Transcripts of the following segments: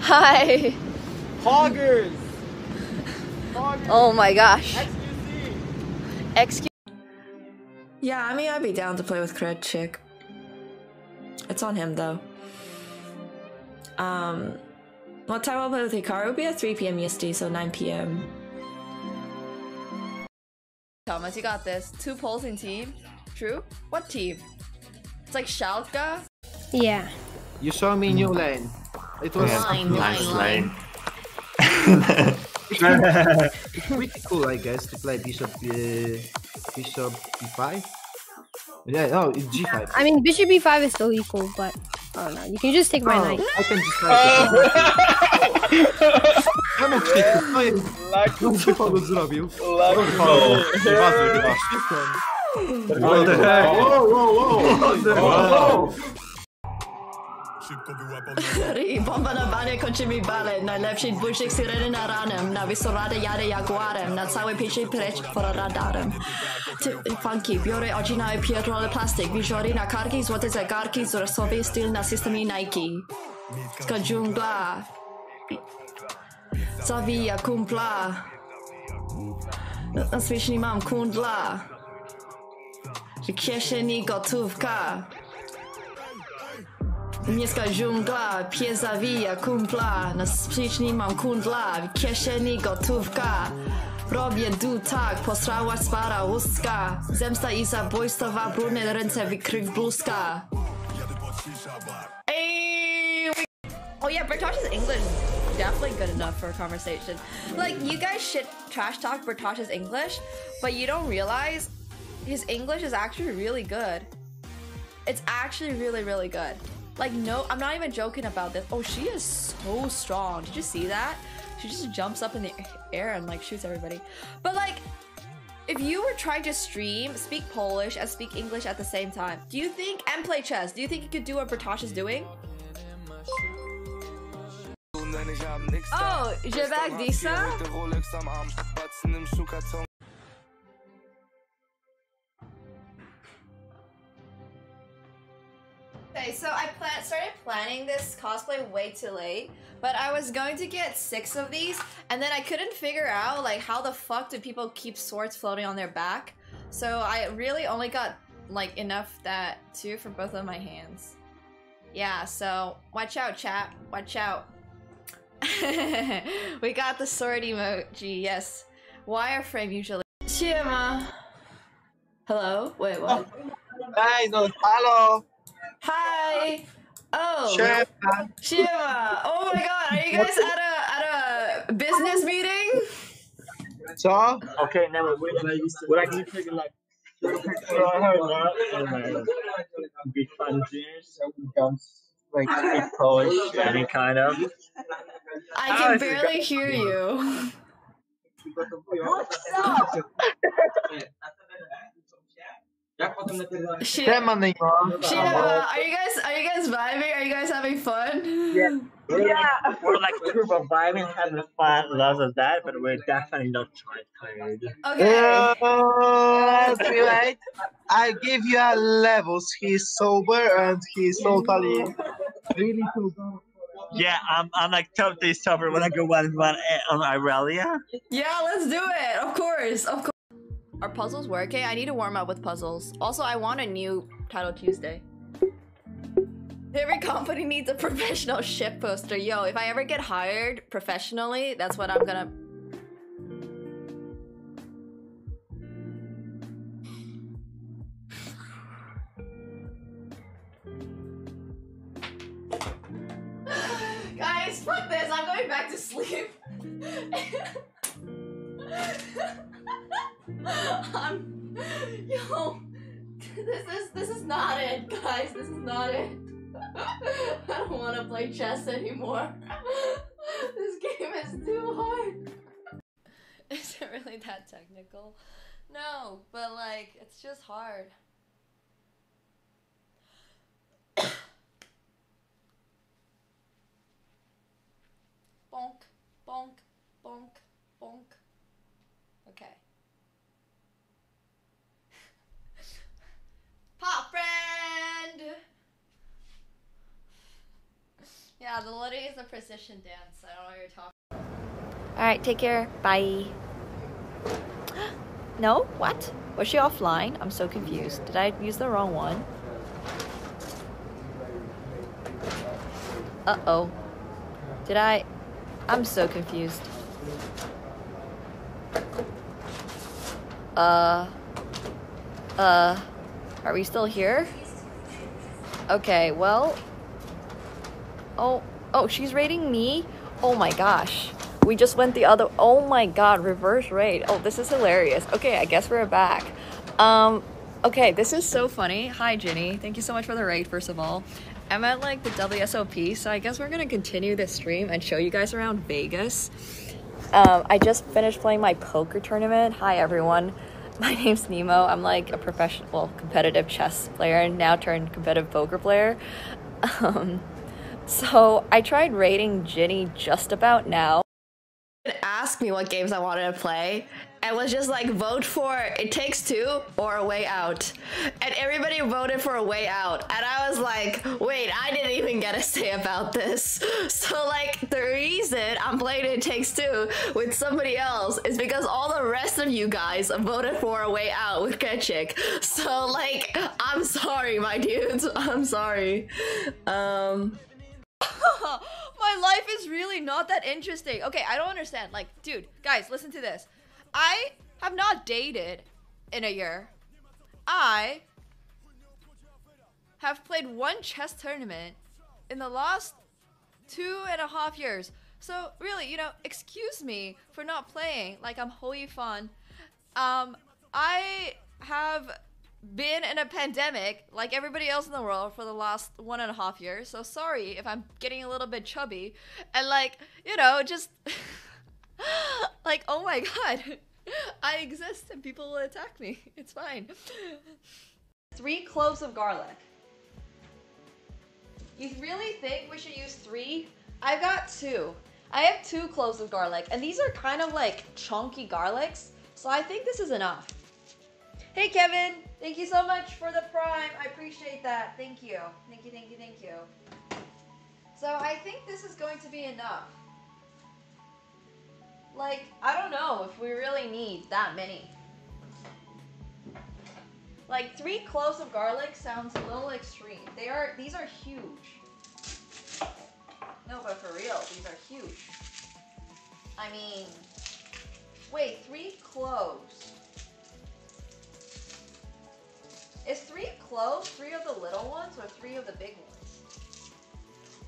Hi. Hoggers. Hoggers. Oh my gosh. XQC. Excuse. Yeah, I mean, I'd be down to play with Krechik. It's on him though. Um, what time I'll play with Hikaru? It'll be at 3 p.m. EST, so 9 p.m. Thomas, you got this. Two poles in team. True. What team? It's like Schalke. Yeah. You saw me new lane. It was Line, nice line, lane. it's pretty cool, I guess, to play bishop uh, bishop e5. Yeah, no, it's g5. I mean, bishop b5 is still equal, but I don't know. You can just take my Oh, knight. I can just Czemu krzyku? To jest... No co panu zrobił? Nieważne chyba. What the heck? Wow, wow, wow! Ri, bomba na banie kończy mi balet Najlepszy dwójczyk syreny na ranem. Na wysoradę jadę jaguarem Na całe pięcie precz poza radarem. Ty, funky, biorę oryginalny pierdolę plastik. Wiżory na karki, złote zegarki Wzrostowy styl na systemie Nike. Ska dżungla. Zawija kumpla. Na, na switchni mam kundla. Kieszeni gotówka Dżungla, kumpla Na mam kundla, w kieszeni gotówka Robię du tak, spara Zemsta i zabójstwa, brudne ręce, wykryw bluzka. Oh yeah, Bertosh's English is definitely good enough for a conversation. Like you guys shit trash talk Bertosh's English, but you don't realize his English is actually really good. It's actually really really good. Like no, I'm not even joking about this. Oh, she is so strong. Did you see that? She just jumps up in the air and like shoots everybody. But like if you were trying to stream, speak Polish and speak English at the same time, do you think and play chess, do you think you could do what Bertosh is doing? Oh, Jebak Disa? Okay, so I plan started planning this cosplay way too late, but I was going to get six of these, and then I couldn't figure out like how the fuck do people keep swords floating on their back. So I really only got like enough that two for both of my hands. Yeah, so watch out, chat. Watch out. we got the sword emoji. Yes, wireframe usually. Siema Hello? Wait, what? Oh, hey, no, hello! Hi! Oh! Chef! Shiva! Oh my god, are you guys at a at a business meeting? Co? Okay, never wait. What I can figure like. Big fan jeans, like speak Polish, any kind of. I can barely hear you. Shiva, Siema, Neymar. Shiva, are you guys are you guys vibing? Are you guys having fun? Yeah. We're like, we're like a group of vibing, having fun, lots of that, but we're definitely not tired. Okay. Uh, too late. I give you a levels. He's sober and he's totally really sober. Yeah, I'm, I'm like totally sober when I go one one on Irelia. Yeah, let's do it. Of course. Of course. Are puzzles working? I need to warm up with puzzles. Also, I want a new Title Tuesday. Every company needs a professional ship poster. Yo, if I ever get hired professionally, that's what I'm gonna. Guys, fuck this. I'm going back to sleep. I'm, yo, this is this is not it, guys. This is not it. I don't want to play chess anymore. this game is too hard. Is it really that technical? No, but like it's just hard. bonk, bonk, bonk, bonk. Okay. Pop friend! Yeah, the Liddy is a precision dance. I don't know what you're talking. All right, take care. Bye. no, what? Was she offline? I'm so confused. Did I use the wrong one? Uh oh. Did I? I'm so confused. Uh. Uh. Are we still here? Okay, well. Oh, oh, she's rating me? Oh my gosh. We just went the other. Oh my god, reverse rate. Oh, this is hilarious. Okay, I guess we're back. Um, okay, this is so funny. Hi, Ginny. Thank you so much for the raid, first of all. I'm at like the WSOP, so I guess we're gonna continue this stream and show you guys around Vegas. Um, I just finished playing my poker tournament. Hi, everyone. My name's Nemo. I'm like a professional, well, competitive chess player and now turned competitive poker player. Um, so I tried rating Ginny just about now. Ask me what games I wanted to play, and was just like vote for It Takes Two or A Way Out, and everybody voted for A Way Out, and I was like, wait, I didn't even get a say about this. So like the reason I'm playing It Takes Two with somebody else is because all the rest of you guys voted for A Way Out with Ketchik. So like, I'm sorry, my dudes. I'm sorry. Um. My life is really not that interesting. Okay, I don't understand. Like, dude, guys, listen to this. I have not dated in a year. I have played one chess tournament in the last two and a half years. So really, you know, excuse me for not playing like I'm Hou Yifan. Um, I have been in a pandemic like everybody else in the world for the last one and a half years. So sorry if I'm getting a little bit chubby and like, you know, just like, oh my god, I exist and people will attack me. It's fine. Three cloves of garlic. You really think we should use three? I've got two. I have two cloves of garlic, and these are kind of like chunky garlics, so I think this is enough. Hey Kevin, thank you so much for the prime. I appreciate that. Thank you. Thank you, thank you, thank you. So I think this is going to be enough. Like, I don't know if we really need that many. Like three cloves of garlic sounds a little extreme. They are these are huge. No, but for real, these are huge. I mean, wait, three cloves. Is three cloves three of the little ones or three of the big ones?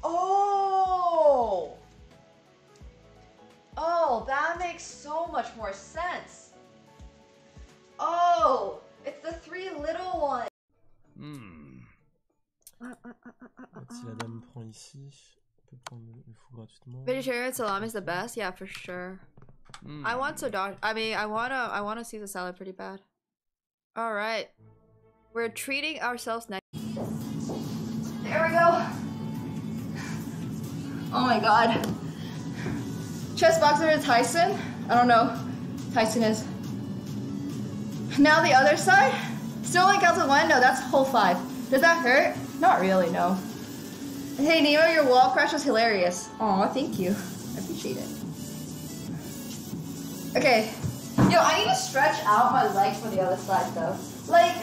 Oh! Oh, that makes so much more sense. Oh, it's the three little ones. Hmm. Uh, uh, uh, si la dame prend ici, on peut prendre le fou gratuitement. Vegetarian salami is the best, yeah, for sure. I want hmm. to dodge. I mean, I wanna, I wanna see the salad pretty bad. All right, we're treating ourselves nice. There we go. Oh my god. Chess boxer to Tyson. I don't know. Tyson is. Now the other side. Still like out to one. No, that's whole five. Does that hurt? Not really. No. Hey Nemo, your wall crash was hilarious. Aw, thank you. I appreciate it. Okay. Yo, I need to stretch out my legs for the other side though. Like,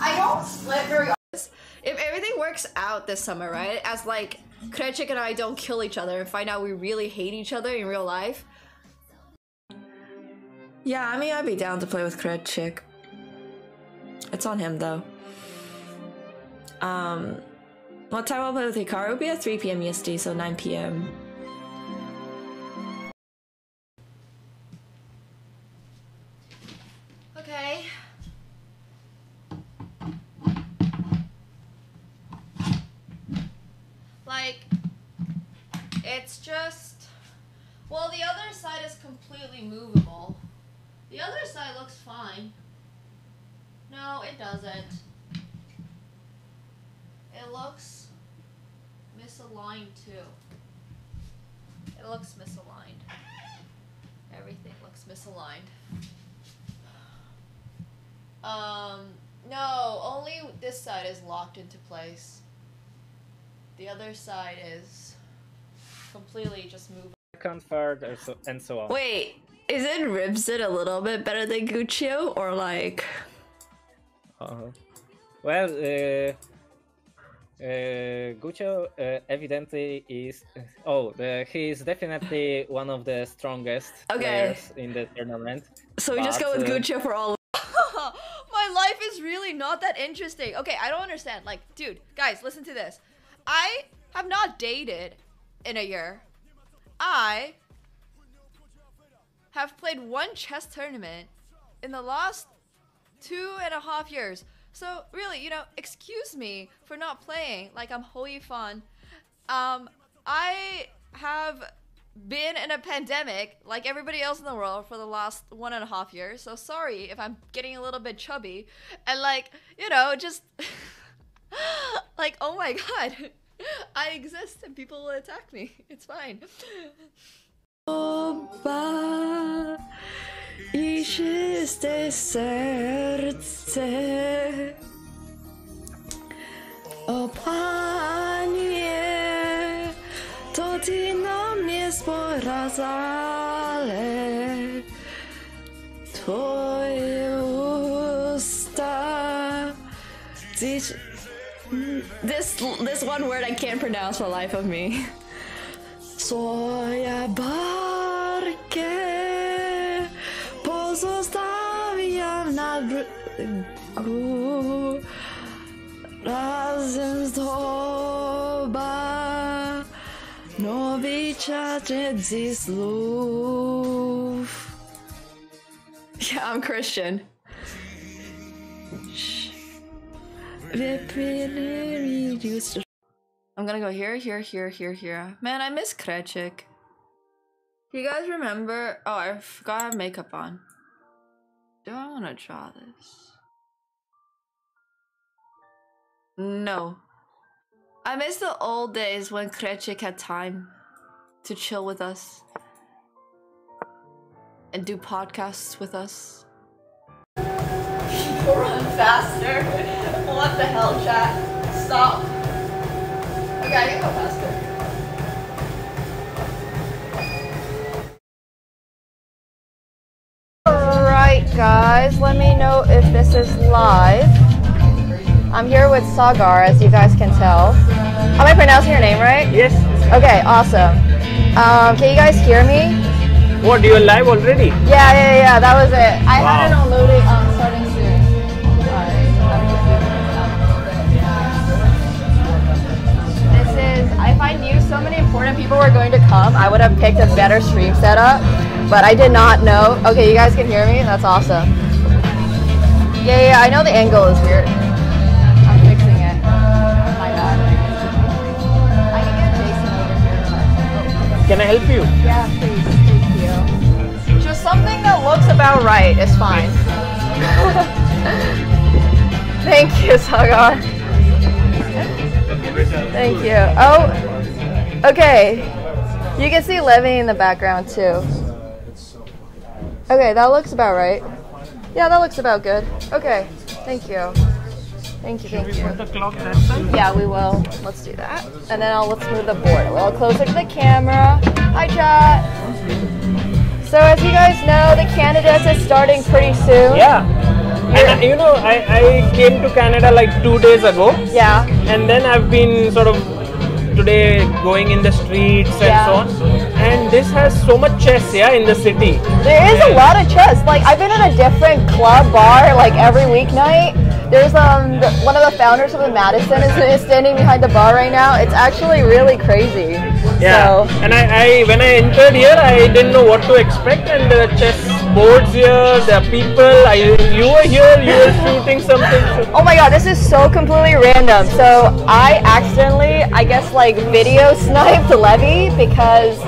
I don't split very often. If everything works out this summer, right? As like Krechik and I don't kill each other and find out we really hate each other in real life. Yeah, I mean, I'd be down to play with Krechik. It's on him though. Um, what time I'll play with Hikaru? It'll be at 3 p.m. EST, so 9 p.m. just. Well, the other side is completely movable. The other side looks fine. No, it doesn't. It looks misaligned too. It looks misaligned. Everything looks misaligned. Um, no, only this side is locked into place. The other side is completely just move. second, third, and so, and so on. Wait, is it Ribsit a little bit better than Guccio or like? Uh, well, uh, uh, Guccio uh, evidently is. Oh, the, he is definitely one of the strongest Okay. players in the tournament. So we just go with uh, Guccio for all. My life is really not that interesting. Okay, I don't understand. Like, dude, guys, listen to this. I have not dated in a year. I have played one chess tournament in the last two and a half years. So really, you know, excuse me for not playing like I'm Hou Yifan. Um, I have been in a pandemic like everybody else in the world for the last one and a half years. So sorry if I'm getting a little bit chubby and like, you know, just like, oh my god, I exist and people will attack me. It's fine. Oba i czyste serce. O Panie, to Ty na mnie sporazale. Twoje usta. Dziś- This this one word I can't pronounce for the life of me. Swoje barkę pozostawiam na brzegu razem z Tobą. Nowy ze słów. Yeah, I'm Christian. I'm gonna go here, here, here, here, here. Man, I miss Krechik. You guys remember? Oh, I forgot I have makeup on. Do I want to draw this? No. I miss the old days when Krechik had time to chill with us and do podcasts with us. Run faster. What the hell, chat? Stop. Okay, I can go faster. Alright, guys, let me know if this is live. I'm here with Sagar, as you guys can tell. Am I pronouncing your name right? Yes. Okay, awesome. Um, can you guys hear me? What, you are live already? Yeah, yeah, yeah, that was it. I had it on loading, so many important people were going to come, I would have picked a better stream setup, but I did not know. Okay, you guys can hear me? That's awesome. Yeah, yeah, I know the angle is weird. I'm fixing it. My bad. I can get Jason over here. Can I help you? Yeah, please. Thank you. Just something that looks about right is fine. Thank you, Sagar. Thank you. Oh, okay. You can see Levy in the background too. Okay, that looks about right. Yeah, that looks about good. Okay, thank you. Thank you, thank you. the clock that? Yeah, we will. Let's do that. And then I'll let's move the board a little closer to the camera. Hi, chat. So as you guys know, the candidates is starting pretty soon. Yeah. And uh, you know, I, I came to Canada like two days ago, Yeah. and then I've been sort of today going in the streets and so on. And this has so much chess, yeah, in the city. There is a lot of chess. Like I've been in a different club bar like every weeknight. There's um the, one of the founders of the Madison is, is standing behind the bar right now. It's actually really crazy. Yeah. So And I, I when I entered here, I didn't know what to expect, and the chess boards here, the people. I you were here, you were shooting something. Oh my god, this is so completely random. So I accidentally, I guess, like video sniped Levy because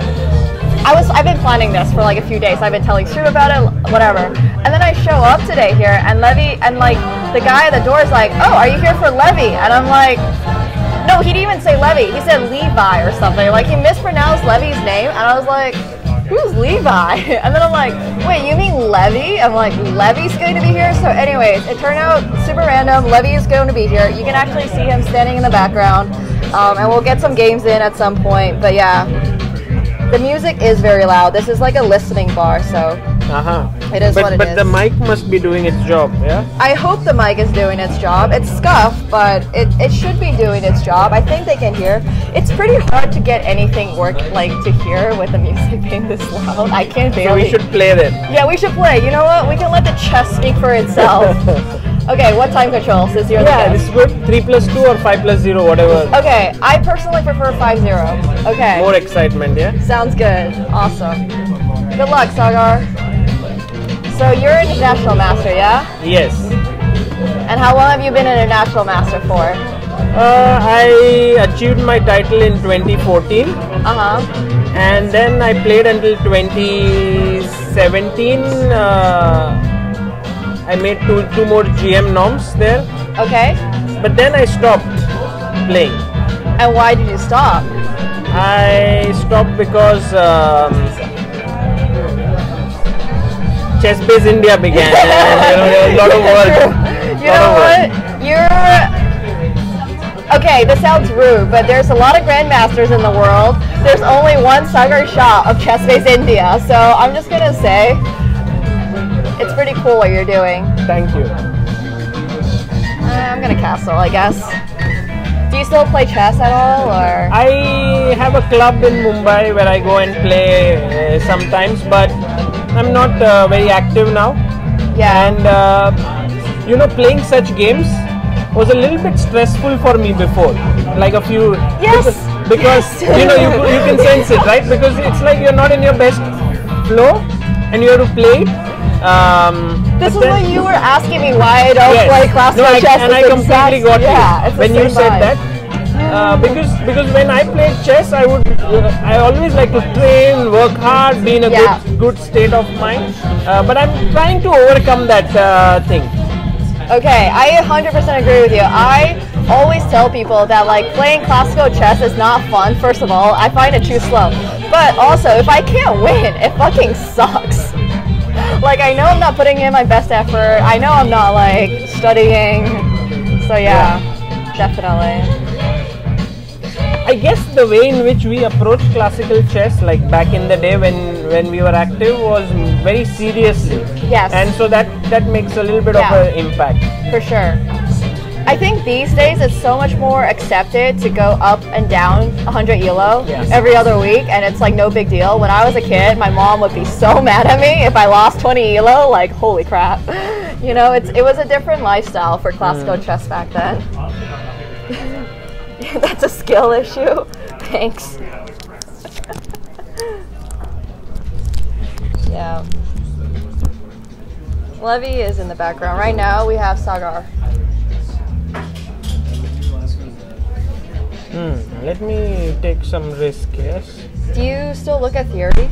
I was I've been planning this for like a few days. I've been telling Stu about it, whatever. And then I show up today here, and Levy and like the guy at the door is like, "Oh, are you here for Levy?" And I'm like. No, he didn't even say Levy. He said Levi or something. Like he mispronounced Levy's name, and I was like, "Who's Levi?" And then I'm like, "Wait, you mean Levy?" I'm like, "Levy's going to be here." So, anyways, it turned out super random. Levy is going to be here. You can actually see him standing in the background, um, and we'll get some games in at some point. But yeah, The music is very loud. This is like a listening bar, so Uh-huh. It is but, what it but is. the mic must be doing its job, yeah? I hope the mic is doing its job. It's scuffed, but it, it should be doing its job. I think they can hear. It's pretty hard to get anything work like to hear with the music being this loud. I can't barely. So we should play then. Yeah, we should play. You know what? We can let the chess speak for itself. okay, what time control? Since you're Yeah, this is good. 3 plus 2 or 5 plus 0, whatever. Okay, I personally prefer 5-0. Okay. More excitement, yeah? Sounds good. Awesome. Good luck, Sagar. So you're an international master, yeah? Yes. And how long have you been an international master for? Uh, I achieved my title in 2014 Uh-huh. and then I played until 2017. Uh, I made two, two more GM norms there, Okay. but then I stopped playing. And why did you stop? I stopped because um, ChessBase India began. and, you know, there was a lot of work. You know what? work. You're Okay, this sounds rude, but there's a lot of grandmasters in the world. There's only one Sagar Shah of ChessBase India, so I'm just gonna say it's pretty cool what you're doing. Thank you. Uh, I'm gonna castle, I guess. Do you still play chess at all, or? I have a club in Mumbai where I go and play uh, sometimes, but I'm not uh, very active now. Yeah. And uh, you know, playing such games was a little bit stressful for me before, like a few. Yes. Because, because you know you, you can sense it, right? Because it's like you're not in your best flow, and you have to play. Um, This is then- what you were asking me why I don't Yes. play classical no, I, chess. and I completely exact- got yeah, the when you said vibe. that. Uh, because because when I played chess, I would uh, I always like to train, work hard, be in a Yeah. good good state of mind. Uh, but I'm trying to overcome that uh, thing. Okay, I 100% agree with you. I always tell people that like playing classical chess is not fun. First of all, I find it too slow. But also, if I can't win, it fucking sucks. Like I know I'm not putting in my best effort. I know I'm not like studying. So yeah, definitely. I guess the way in which we approach classical chess, like back in the day when when we were active, was very seriously. Yes. And so that that makes a little bit Yeah. of an impact. For sure. I think these days it's so much more accepted to go up and down 100 elo Yes. every other week, and it's like no big deal. When I was a kid, my mom would be so mad at me if I lost 20 elo. Like, holy crap! You know, it's it was a different lifestyle for classical mm. chess back then. That's a skill issue. Thanks. yeah. Levy is in the background. Right now, we have Sagar. Hmm. Let me take some risk. Yes. Do you still look at theory?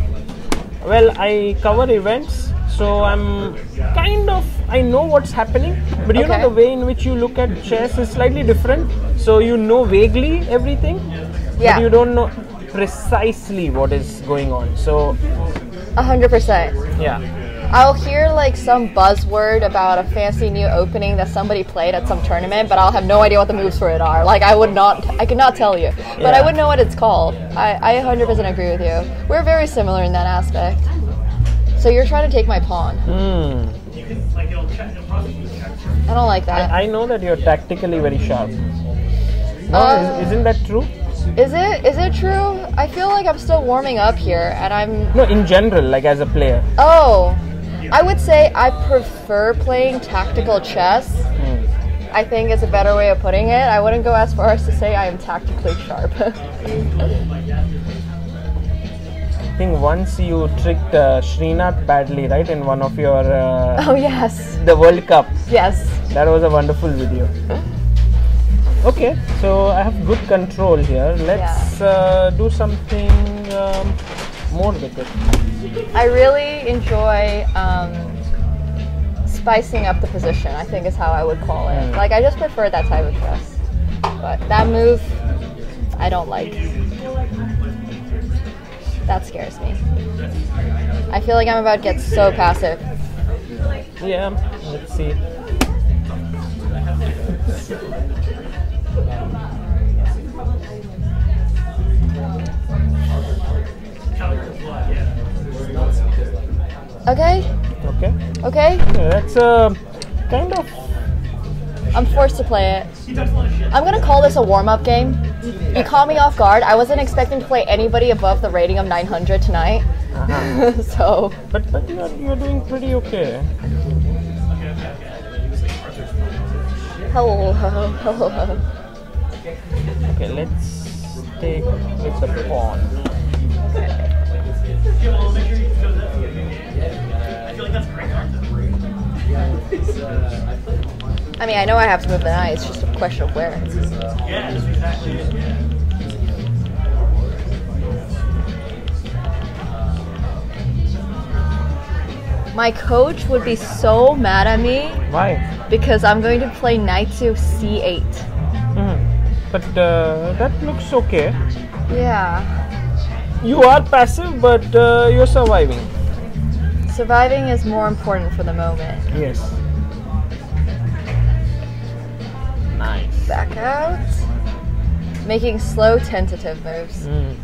Well, I cover events, so I'm kind of I know what's happening, but you Okay. know the way in which you look at chess is slightly different. So you know vaguely everything, Yeah. but you don't know precisely what is going on. So A hundred percent. yeah, I'll hear like some buzzword about a fancy new opening that somebody played at some tournament, but I'll have no idea what the moves for it are. Like I would not, I could not tell you, but I Yeah. would know what it's called. I, I 100% agree with you. We're very similar in that aspect. So you're trying to take my pawn. I don't like that. I, I know that you're tactically very sharp. No, Uh, is, isn't that true? Is it? Is it true? I feel like I'm still warming up here, and I'm. No, in general, like as a player. Oh, I would say I prefer playing tactical chess. Hmm. I think is a better way of putting it. I wouldn't go as far as to say I am tactically sharp. I think once you tricked uh, Srinath badly, right, in one of your uh, oh yes, the World Cup. yes. That was a wonderful video. Okay, so I have good control here. Let's uh, do something um, more with it. I really enjoy um, spicing up the position. I think is how I would call it. Mm. Like I just prefer that type of chess. But that move, I don't like. That scares me. I feel like I'm about to get so passive. Yeah, um, let's see. Okay. Okay. Okay. Yeah, that's uh, kind of. I'm forced to play it. I'm gonna call this a warm up game. You caught me off guard. I wasn't expecting to play anybody above the rating of 900 tonight. so but but you're you're doing pretty okay. hello, hello, hello. Okay, let's take with the pawn. I mean, I know I have to move the knight. It's just a question of where. My coach would be so mad at me Why? because I'm going to play knight to c8. Mhm. But uh, that looks okay. Yeah. You are passive, but uh, you're surviving. Surviving is more important for the moment. Yes. Nice. Back out. Making slow, tentative moves. Mm.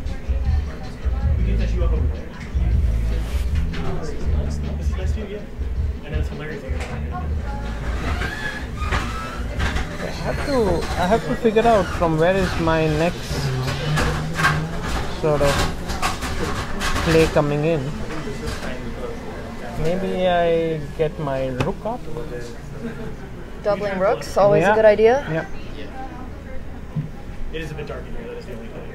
I have to I have to figure out from where is my next sort of play coming in. Maybe I get my rook up. Doubling rooks, always Yeah. a good idea. Yeah. It is a bit dark in here, that is the only thing.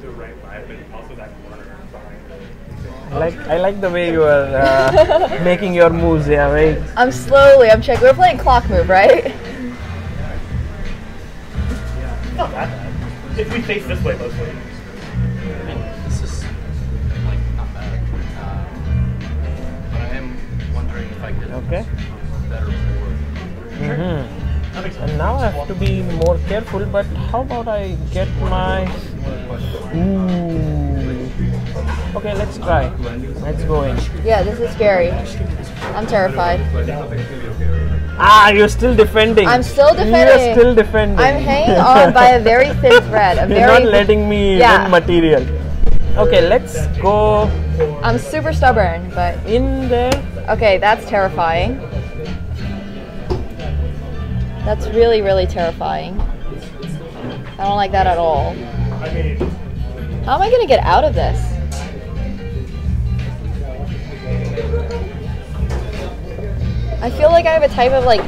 The right side, but also that corner behind. I like I like the way you are uh, making your moves. Yeah, very I'm slowly, I'm checking. We're playing clock move, right? Not that bad. If we face this way mostly. This is like not bad. Uh, but I am wondering if I could okay. Board. hmm And now I have to be more careful. But how about I get my? Ooh. Okay, let's try. Let's go in. Yeah, this is scary. I'm terrified. Ah, you're still defending. I'm still defending. You're still defending. I'm hanging on by a very thin thread. A You're very not letting me Yeah. win material. Okay, let's go I'm super stubborn, but in there. okay, that's terrifying. That's really, really terrifying. I don't like that at all. How am I gonna get out of this? I feel like I have a type of like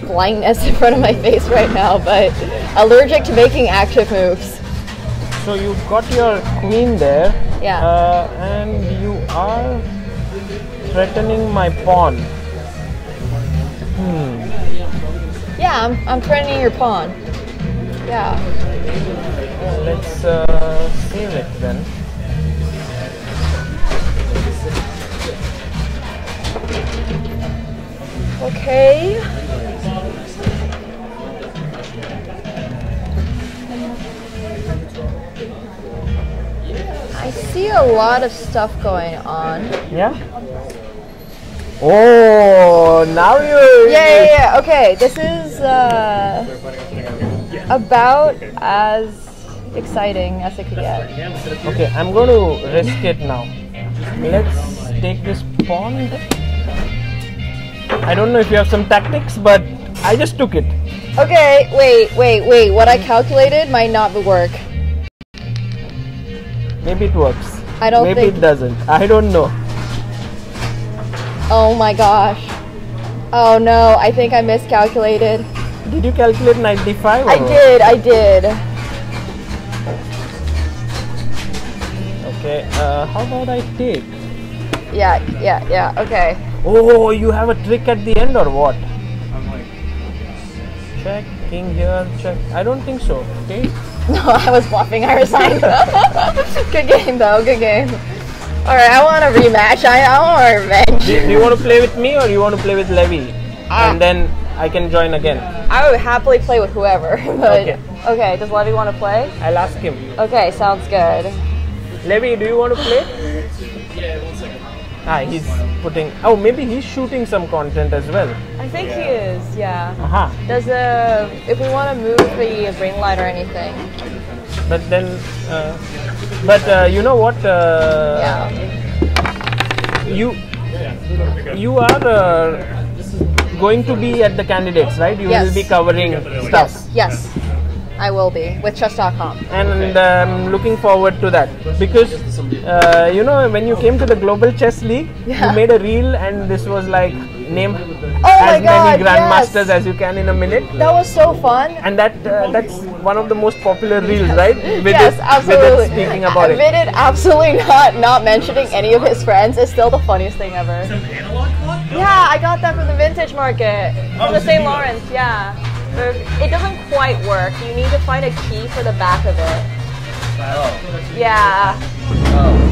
blindness in front of my face right now, but allergic to making active moves. So you've got your queen there. Yeah. Uh, and you are threatening my pawn. Hmm. Yeah, I'm, I'm threatening your pawn. Yeah. Let's uh, save it then. Okay. I see a lot of stuff going on. Yeah. Oh, now you. Yeah, yeah, yeah. Okay, this is uh, about as exciting as it could get. Okay, I'm going to risk it now. Let's take this pawn. I don't know if you have some tactics, but I just took it. Okay, wait, wait, wait. What I calculated might not work. Maybe it works. I don't Maybe it doesn't. I don't know. Oh my gosh. Oh no, I think I miscalculated. Did you calculate 95? I did, I did. Okay, uh, how about I take? Yeah, yeah, yeah. Okay. Oh, you have a trick at the end or what? I'm like, check, king here, check. I don't think so. Okay. No, I was bluffing. I resigned. good game though. Good game. All right, I want a rematch. I, I want revenge. Do, do you want to play with me or you want to play with Levy? And then I can join again. I would happily play with whoever. But Okay. okay. Does Levy want to play? I'll ask him. Okay, sounds good. Levy, do you want to play? Yeah. Ah, he's putting. Oh, maybe he's shooting some content as well. I think he is. Yeah. Aha. Does uh, if we want to move the ring light or anything? But then, uh, but uh, you know what? Uh, You you are uh, going to be at the candidates, right? You Yes. will be covering stuff. Yes, I will be with chess.com. and I'm looking forward to that because uh, you know when you came to the Global Chess League, Yeah. you made a reel and this was like name Oh as God, many grandmasters yes. as you can in a minute. That was so fun. And that uh, that's one of the most popular reels, right? With yes, it, absolutely. With it speaking about it. Vidit absolutely not not mentioning any of his friends is still the funniest thing ever. Some analog clock. Yeah, I got that from the vintage market. From the St. Lawrence, yeah. It doesn't quite work. You need to find a key for the back of it. Yeah.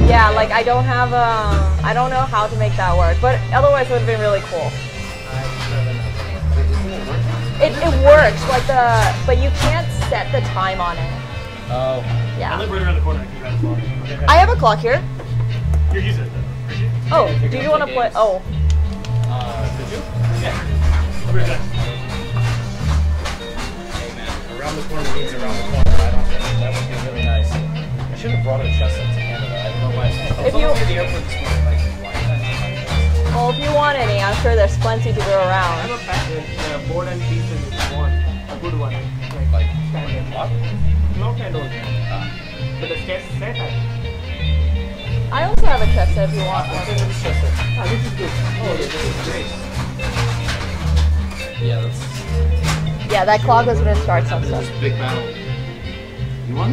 Yeah, like I don't have a, I don't know how to make that work, but otherwise it would have been really cool. It, it works, like the, but you can't set the time on it. Oh. Yeah. I live right around the corner. I can grab the phone. I have a clock here. Here, use it. Appreciate it. Oh, do you want to play? Oh, Uh, did you? Yeah. I'll be plenty to go I have a package, uh, board and pieces if you want. A good one. Like, Like, standard. what? No, I don't. But the chess set I I also have a chest set if you want one. Ah, this is good. Oh, this is great. Yeah, that's Yeah, that clock was gonna start some stuff. big battle. You won?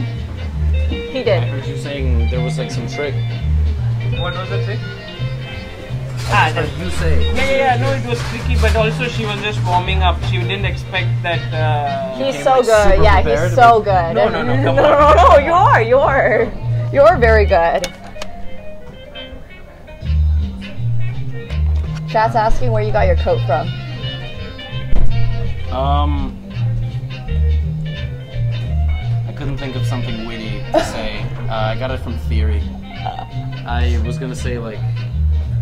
He did. I did. heard you saying there was like some trick. What was the trick? Ah, What you say? Yeah, yeah, yeah. No, it was tricky, but also she was just warming up. She didn't expect that. Uh, He's so good. Yeah, he's but- so good. No, no, no, come no, on. no, no, you are, you are, you're very good. Chat's asking where you got your coat from. Um, I couldn't think of something witty to say. Uh, I got it from Theory. I was gonna say like,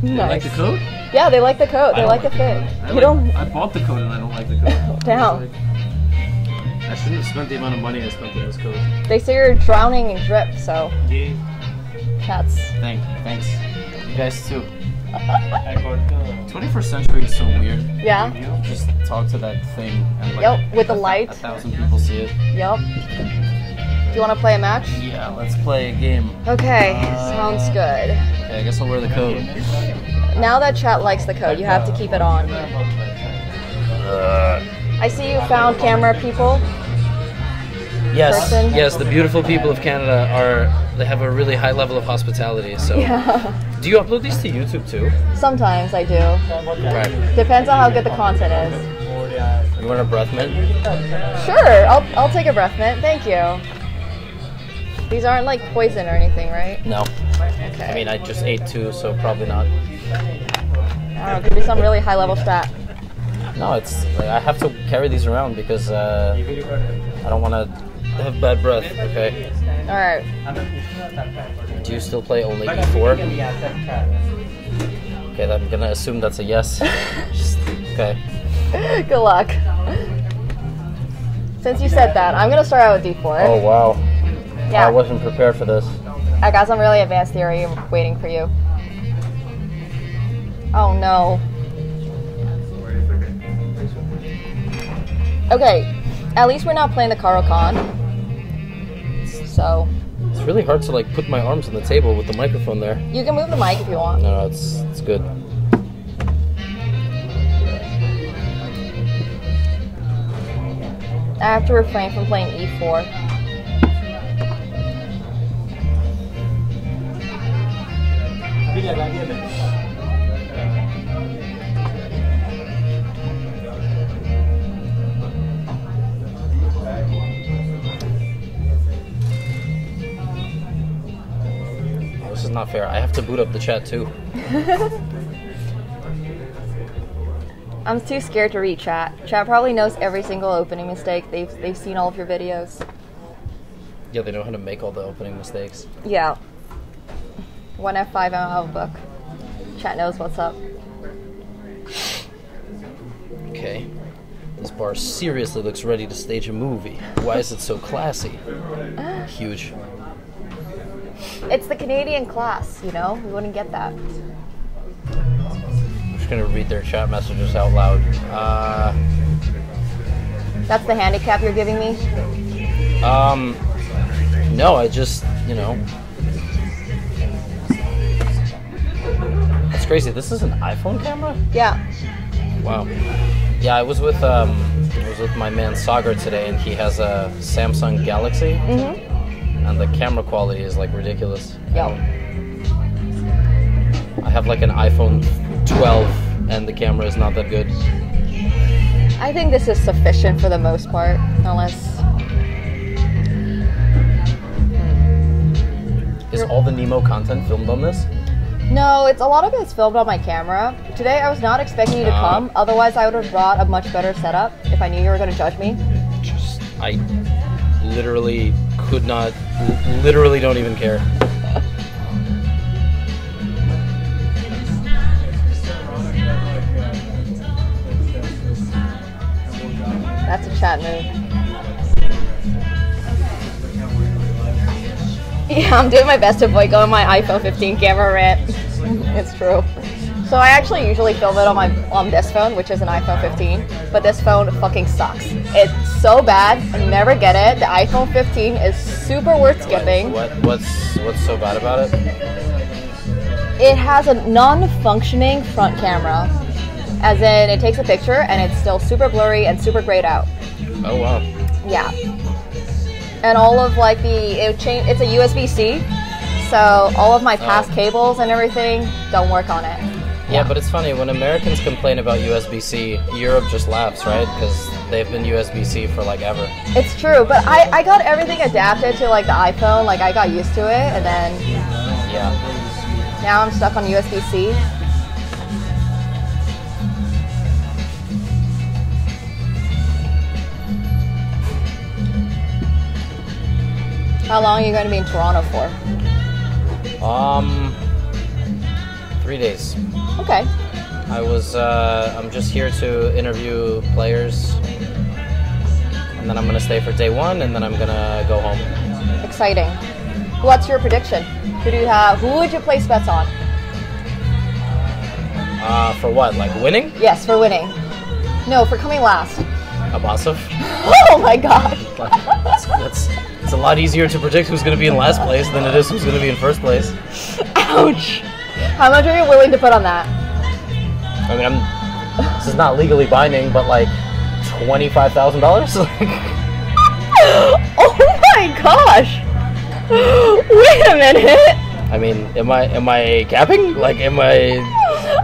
you like the coat? Yeah, they like the coat. They don't like the fit. I You like- don't. I bought the coat and I don't like the coat. Damn. Like, I shouldn't have spent the amount of money I spent on this coat. They say you're drowning in drip, so Yeah. chat's. Thank, thanks. You guys too. I got uh, 21st century is so weird. Yeah. You just talk to that thing and like Yep, with the light. A thousand people see it. Yep. Do you want to play a match? Yeah, let's play a game. Okay, Uh, sounds good. Okay, I guess I'll wear the coat. Now that chat likes the coat, you have to keep it on. Uh, I see you found camera people. Yes, person. yes, the beautiful people of Canada are they have a really high level of hospitality. So, Yeah. do you upload these to YouTube too? Sometimes I do. Right. Depends on how good the content is. You want a breath mint? Sure, I'll, I'll take a breath mint. Thank you. These aren't like poison or anything, right? No. Okay. I mean, I just ate two, so probably not. I don't know, could be some really high level strat. No, it's like, I have to carry these around because uh, I don't want to have bad breath. Okay. Alright. Do you still play only E4? Okay, then I'm gonna assume that's a yes. Just- okay. Good luck. Since you said that, I'm gonna start out with D4. Oh wow. Yeah. I wasn't prepared for this. I got some really advanced theory waiting for you. Oh no. Okay, at least we're not playing the Caro-Kann. So, It's really hard to like put my arms on the table with the microphone there. you can move the mic if you want. No, no, it's it's good. I have to refrain from playing E4. Oh, this is not fair. I have to boot up the chat too. I'm too scared to read chat. Chat probably knows every single opening mistake. They've they've seen all of your videos. Yeah, they know how to make all the opening mistakes. Yeah. One F5 I don't a book. Chat knows what's up. Okay. This bar seriously looks ready to stage a movie. Why is it so classy? Huge. It's the Canadian class, you know? We wouldn't get that. I'm just gonna read their chat messages out loud. Uh, That's the handicap you're giving me? um, no, I just, you know. Crazy. This is an iPhone camera? Yeah. Wow. Yeah, I was with um, I was with my man Sagar today, and he has a Samsung Galaxy, Mm-hmm. and the camera quality is like ridiculous. Yo. I have like an iPhone 12, and the camera is not that good. I think this is sufficient for the most part, unless. Is all the Nemo content filmed on this? No, it's a lot of it's filmed on my camera. Today I was not expecting you to Ah. come, otherwise, I would have brought a much better setup if I knew you were going to judge me. Just I literally could not, literally don't even care. That's a chat move. Yeah, I'm doing my best to avoid going my iPhone 15 camera rant. it's true. So I actually usually film it on my on this phone, which is an iPhone 15, but this phone fucking sucks. It's so bad. I never get it. The iPhone 15 is super worth skipping. What what's what's so bad about it? It has a non-functioning front camera, as in it takes a picture and it's still super blurry and super grayed out. Oh wow. Yeah. And all of like the it change it's a USB-C, so all of my oh. past Oh. cables and everything don't work on it. Yeah, but it's funny when Americans complain about USB-C, Europe just laughs, right? Because they've been USB-C for like ever. It's true, but I I got everything adapted to like the iPhone, like I got used to it, and then Yeah. now I'm stuck on USB-C. How long are you going to be in Toronto for? Um, three days. Okay. I was. Uh, I'm just here to interview players, and then I'm gonna stay for day one, and then I'm gonna go home. Exciting. What's your prediction? Who do you have? Who would you place bets on? Uh, for what? Like winning? Yes, for winning. No, for coming last. Abasov? Oh my god. That's, that's it's a lot easier to predict who's gonna be in last place than it is who's gonna be in first place. Ouch. How much are you willing to put on that? I mean, I'm. This is not legally binding, but like twenty-five thousand dollars. Oh my gosh. Wait a minute. I mean, am I am I capping? Like, am I?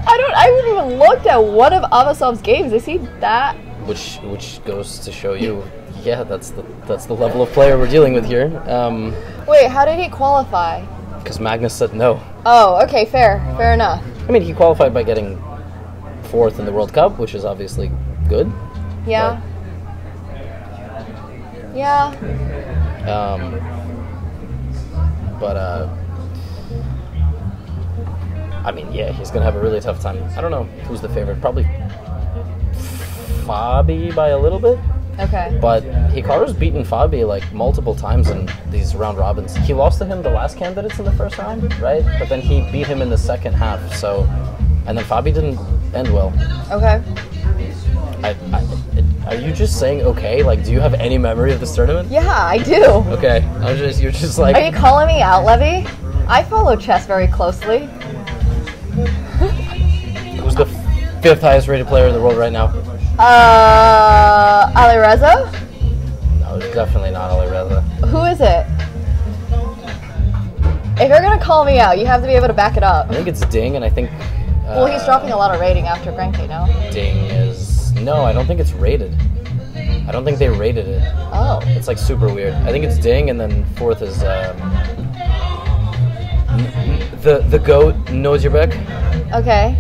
I don't. I haven't even looked at one of Abasov's games. Is he that? Which which goes to show you, yeah, that's the that's the level of player we're dealing with here. Um, Wait, how did he qualify? because Magnus said no. Oh, okay, fair, fair enough. I mean, he qualified by getting fourth in the World Cup, which is obviously good. Yeah. Yeah. Um, but uh, I mean, yeah, he's gonna have a really tough time. I don't know who's the favorite. Probably Fabi by a little bit. Okay. But Hikaru's beaten Fabi like multiple times in these round robins. He lost to him the last candidates in the first round, right? But then he beat him in the second half. So, and then Fabi didn't end well. Okay. I, I, are you just saying okay? Like, do you have any memory of this tournament? Yeah, I do. Okay, I was just you're just like Are you calling me out, Levy? I follow chess very closely. who's the fifth highest rated player in the world right now? Uh, Alireza? No, it's definitely not Alireza. Who is it? If you're gonna call me out, you have to be able to back it up. I think it's Ding, and I think. Uh, Well, he's dropping a lot of rating after Grenke, no? Ding is no, I don't think it's rated. I don't think they rated it. Oh. It's like super weird. I think it's Ding, and then fourth is um, the the goat Nodirbek. Okay.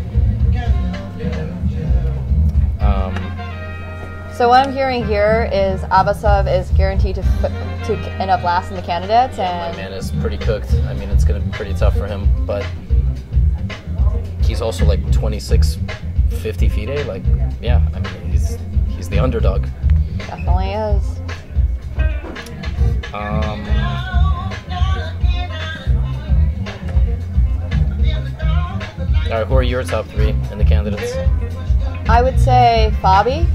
So what I'm hearing here is Abasov is guaranteed to f- to end up last in the candidates, my and man is pretty cooked. I mean, it's gonna be pretty tough for him, but he's also like 26, 50 FIDE. Like, yeah, I mean, he's he's the underdog. definitely is. Um, All right, who are your top three in the candidates? I would say Fabi,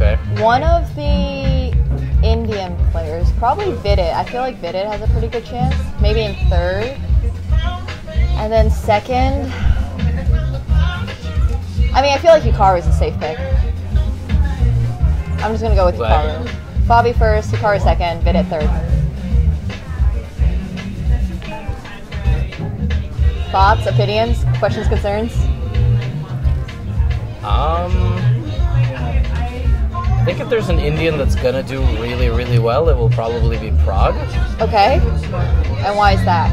Okay. one of the Indian players, probably Vidit. I feel like Vidit has a pretty good chance. Maybe in third. And then second, I mean, I feel like Hikaru is a safe pick. I'm just gonna go with. Hikaru. Fabi first, Hikaru second, Vidit third. Thoughts, opinions, questions, concerns? Um, think if there's an Indian that's gonna do really, really well, it will probably be Pragg. Okay. And why is that?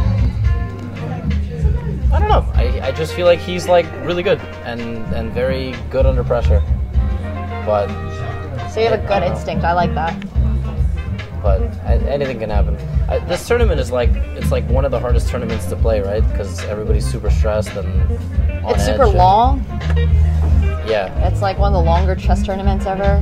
I don't know. I, I just feel like he's like really good and and very good under pressure. But So you have a gut instinct. I like that. but anything can happen. I, this tournament is like it's like one of the hardest tournaments to play, right? Because everybody's super stressed and It's super long. Yeah, It's like one of the longer chess tournaments ever.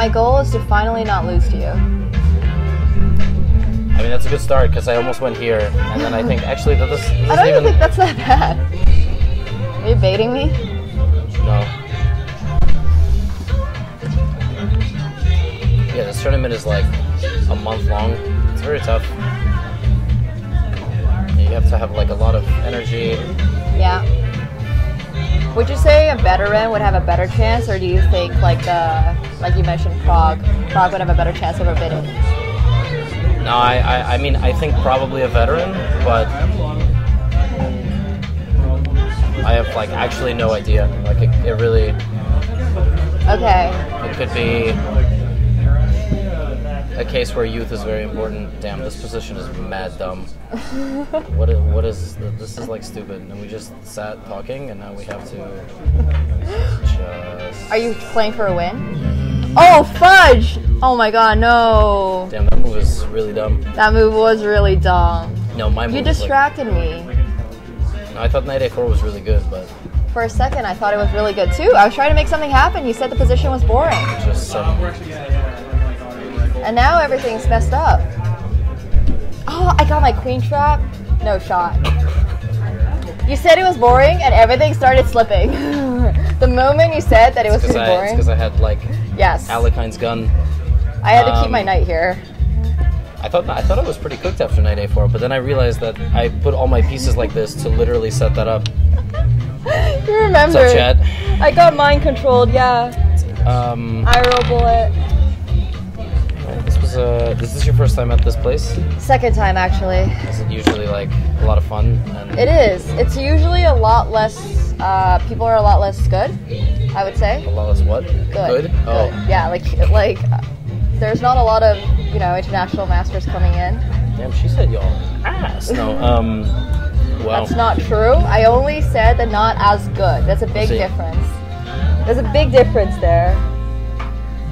My goal is to finally not lose to you. I mean that's a good start because I almost went here, and then I think actually that this, this I don't even even think that's that bad. Are you baiting me? no. Yeah, this tournament is like a month long. It's very tough. You have to have like a lot of energy. Yeah. Would you say a veteran would have a better chance, or do you think like the like you mentioned Pragg, Pragg would have a better chance of a Vidit? No, I, I, I mean, I think probably a veteran, but I have like actually no idea. Like it, it really, Okay. it could be a case where youth is very important. Damn, this position is mad dumb. What is, what is this? Is like stupid, and we just sat talking, and now we have to just. Are you playing for a win? Oh fudge! Oh my god, no. Damn, that move was really dumb. That move was really dumb. No, my move. You is, like- distracted me. no, I thought knight a4 was really good, but For a second, I thought it was really good too. I was trying to make something happen. You said the position was boring. just some. And now everything's messed up. Oh, I got my queen trap. No shot. You said it was boring and everything started slipping. the moment you said that it was too I, boring. because I had like Yes. Alekhine's gun. I had to keep my um, knight here. I thought I thought I was pretty cooked after knight a4, but then I realized that I put all my pieces like this to literally set that up. You remember. What's up, Chad? I got mind controlled, yeah. Um, I roll bullet. This uh, is this your first time at this place? Second time actually. Is it usually like a lot of fun? And It is. It's usually a lot less uh, people are a lot less good, I would say. A lot less what? Good. Oh, Yeah, like like there's not a lot of, you know, international masters coming in. damn! She said y'all ass. No. Um. Wow. That's not true. I only said that not as good. That's a big See. difference. There's a big difference there.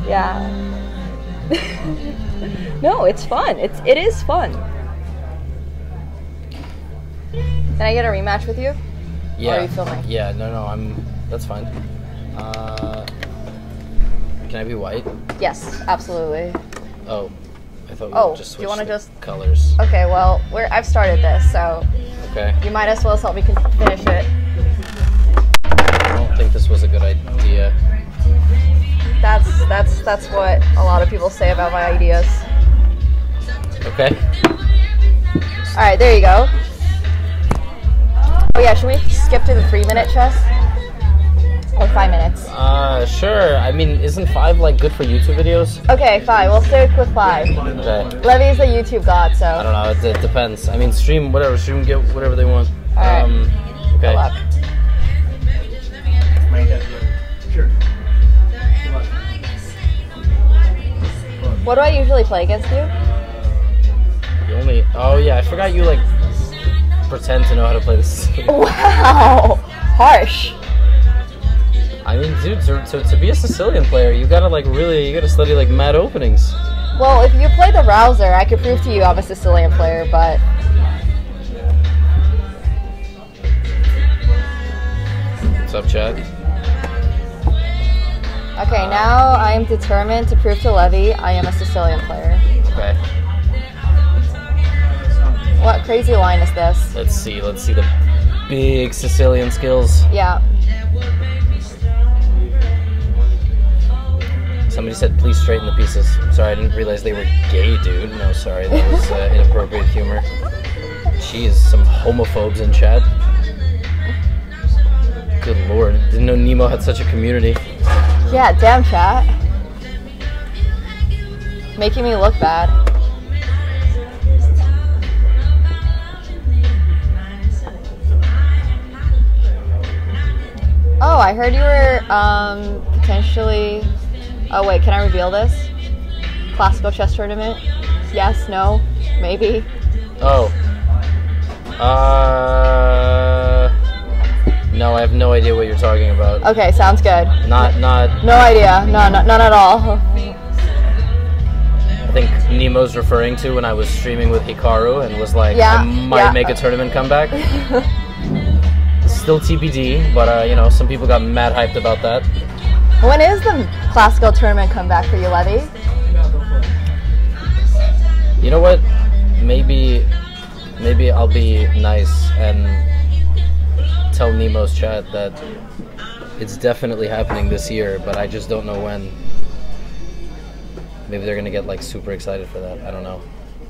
Yeah. no, it's fun. It's it is fun. Can I get a rematch with you? Yeah. are you filming? Yeah. No. No. I'm. That's fine. Uh. Can I be white? Yes, absolutely. Oh. I thought we Oh, just do you wanna just- colors. Okay, well, we're I've started this, so Okay. you might as well help me finish it. I don't think this was a good idea. That's that's that's what a lot of people say about my ideas. Okay. All right, there you go. Oh yeah, should we skip to the three-minute chess or five minutes? Uh, sure. I mean, isn't five like good for YouTube videos? Okay, fine. We'll stick with five. Okay. Levy's the YouTube god, so. I don't know. It, it depends. I mean, stream whatever. Stream get whatever they want. Alright. Um, okay. What do I usually play against you? You only. Oh yeah, I forgot you like pretend to know how to play this. Wow, harsh. I mean, dude, to, to, to be a Sicilian player, you gotta like really, you gotta study like mad openings. Well, if you play the Rauzer, I could prove to you I'm a Sicilian player, but What's up, Chad? Okay, now I am determined to prove to Levy I am a Sicilian player. Okay. What crazy line is this? Let's see. Let's see the big Sicilian skills. Yeah. Somebody said, please straighten the pieces. Sorry, I didn't realize they were gay, dude. No, sorry, that was uh, inappropriate humor. Jeez, some homophobes in chat. Good lord, didn't know Nemo had such a community. Yeah, damn chat. Making me look bad. Oh, I heard you were um, potentially. Oh wait, can I reveal this? Classical chess tournament? Yes, no, maybe. Oh. Uh. No, I have no idea what you're talking about. Okay, sounds good. Not, not. No idea. No, no none at all. I think Nemo's referring to when I was streaming with Hikaru and was like, Yeah, I might yeah. make a tournament comeback. Still TBD, but uh, you know, some people got mad hyped about that. when is the classical tournament come back for you, Levy? You know what? Maybe, maybe I'll be nice and tell Nemo's chat that it's definitely happening this year, but I just don't know when. Maybe they're gonna get like super excited for that. I don't know.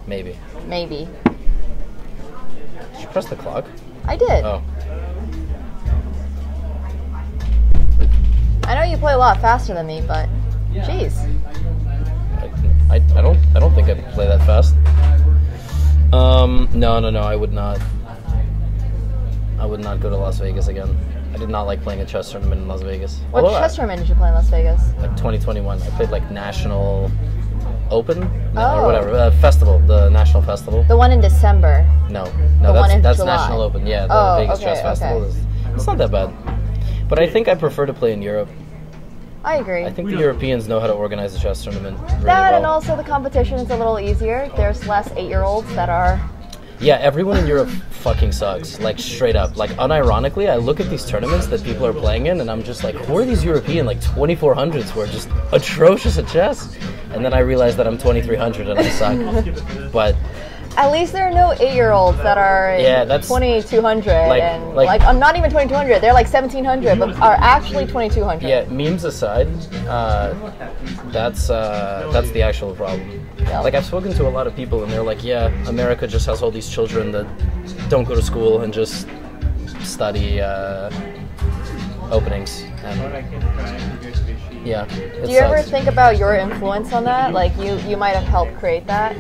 Maybe. Maybe. Did you press the clock? I did. Oh. I know you play a lot faster than me, but jeez. I, I don't I don't think I play that fast. Um, no, no, no, I would not. I would not go to Las Vegas again. I did not like playing a chess tournament in Las Vegas. What Although I- chess tournament did you play in Las Vegas? like 2021. I played like national open no, Oh. or whatever uh, festival, the national festival. The one in December. No, The no, one that's that's national open. Yeah, the Oh, Vegas okay, Chess Festival okay. is. It's not that bad, but I think I prefer to play in Europe. I agree. I think the Europeans know how to organize a chess tournament really that well. and also the competition is a little easier. There's less eight-year-olds that are. Yeah, everyone in Europe fucking sucks. Like straight up. Like unironically, I look at these tournaments that people are playing in, and I'm just like, who are these European like 2400s who are just atrocious at chess? And then I realize that I'm 2300 and I suck. but At least there are no eight-year-olds that are Yeah, that's- 2200 like- and like- like, I'm not even 2200. They're like 1700, but are actually 2200. yeah, memes aside, uh, that's uh, that's the actual problem. Yeah. Like I've spoken to a lot of people, and they're like, yeah, America just has all these children that don't go to school and just study uh, openings. And yeah, Do you ever think about your influence on that? Like you, you might have helped create that.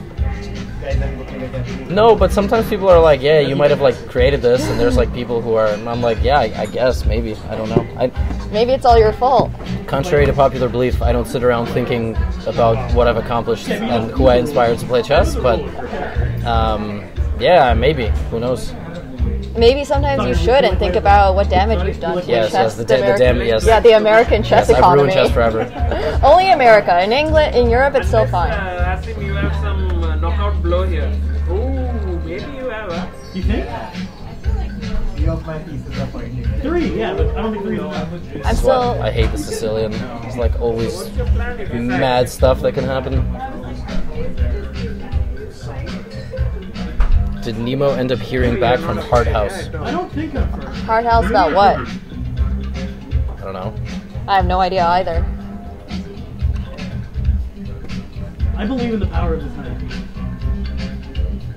No, but sometimes people are like, yeah, you might have like created this, and there's like people who are, and I'm like, yeah, I, I guess maybe, I don't know. I, Maybe it's all your fault. contrary to popular belief, I don't sit around thinking about what I've accomplished and who I inspired to play chess, but um, yeah, maybe. Who knows? Maybe sometimes you should and think about what damage you've done to Yes, chess. yes, the da- the American- dam- yes. Yeah, the American chess Yes, I've economy. ruined chess forever. Only America. In England, in Europe, it's still fine. Asim, you have some knockout blow here. Ooh, maybe you have, huh? You think? Three, yeah, but I don't think three. I'm still. I hate the Sicilian. It's like always mad stuff that can happen. Did Nemo end up hearing back from Hart House? I don't think I've heard. Hart house about what? I don't know. I have no idea either. I believe in the power of the time.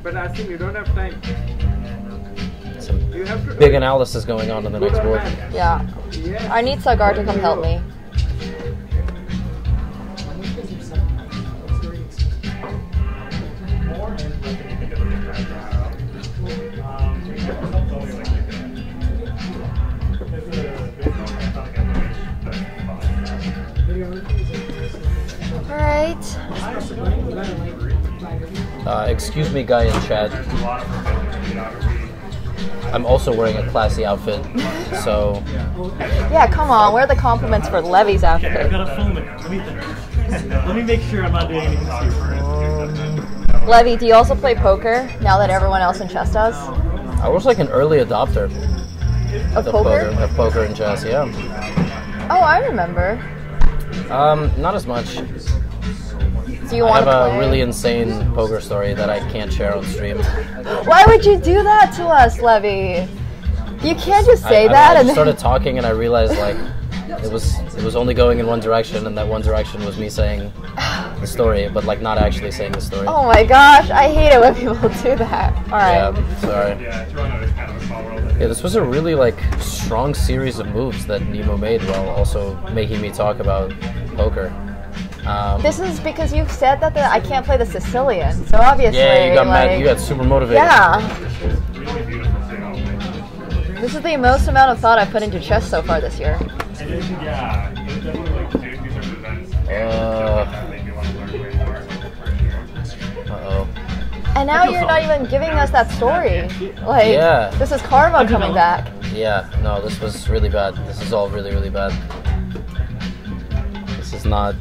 But Asim, you don't have time. Some You have to big analysis going on in the Good next or board. bad. Yeah. Yes. I need Sagar to come help me. Alright. Uh, excuse me, guy in chat. I'm also wearing a classy outfit, so Yeah, come on. Where are the compliments for Levy's Okay, I outfit? gotta film it. Let me think. Let me make sure I'm not doing anything stupid. Levy, do you also play poker now that everyone else in chess does? I was like an early adopter. Of the poker? of poker and chess. Yeah. Oh, I remember. Um, not as much. Do you I want have a really insane poker story that I can't share on stream. Why would you do that to us, Levy? You can't just say I, I, that I and just started talking and I realized like it was it was only going in one direction and that one direction was me saying the story, but like not actually saying the story. Oh my gosh, I hate it when people do that. All right. Yeah, sorry. Yeah, Toronto is kind of a small world. Yeah, this was a really like strong series of moves that Nemo made while also making me talk about poker. Um, This is because you said that the, I can't play the Sicilian, so obviously. yeah, you got like, mad. You got super motivated. Yeah. This is the most amount of thought I've put into chess so far this year. Yeah, it's definitely like doing these sort of events. Uh that make me want to learn way more. oh. And now you're not even giving us that story. Like, Yeah. this is karma coming back. Yeah, no, this was really bad. This is all really, really bad. This is not.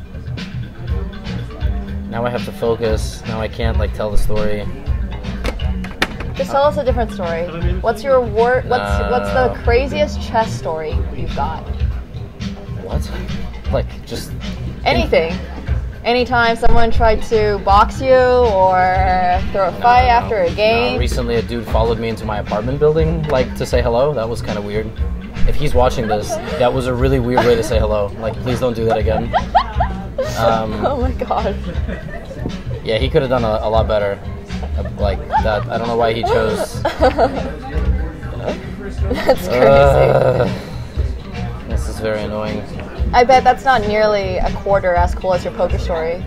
Now I have to focus. Now I can't like tell the story. Just tell us a different story. What's your wor- What's what's the Uh, craziest chess story you've got? What? Like just Anything. Anytime someone tried to box you or throw a fight after a Uh, game. recently, a dude followed me into my apartment building, like to say hello. That was kind of weird. If he's watching this, that was a really weird way to say hello. Like, please don't do that again. Um, oh my god. yeah, he could have done a, a lot better. Like that. I don't know why he chose. That's crazy. Uh, this is very annoying. I bet that's not nearly a quarter as cool as your poker story.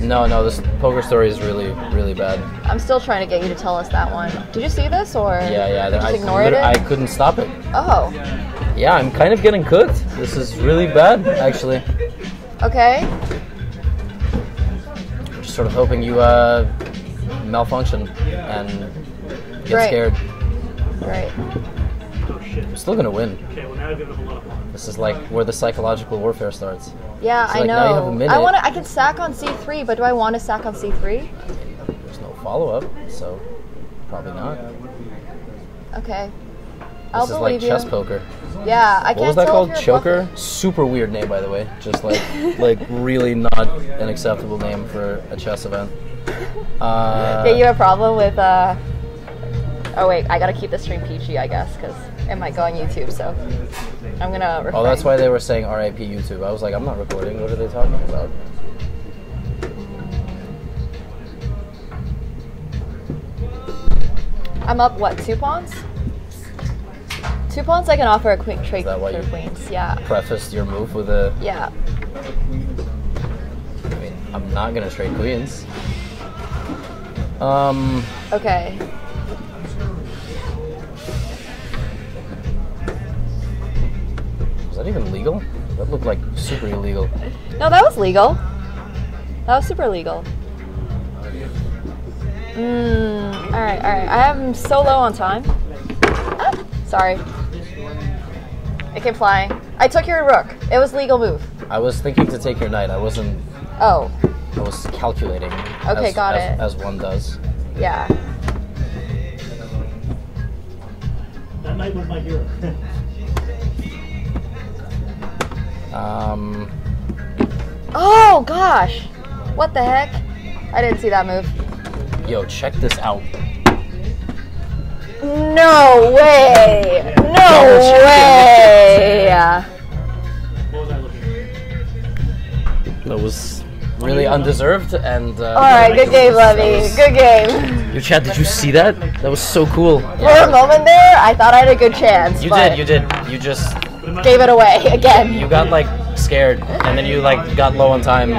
No, no, this poker story is really, really bad. I'm still trying to get you to tell us that one. Did you see this or Yeah, yeah. just I, ignored lit- it? I couldn't stop it. Oh, Yeah, I'm kind of getting cooked. This is really bad, actually. Okay. Just sort of hoping you uh, malfunction and get Great. scared. Great. I'm still gonna win. Okay, well now I've given up a lot of fun. This is like where the psychological warfare starts. Yeah, So, I like, know. now you have a minute. I want. I can sack on C3, but do I want to sack on C3? There's no follow up, so probably not. Okay. This I'll is like believe you. chess poker. Yeah, I what can't was that called? Choker? Super weird name, by the way. Just like, like really not an acceptable name for a chess event. Uh, Yeah, you have a problem with. uh... Oh wait, I gotta keep the stream peachy, I guess, because it might go on YouTube. So I'm gonna. Refrain. oh, that's why they were saying RIP YouTube. I was like, I'm not recording. What are they talking about? I'm up. What? Two pawns. Two pawns. I can offer a quick trade for queens. Yeah. Prefaced your move with a. Yeah. I mean, I'm not gonna trade queens. Um, Okay. was that even legal? That looked like super illegal. No, that was legal. That was super legal. Mmm. All right, all right. I am so low on time. Ah, sorry. It came flying. I took your rook. It was legal move. I was thinking to take your knight. I wasn't. Oh, I was calculating. Okay, as, got as, it. As one does. yeah. That night was my hero. Um, Oh gosh. What the heck? I didn't see that move. yo, check this out. No way. No way. what was I looking at? That was really undeserved and. Uh, All right, good game, that Levy. Good game. Yo, Chad, did you see that? That was so cool. For a moment there, I thought I had a good chance. You did, you did. You just Gave it away again. you got like scared and then you like got low on time.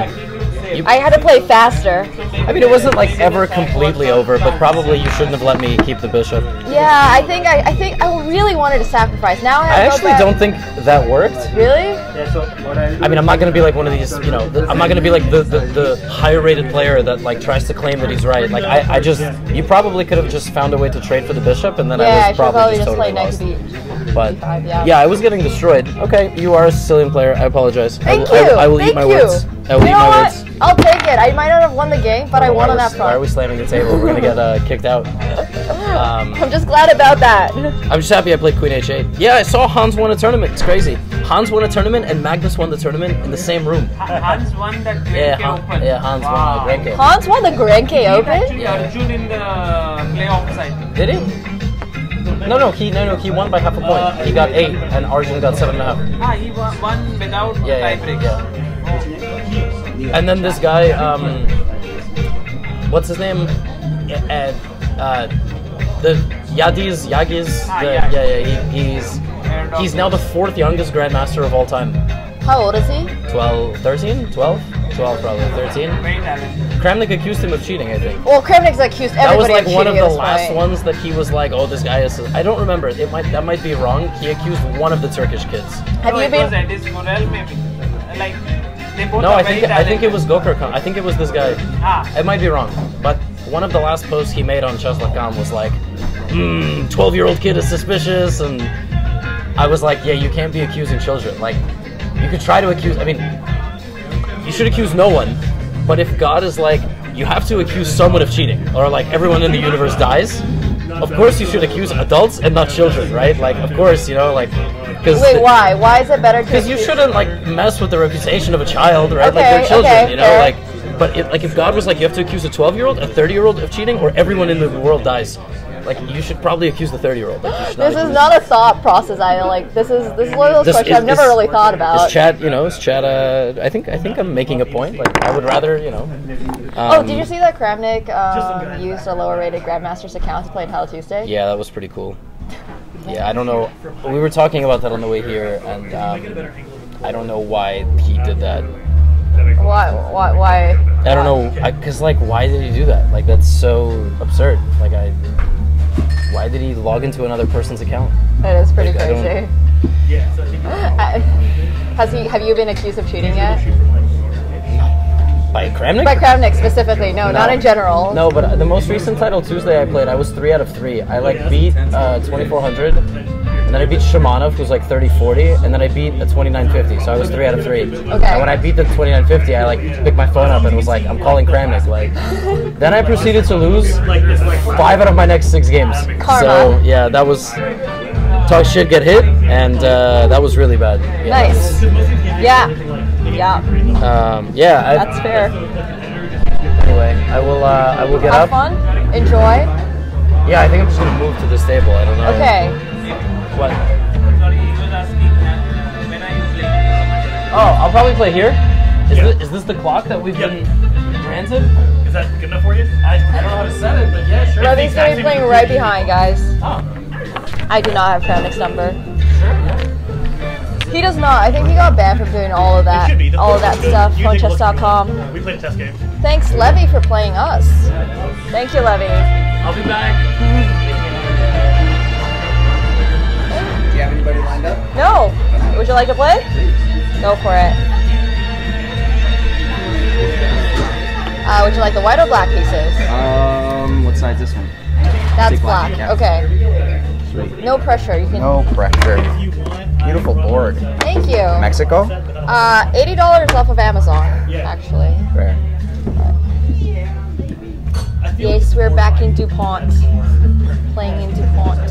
I had to play faster. I mean, it wasn't like ever completely over, but probably you shouldn't have let me keep the bishop. Yeah, I think I, I think I really wanted to sacrifice. Now I I actually don't think that worked. Really? Yeah, so I I mean, I'm not gonna be like one of these, you know, the, I'm not gonna be like the, the, the higher rated player that like tries to claim that he's right. Like, I, I just, you probably could have just found a way to trade for the bishop, and then yeah, I I was probably, probably just totally lost. But yeah. yeah, I was getting destroyed. Okay, you are a Sicilian player. I apologize. Thank I will, you. I will, I will Thank eat my you. words. I will you know what? words. I'll take it. I might not have won the game, but I won why on we're- that Why are we slamming the table? We're gonna get uh, kicked out. Um, I'm just glad about that. I'm just happy I played Queen H8. Yeah, I saw Hans won a tournament. It's crazy. Hans won a tournament and Magnus won the tournament in the same room. Hans won the Grand Yeah, K Han- Open. yeah, Hans won the Grenke. Hans won the Grenke Open. Actually, Arjun in the playoff side. Did he? No, no, he no, no, he won by half a point. He got eight, and Arjun got seven and a half. Ah, he won, won without Yeah, yeah, yeah. And then this guy, um, what's his name? Uh, uh, the Yadiz, Yagiz. Ah, the, yeah. yeah, yeah. He, he's he's now the fourth youngest grandmaster of all time. How old is he? 12, 13, 12, 12 probably 13. Kramnik accused him of cheating, I think. Well, Kramnik's accused everybody That was like one of the last point. ones that he was like, "Oh, this guy is." I don't remember. It might that might be wrong. He accused one of the Turkish kids. Have no, you it been? was Ediz Gurel maybe. Like, they both No, I think I think it was Khan. I think it was this guy. Ah. It might be wrong, but one of the last posts he made on Chess.com was like, "Hmm, 12 year old kid is suspicious," and I was like, "Yeah, you can't be accusing children. Like, you could try to accuse. I mean, you should accuse no one, but if God is like, you have to accuse someone of cheating, or like everyone in the universe dies." Of course, you should accuse adults and not children, right? Like, of course, you know, like, because Wait, why? Why is it better because you shouldn't like mess with the reputation of a child, right? like Okay, they're children, okay, you know. fair. Like, but it, like if God was like, you have to accuse a twelve-year-old, a thirty-year-old of cheating, or everyone in the world dies, like you should probably accuse the thirty-year-old. Like, This is not a thought process. I like. This is this is one of those This questions is- I've never is- really thought about. Is chat, you know, is chat? Uh, I think I think I'm making a point. Like I would rather, you know. oh, um, did you see that Kramnik um, used a lower-rated Grandmaster's account to play in Hello Tuesday? Yeah, that was pretty cool. Yeah, I don't know. We were talking about that on the way here, and um, I don't know why he did that. Why? Why? Why? I don't know, because like, why did he do that? Like, that's so absurd. Like, I, why did he log into another person's account? That is pretty Like, I don't- crazy. I- Has he? Have you been accused of cheating yet? By Kramnik? By Kramnik specifically? No, not in general. No, but the most recent title Tuesday I played, I was three out of three. I like beat uh, 2400, and then I beat Shamanov, who's like 3040, and then I beat a 2950. So I was three out of three. Okay. And when I beat the 2950, I like picked my phone up and was like, I'm calling Kramnik. Like, then I proceeded to lose five out of my next six games. Karma. So yeah, that was talk shit, get hit, and uh, that was really bad. Yeah, Nice. Yeah. Yeah. Um, yeah. I, That's fair. Anyway, I will. Uh, I will get Have up. fun. Enjoy. Yeah, I think I'm just gonna move to this table. I don't know. Okay. What? Sorry, he was asking uh, when are you playing? Oh, I'll probably play here. Is, this, is this the clock that we've been granted? Is that good enough for you? I, I don't know how to set it, but yeah, sure. Levy's gonna be playing right behind, guys. Oh. I do not have Kramnik's number. He does not. I think he got banned from doing all of that, should be. The all of that stuff you on chess.com. We played a test game. Thanks, Levy, for playing us. Thank you, Levy. I'll be back. Have anybody lined up? No. Would you like to play? Go for it. Uh, would you like the white or black pieces? Um, what side's this one? That's black. black, yeah. Okay. Sweet. No pressure. You can. No pressure. Beautiful board. Thank you. Mexico? Uh, eighty dollars off of Amazon, actually. Rare. Yes, we're back in DuPont. Playing in DuPont.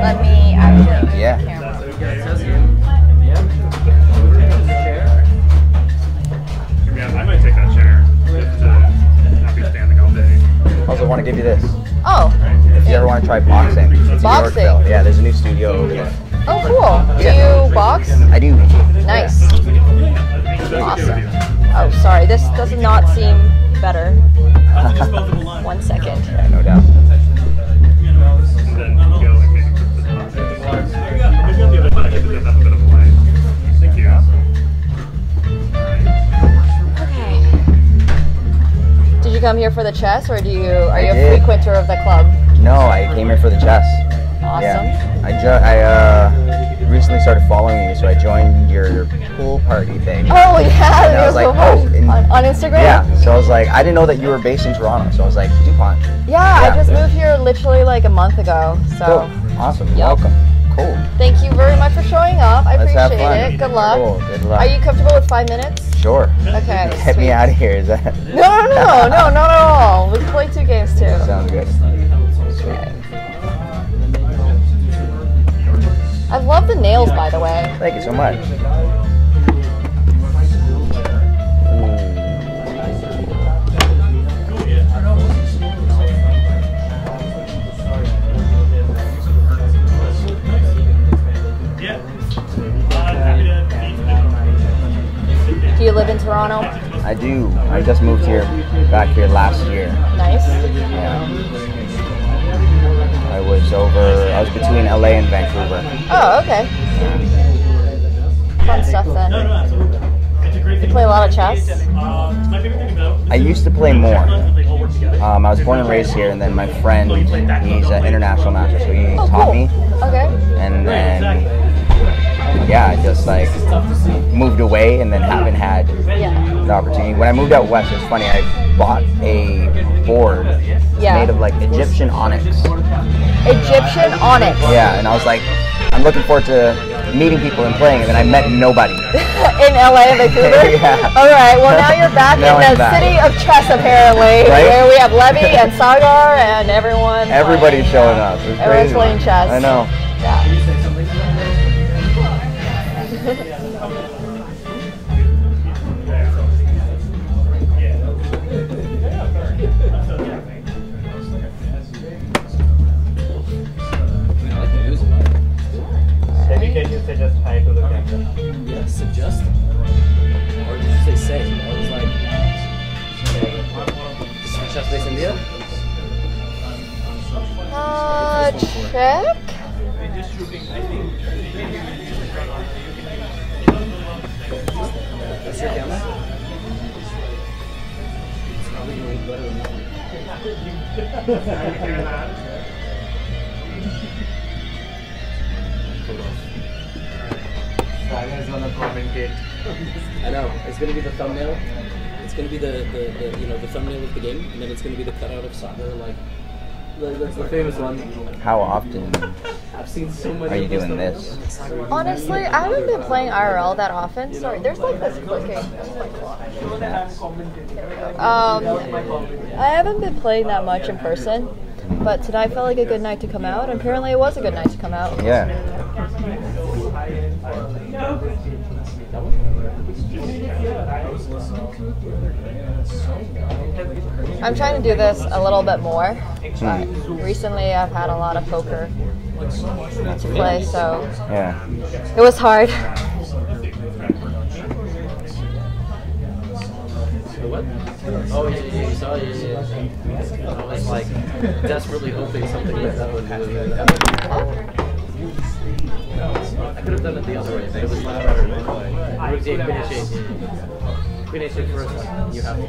Let me actually. Yeah. Yeah, I might take that chair. Just to not be standing all day. Also, want to give you this. Oh. If you ever want to try boxing, it's Boxing? in Yeah, there's a new studio over there. Oh, cool. Do Yeah. you box? I do. Nice. Awesome. Oh, sorry. This does not seem better. One second. Yeah, no doubt. Thank you. Did you come here for the chess, or do you are you a did. frequenter of the club? No, I came here for the chess. Awesome. Yeah. I ju- I uh recently started following you, so I joined your pool party thing. Oh yeah, And I was like, so oh, and- on, on Instagram. Yeah, so I was like, I didn't know that you were based in Toronto, so I was like, DuPont. Yeah, I Yeah. just moved here literally like a month ago. So Cool. Awesome. Yep. Welcome. Cool. thank you very much for showing up. I Let's appreciate it. Good luck. Cool. Good luck. Are you comfortable with five minutes? Sure. Okay. Get me out of here. Is that? No, no, no, no, not at all. We can play two games too. Sounds good. I love the nails, by the way. Thank you so much. Do you live in Toronto? I do. I just moved here, back here last year. Nice. Yeah. I was over. I was between LA and Vancouver. Oh, okay. Fun stuff then. You play a lot of chess? I used to play more. Um, I was born and raised here, and then my friend, he's an international master, so he Oh, taught cool. me. Okay. and then yeah, just like moved away and then haven't had Yeah. the opportunity. When I moved out west, it's funny. I bought a board Yeah. made of like Egyptian onyx. Egyptian onyx. Yeah, and I was like, I'm looking forward to meeting people and playing, and then I met nobody. in LA and Vancouver? Yeah. All right. Well, now you're back Now in I'm the back. city of chess, apparently, Right? where we have Levy and Sagar and everyone. Everybody's showing up. It's Everyone's crazy. playing chess. I know. Maybe hi to? Yeah, suggest. Or did you say say? I was like, is chess India? Uh, check. That's your camera? It's probably gonna look better than that. Sagar is gonna commentate. I know. It's gonna be the thumbnail. It's gonna be the, the, the you know the thumbnail of the game, and then it's gonna be the cutout of Sagar, like the- that's the famous one. How often I've seen so many. are you doing this? Honestly, I haven't been playing IRL that often. Sorry, there's like this clicking. Um, I haven't been playing that much in person, but tonight felt like a good night to come out. And apparently, it was a good night to come out. Yeah. I'm trying to do this a little bit more, but Hmm. recently I've had a lot of poker to play, so Yeah. it was hard. What? Oh yeah, yeah, you saw, yeah, yeah. I was like desperately hoping something like that would happen. I could have done it the other way, but it was much better. Rook eight, finish eight. Finish it first. You have to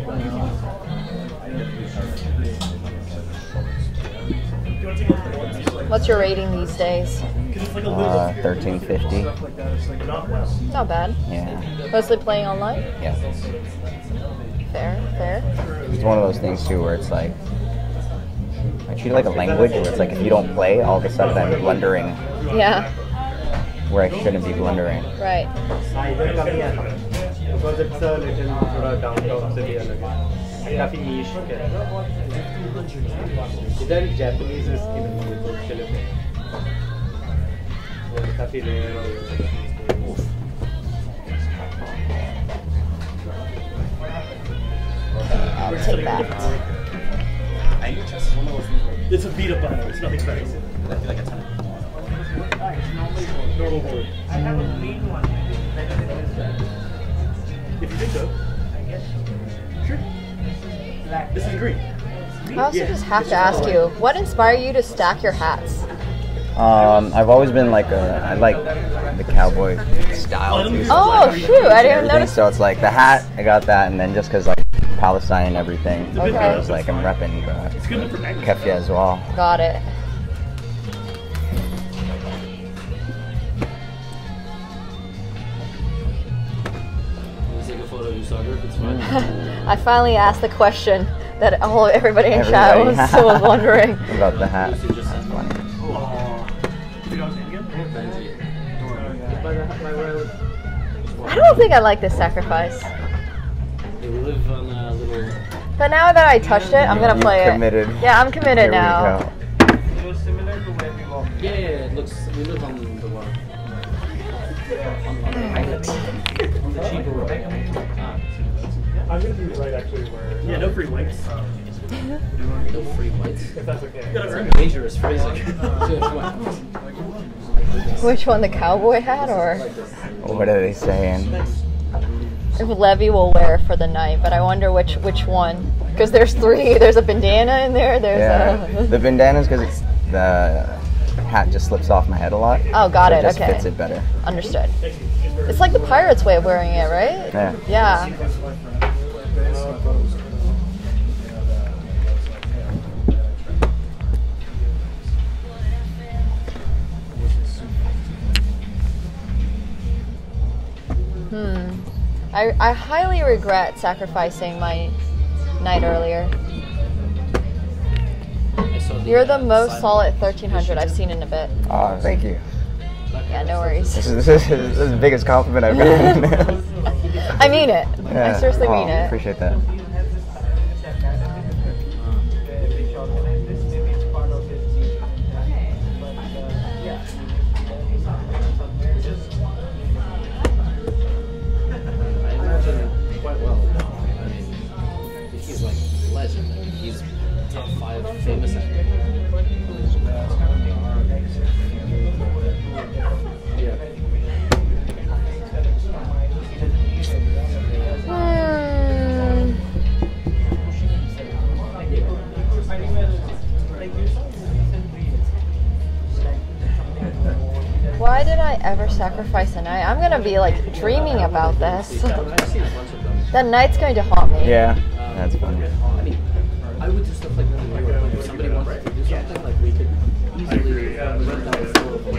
What's your rating these days? Uh, 1350. Not bad. Yeah. Mostly playing online? Yeah. Fair, fair. It's one of those things too where it's like I treat it like a language where it's like if you don't play, all of a sudden I'm blundering Yeah, where I shouldn't be blundering. right. इधर कमी है because it's a little थोड़ा downtown से भी अलग है काफी niche है इधर Japanese is given me तो चले वो काफी rare और I'll take that. I know chess is one of those things where it's a beat up button. It's nothing special. I feel like a ton. Normal board. I have a green one. If you think so. Sure. This is green. I also just have to ask you, what inspired you to stack your hats? Um, I've always been like a I like the cowboy style. too. Oh shoot, I didn't Everything, notice. So it's like the hat, I got that, and then just because like Palestine and everything, Okay. was like I'm repping uh, Keffiyeh as well. Got it. I finally asked the question that all everybody in chat was, was wondering. About the hat. That's funny. I don't think I like this sacrifice. We live on a little. But now that I touched it, I'm gonna You play committed. it. Yeah, I'm committed Here we now. go. Yeah, yeah, it looks. We live on the water. On, on, Alright. on the cheaper road. I'm gonna be right actually where. Yeah, no free whites. Um, no free whites. If that's okay. It's dangerous phrasing. Which one, the cowboy hat or What are they saying? if Levy will wear for the night? But I wonder which which one because there's three. There's a bandana in there. There's Yeah. a The bandana's because it's the hat just slips off my head a lot. Oh, got so it, just okay. fits it better. understood. It's like the pirate's way of wearing it, right? Yeah. Yeah. Hmm. I, I highly regret sacrificing my night earlier. You're the most solid 1300 I've seen in a bit. Oh, thank you. Yeah, no worries. This is, this is, this is the biggest compliment I've gotten. I mean it. I seriously Oh, mean it. I appreciate that. Ever sacrifice a night? I'm gonna be like dreaming about this. that night's going to haunt me. Yeah, that's funny. I mean, I would do stuff like that in Europe. Like, if somebody wanted to do something, like we could easily uh, rent out the floor of the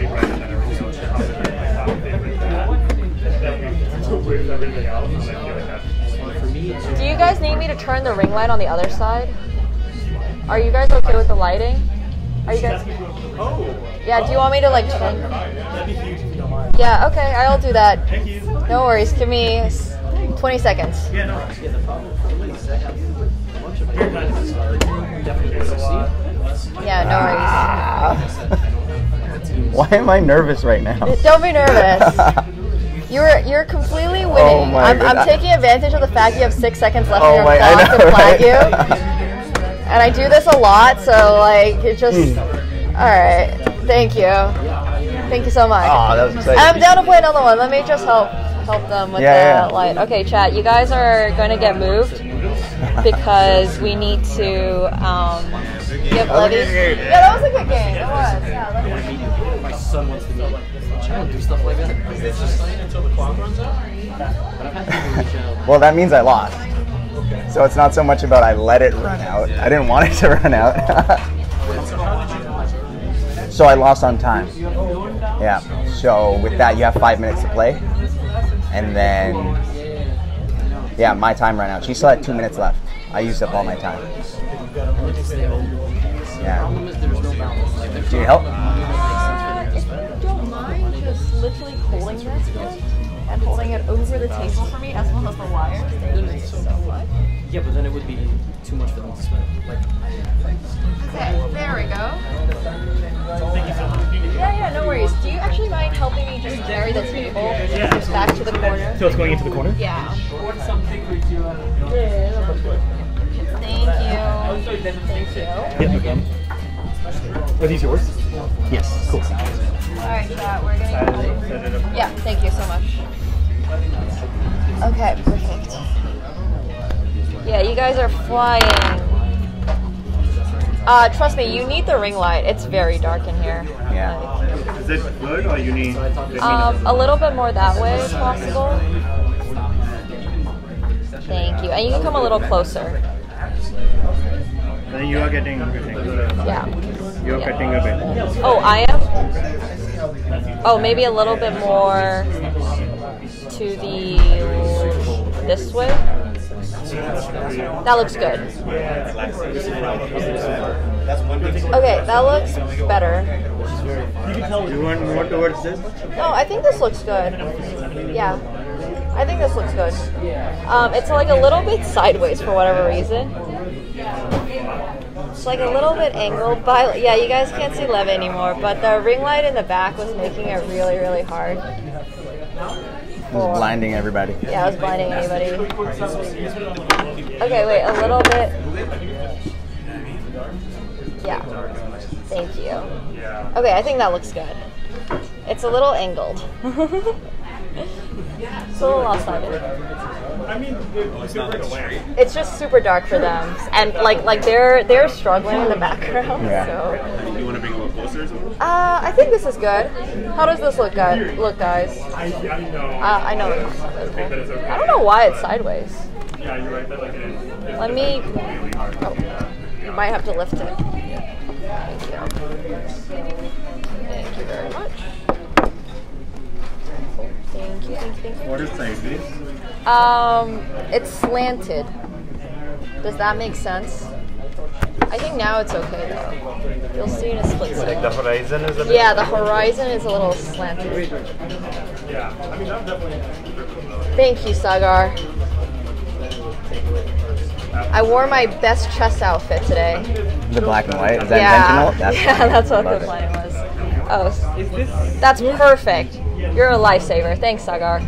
For me, Do you guys need me to turn the ring light on the other side? Are you guys okay with the lighting? Are you guys? Yeah. Do you want me to like turn? That'd be huge if you don't mind. Yeah. Okay. I'll do that. Thank you. No worries. Give me 20 seconds. Yeah, no. Yeah, the problem is I have a bunch of ideas that are definitely. Yeah. No worries. Why am I nervous right now? Don't be nervous. You're you're completely winning. Oh my I'm, I'm taking advantage of the fact you have six seconds left Oh on your my- I clock know, to flag right? you. And I do this a lot, so like it just. Hmm. All right. Thank you. Thank you so much. Aw, that was exciting. I'm down to play another one. Let me just help help them with Yeah, the yeah. light. Okay, chat. You guys are going to get moved because we need to um, give That was a Levy. Yeah, that was a good game. It was. Yeah, Levy- My son wants to meet. I don't do stuff like that. It's just until the clock runs out. But I've had people reach out. Well, that means I lost. So it's not so much about I let it run out. I didn't want it to run out. so I lost on time. Yeah. So with that, you have five minutes to play, and then yeah, my time ran out. She still had two minutes left. I used up all my time. Yeah. Do you help? If you don't mind just literally holding this and holding it over the table for me as well as the wires, thank you so much. Yeah, but then it would be too much for them to spend. Like, Okay, there we go. Yeah, yeah, no worries. Do you actually mind helping me just carry the table back to the corner? So it's going into the corner? Yeah. Yeah, Thank you. Thank you. Yeah, no problem. Are these yours? Yes. Cool. Alright, chat, we're gonna Yeah, thank you so much. Okay, perfect. Yeah, you guys are flying. Uh, trust me, you need the ring light. It's very dark in here. Yeah. Is it good or you need? Um, a little bit more that way if possible. Thank you. And you can come a little closer. Then you are getting. everything. Yeah. You're Yeah. cutting a bit. Oh, I am? Oh, maybe a little bit more to the this way. That looks good. Okay, that looks better. You want more towards this? No, I think this looks good. Yeah. I think this looks good. Um, it's like a little bit sideways for whatever reason. It's like a little bit angled, but yeah, you guys can't see Lev anymore, but the ring light in the back was making it really, really hard. It was blinding everybody. Yeah, I was blinding anybody. Okay, wait, a little bit. Yeah. Thank you. Okay, I think that looks good. It's a little angled. it's a little lopsided. I mean, it's not like straight. It's just super dark for them, and like like they're they're struggling in the background. Yeah. So, uh, I think this is good. How does this look, guys? Look, guys. I, I know. Uh, I know I think that okay. I don't know why it's sideways. Yeah, you're right. That like it is. Let me. Oh, you might have to lift it. Thank you. Thank you very much. Thank you, thank you, thank you. What is sideways? Um, it's slanted. Does that make sense? I think now it's okay though. You'll see in a split Like second. the horizon is a bit. Yeah, the horizon is a little slanted. Yeah. I mean, that definitely. Thank you, Sagar. I wore my best chess outfit today. The black and white. Is that yeah, intentional? yeah, fine. that's what Love the plan was. Oh, that's perfect. You're a lifesaver. Thanks, Sagar.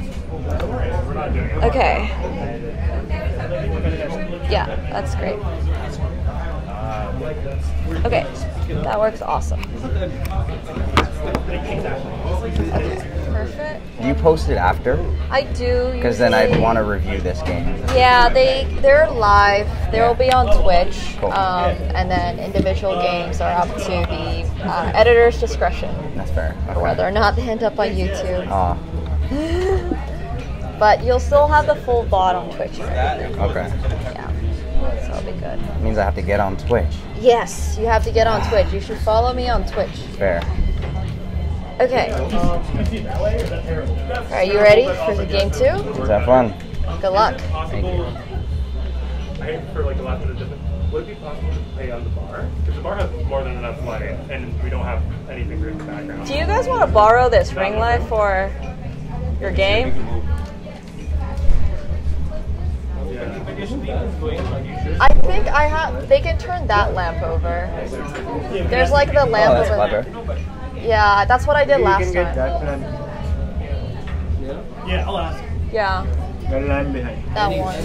Okay. Yeah, that's great. Okay, that works awesome. Perfect. Do you post it after? I do. Because then I'd want to review this game. Yeah, they they're live. They will be on Twitch, Cool. um, and then individual games are up to the uh, editor's discretion That's fair. for whether or not they end up on YouTube. Aw, But you'll still have the full bot on Twitch and okay. Yeah, so it'll be good. means I have to get on Twitch. Yes, you have to get on Twitch. You should follow me on Twitch. Fair. Okay. Um, Are you ready for the game two? Let's have fun. Good luck. Thank you. I hate for like a lot of the different. Would it be possible to play on the bar? Because the bar has more than enough light, and we don't have anything in the background. Do you guys want to borrow this ring light for your game? I think I have. They can turn that lamp over. There's like the lamp Oh, that's over clever. there. Yeah, that's what I did You last can get time. that one. Yeah, I'll ask. Yeah, The lamp behind. that one.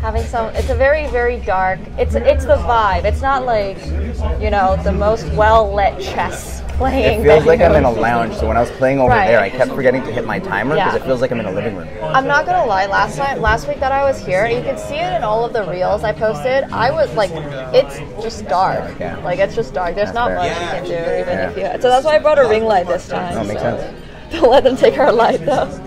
Having some. It's a very very dark. It's it's the vibe. It's not like you know the most well lit chess playing. It feels like I'm in a lounge, so when I was playing over Right. there, I kept forgetting to hit my timer because Yeah. it feels like I'm in a living room. I'm not gonna lie. Last night, last week that I was here, you can see it in all of the reels I posted. I was like, it's just dark. Yeah. Like it's just dark. There's not fair. much you can do, even Yeah. if you. So that's why I brought a ring light this time. Oh, makes so. sense. Don't let them take our light though.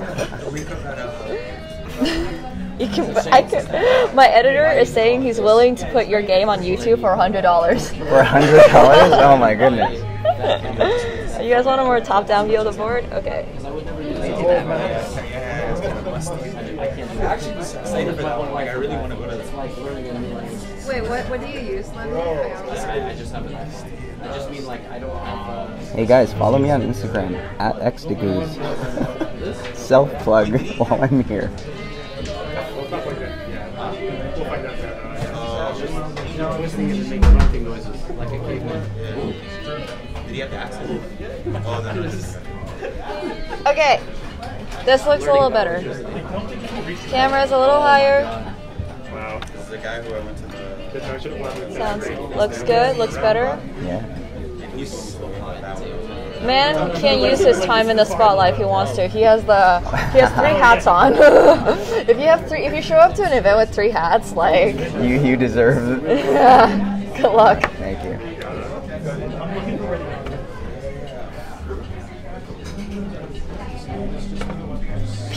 You can, I can, my editor is saying he's willing to put your game on YouTube for hundred dollars. For a hundred dollars? Oh my goodness. You guys want a more top-down view of the board? Okay. Wait, what? What do you use, Hey guys, follow me on Instagram at xdeguz. Self plug while I'm here. Uh, I was thinking to make grunting noises like a caveman. Did he have the accent? Oh, no, no, this is- Okay, this looks a little better. Camera's a little higher. Wow. This is the guy who I went to the. Sounds looks good. Looks better. Yeah. You slow down. Man can't use his time in the spotlight if he wants to. He has the he has three hats on. if you have three, if you show up to an event with three hats, like You you deserve it. yeah, good luck. Thank you.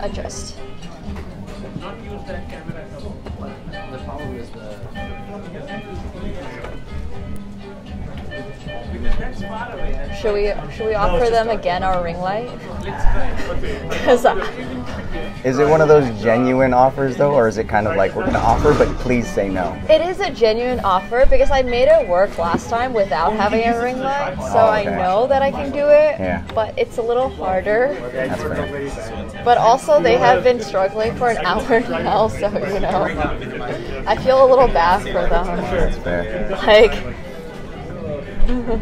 Adjust. Not use that camera. The problem is the. Should we should we offer it's them again our ring light? Let's. Because Is it one of those genuine offers though, or is it kind of like we're gonna offer, but please say no? it is a genuine offer because I made it work last time without having a ring light, so Oh, I know that I can do it. Yeah. But it's a little harder. That's fair. But also, they have been struggling for an hour now, so you know, I feel a little bad for them. That's fair. Like,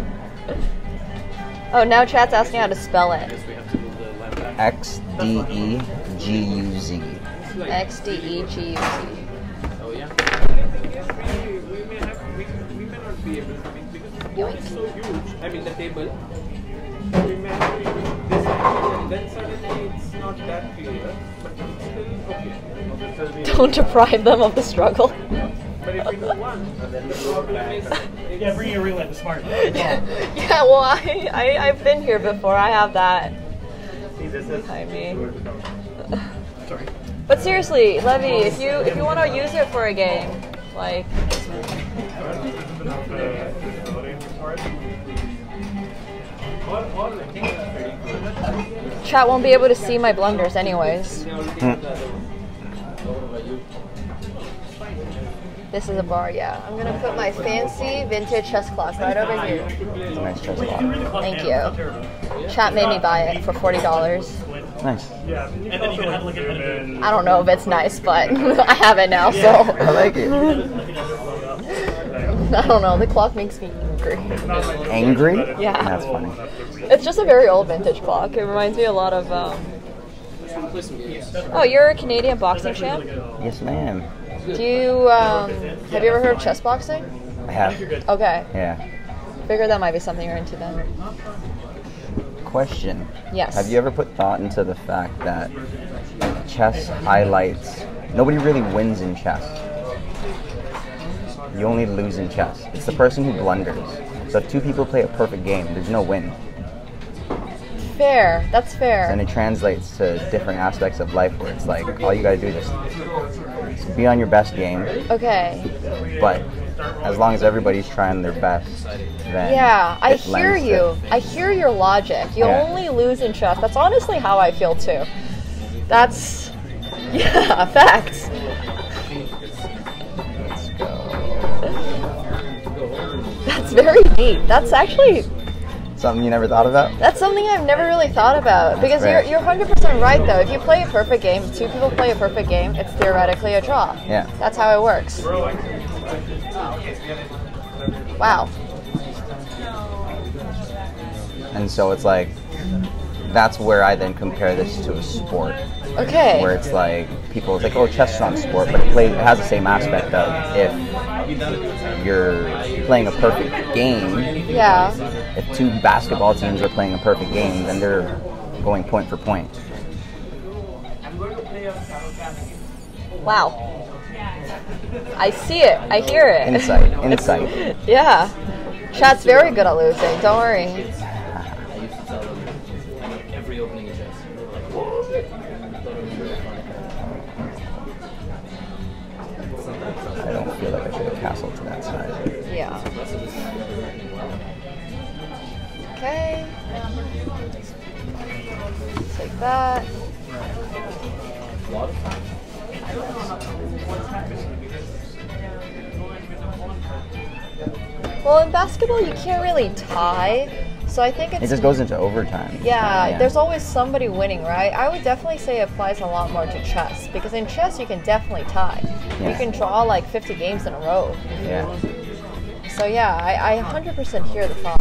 oh, now chat's asking how to spell it. X D E G U Z. X D E G U Z. Oh yeah. We, we may have we, we may not be able to be because it's so huge. I mean the table. We may have to use this and then suddenly it's not that clear. But it's still okay. Don't deprive them of the struggle. But if we do one, then the problem is Yeah, bring your ring light to smart. yeah, well, I, I I've been here before. I have that behind me. Sorry. But seriously, Levy, if you if you want to use it for a game, like chat won't be able to see my blunders anyways. Hmm. This is a bar, yeah. I'm gonna put my fancy vintage chess clock right over here. It's a nice chess clock. Thank you. Chat made me buy it for forty dollars. Nice. Yeah, and then you can have like a I don't know if it's nice, but I have it now, so I like it. I don't know. The clock makes me angry. Angry? Yeah. That's funny. It's just a very old vintage clock. It reminds me a lot of. Um... Oh, you're a Canadian boxing champ. Yes, ma'am. Do you um, have you ever heard of chess boxing? I have. Okay, Yeah. figure that might be something you're into then. Question. Yes. Have you ever put thought into the fact that chess highlights nobody really wins in chess? You only lose in chess. It's the person who blunders. So if two people play a perfect game, there's no win. Fair. That's fair. And it translates to different aspects of life where it's like all you gotta do is just be on your best game. Okay. But as long as everybody's trying their best, then Yeah, I hear you. I hear your logic. You Yeah. only lose in chess. That's honestly how I feel too. That's yeah, facts. That's very neat. That's actually Something you never thought about? that's something I've never really thought about because you're you're 100% right though. If you play a perfect game, two people play a perfect game, it's theoretically a draw. Yeah. That's how it works. Wow. And so it's like that's where I then compare this to a sport. Okay. Where it's like people it's like, oh chess is not a sport, but it plays it has the same aspect of if you're playing a perfect game, Yeah. if two basketball teams are playing a perfect game, then they're going point for point. Wow. I see it. I hear it. Insight. Insight. yeah. Chat's very good at losing. Don't worry. Castled to that side. Yeah. Okay. Um, take that. Well, in basketball, you can't really tie, so I think It just goes into overtime. yeah, there's always somebody winning, right? I would definitely say it applies a lot more to chess because in chess you can definitely tie. You can draw like 50 games in a row. Yeah. So yeah, I, I 100% hear the thought.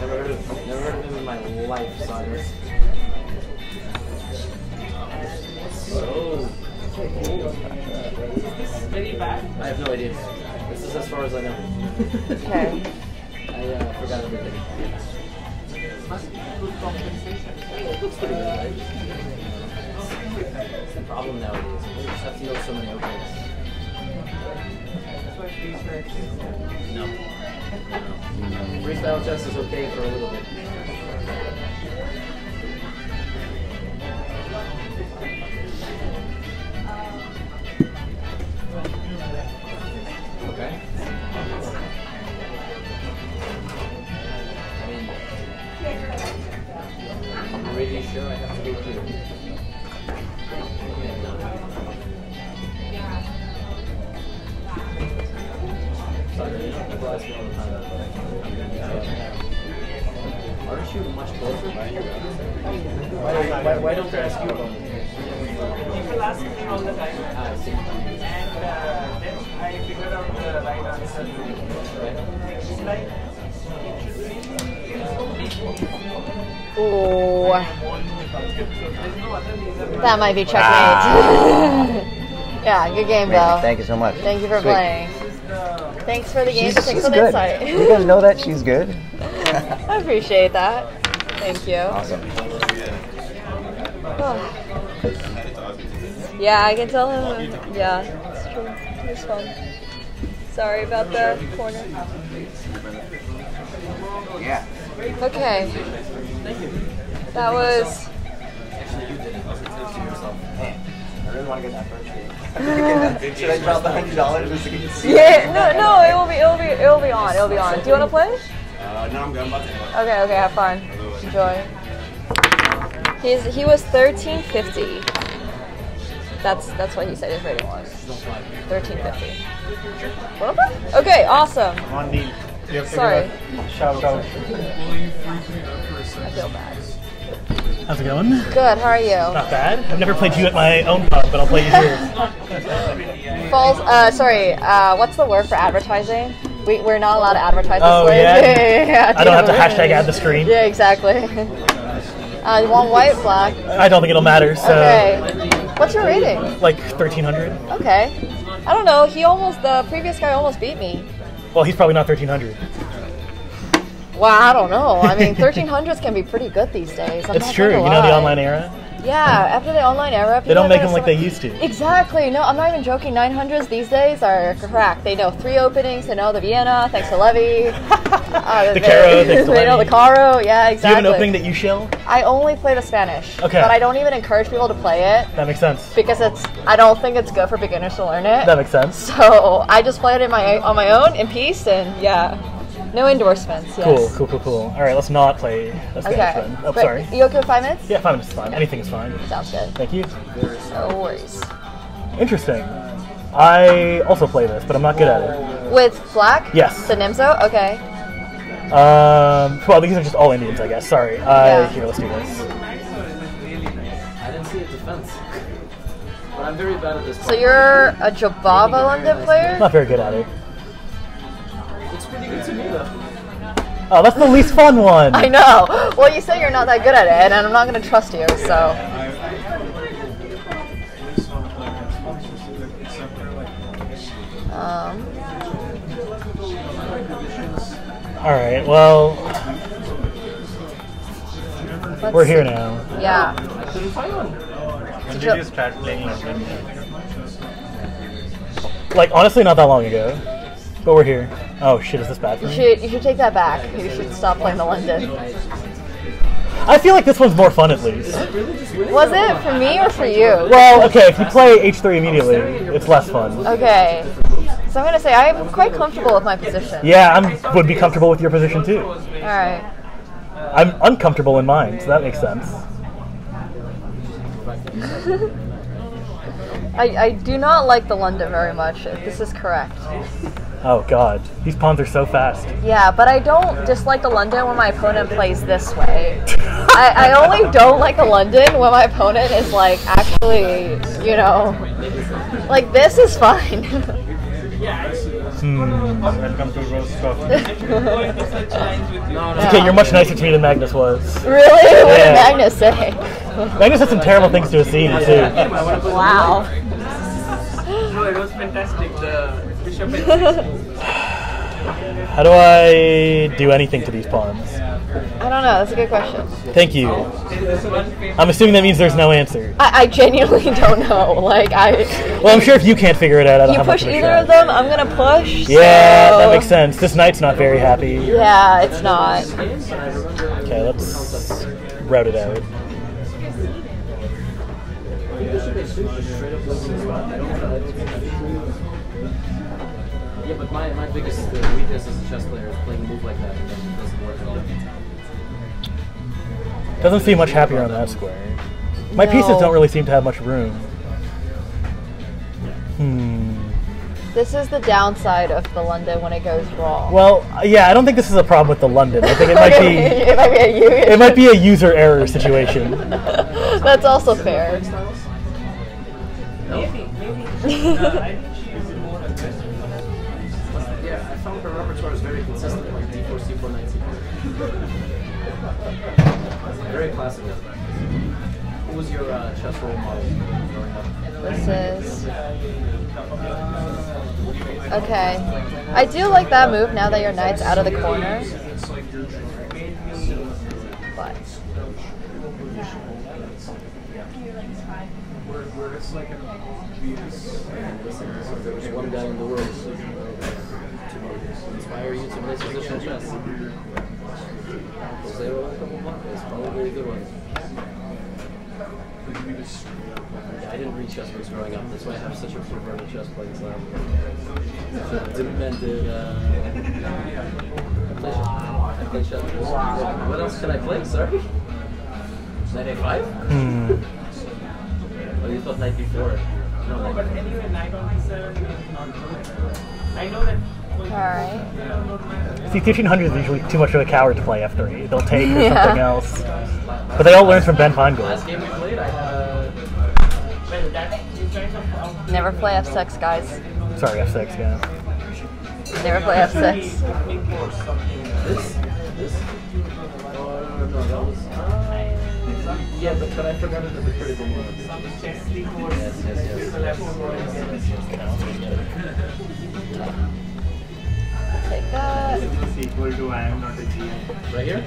Never heard of, never heard of him in my life, Cyrus. So. very bad. I have no idea. This as far as I know. Okay. I uh, forgot everything. Must be good compensation. It looks pretty good, right? That's the problem nowadays. You just have to know so many openings. that's why freestyle chess. No. Freestyle chess is okay for a little bit. Okay. I'm sure I have to here. Sorry, people ask me all the time. Aren't you much closer? Why, why, why don't they ask you about it? People ask me all the time. Ah, And uh, then I figured out the right answer. It's like, there's no reason. That might be checkmate. Ah. yeah, good game Amazing. though. Thank you so much. Thank you for Sweet. playing. Thanks for the game. She's, Thanks she's for the good. insight. you guys know that she's good. I appreciate that. Thank you. Awesome. yeah, I can tell him. Yeah, it's true. It was fun. Sorry about the corner. Yeah. Okay. That was. actually you did it. I really want to get that first game. Should I drop the hundred dollars just to get to see Yeah, no, no, it will be, it will be, it will be on, it will be on. Do you want to play? Uh, no, I'm good. I'm about to head. Okay, okay, have fun. Enjoy. He's he was thirteen fifty. That's that's what he said his rating was. Thirteen fifty. Okay, awesome. On the. You have to Sorry. give a Shout out. I feel bad. How's it going? Good. How are you? Not bad. I've never played you at my own pub, but I'll play you here. Falls. Uh, sorry. Uh, what's the word for advertising? We we're not allowed to advertise this Oh, way. yeah? I don't have to hashtag add the screen. Yeah, exactly. Uh, you want white, black? I don't think it'll matter. So, Okay. What's your rating? like 1300. Okay. I don't know. He almost the previous guy almost beat me. Well, he's probably not 1300. Wow, I don't know. I mean, 1300s can be pretty good these days. I'm It's true. You know the online era. Yeah, after the online era, They don't make them like they used to. Exactly. No, I'm not even joking. 900s these days are crack. They know three openings. They know the Vienna, thanks to Levy. Uh, The they, Caro, thanks to They know the Caro. Yeah, exactly. Do you have an opening that you shell? I only play the Spanish. Okay. But I don't even encourage people to play it That makes sense. because it's. I don't think it's good for beginners to learn it. That makes sense. So I just play it in my on my own in peace, and yeah, no endorsements. Yes. Cool, cool, cool, cool. All right, let's not play a Spanish Okay. then. Oh, But sorry. You okay with five minutes? Yeah, five minutes is fine. Anything is fine. Sounds good. Thank you. No worries. Interesting. I also play this, but I'm not good at it. With black? Yes. The Nimzo? Okay. Um, well, these are just all Indians, I guess. Sorry. Uh, Yeah. Here, let's do this. I didn't see a defense. But I'm very bad at this. So you're a Jobava London player? Not very good at it. Looks pretty good to me though. Oh, that's the least fun one. I know. Well, you say you're not that good at it, and I'm not going to trust you, so. Um, All right. Well, Let's we're here see. now. yeah. When did you start playing Like honestly, not that long ago, but we're here. Oh shit, is this bad for You me? should, you should take that back. You should stop playing the London. I feel like this one's more fun at least. Was it for me or for you? Well, okay, if you play H3 immediately, it's less fun. Okay. So I'm going to say I'm quite comfortable with my position. Yeah, I would be comfortable with your position too. Alright. I'm uncomfortable in mine, so that makes sense. I, I do not like the London very much. if This is correct. Oh god, these pawns are so fast. Yeah, but I don't dislike the London when my opponent plays this way. I, I only don't like the London when my opponent is like actually, you know, like this is fine. Hmm. Welcome to Roast Coffee. Okay, you're much nicer to me than Magnus was. really? What Yeah. did Magnus say? Magnus had some terrible things to Assini too. Wow. No, it was fantastic. The bishop and How do I do anything to these pawns? I don't know. That's a good question. Thank you. I'm assuming that means there's no answer. I, I genuinely don't know. Like I. Well, I'm sure if you can't figure it out, I don't You push of either of them, I'm gonna push. Yeah, so- that makes sense. This knight's not very happy. Yeah, it's not. Okay, let's route it out. Yeah, but my, my biggest uh, weakness as a chess player is playing a move like that and then it doesn't work at all. Doesn't seem much happier on that square. My No. pieces don't really seem to have much room. Hmm. This is the downside of the London when it goes wrong. Well, yeah, I don't think this is a problem with the London. I think it might be. it might be a you. It might be a user error situation. That's also fair. Maybe, maybe. Very classic. Who was your uh, chess role model growing up? This is. Okay. I do like that move now that your knight's out of the corner. But. Listen, there was one guy in the world to inspire you to play position chess. Jose Blanco is probably a good one. Yeah, I didn't read chess books growing up. That's why I have such a perverted chess playing style. Men. Uh, I play chess. Chess. What else can I play? Sorry. Knight A5. Hmm. Oh, you thought knight B4. No, but anyway, knight on d7 is. I know that. Alright. See, 1300 is usually too much of a coward to play F3. They'll take or Yeah. something else. But they all learn from Ben Finegold. Last game we played, I had a. Well, that you kind of found. Never play F6, guys. Sorry, F6, yeah. Never play F6. This? This? Oh, no, that was. Uh, yeah, but, but I forgot it at the critical moment. Chess d4. Yes, yes, yes. Take that. Is equal to I am not a GM. Right here?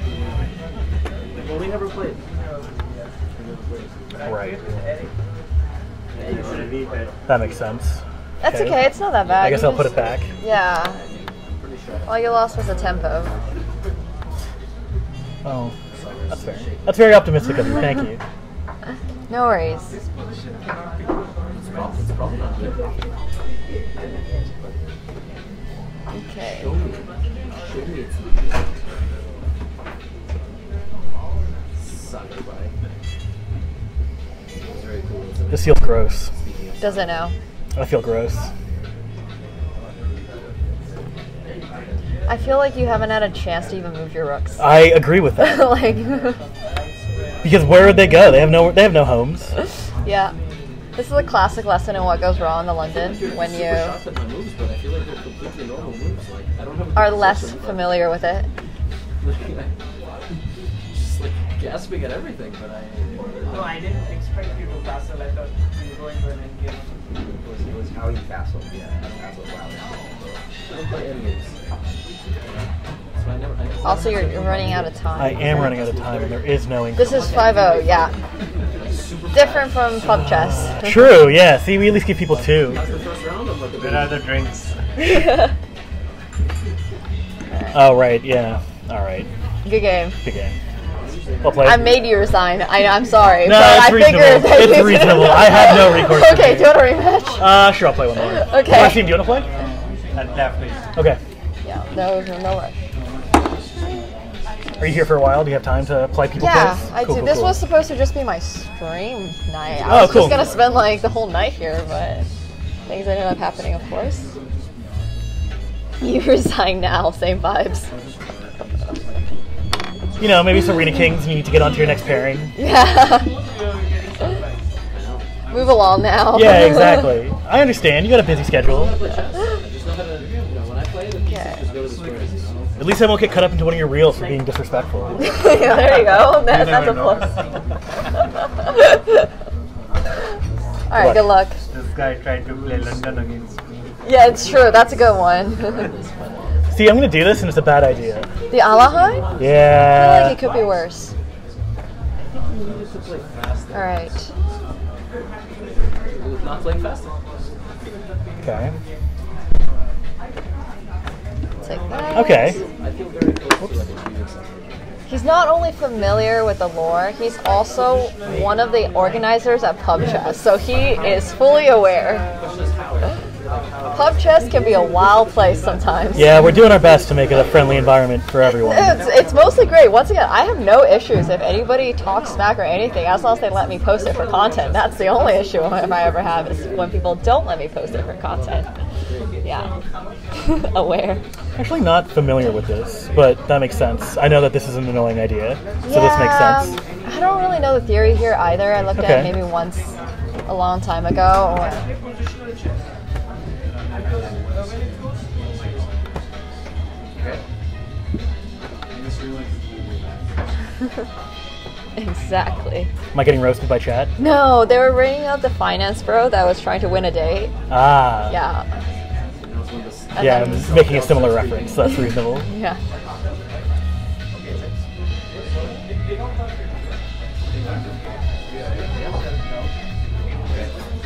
Well, we never played. Right. That. That makes sense. That's okay, it's not that bad. I guess You I'll put it back. Yeah. All you lost was a tempo. Oh, that's fair. That's very optimistic of you. Thank you. No worries. Okay. Show me. Show me it's Sakurai. It's very cool. isn't it? This feels gross. Does it know. I feel gross. I feel like you haven't had a chance to even move your rooks. I agree with that. like, Because where would they go? They have no. They have no homes. yeah. This is a classic lesson in what goes wrong in the London when you shocked at my moves, but I feel like they're completely normal moves. Like I don't have. a are less familiar with it. Just like gasping at everything, but I. No, I didn't expect you to castle. I thought you were going for an endgame. It was, it was how you castle. Yeah, that's wow. I don't play any moves. So I never. I never Also, you're, you're running out of time. I am running out of time, and there is no ink. This is 5-0, yeah. Different from pub chess. True. Yeah. See, we at least give people two. Where are the drinks? Oh right. Yeah. All right. Good game. Good game. Well played. I made you resign. I, I'm sorry. No, but it's I reasonable. figured that It's reasonable. I have no recourse okay, do you want a rematch? Uh, sure. I'll play one more. Okay. Marcin, do you want to play? Definitely. Okay. Yeah, no, no rush. Are you here for a while? Do you have time to play people Yeah, quiz? I Cool, do. cool, this cool. was supposed to just be my stream night. I Oh, was just gonna spend like the whole night here, but things ended up happening, of course. You resign now, same vibes. You know, maybe some Arena Kings. You need to get onto your next pairing. Yeah. Move along now. Yeah, exactly. I understand. You got a busy schedule. At least I won't get cut up into one of your reels for being disrespectful. yeah, there you go. That, that's a never plus. All right, good luck. This guy tried to play London against me. Yeah, it's true. That's a good one. See, I'm gonna do this, and it's a bad idea. The Alekhine? Yeah. I feel like it could be worse. All right. Not playing faster. Okay. Take that. Okay. He's not only familiar with the lore, he's also one of the organizers at Pub Chess, so he is fully aware. Pub Chess can be a wild place sometimes. Yeah, we're doing our best to make it a friendly environment for everyone. It's, it's mostly great. Once again, I have no issues if anybody talks smack or anything, as long as they let me post it for content. That's the only issue if I ever have is when people don't let me post it for content. Yeah. Aware. Actually, not familiar with this, but that makes sense. I know that this is an annoying idea, so this makes sense. I don't really know the theory here either. I looked at it maybe once a long time ago. Or exactly. Am I getting roasted by chat? No, they were ringing out the finance bro that was trying to win a date. Ah. Yeah. And Yeah, I'm making a similar reference. That's reasonable. Yeah.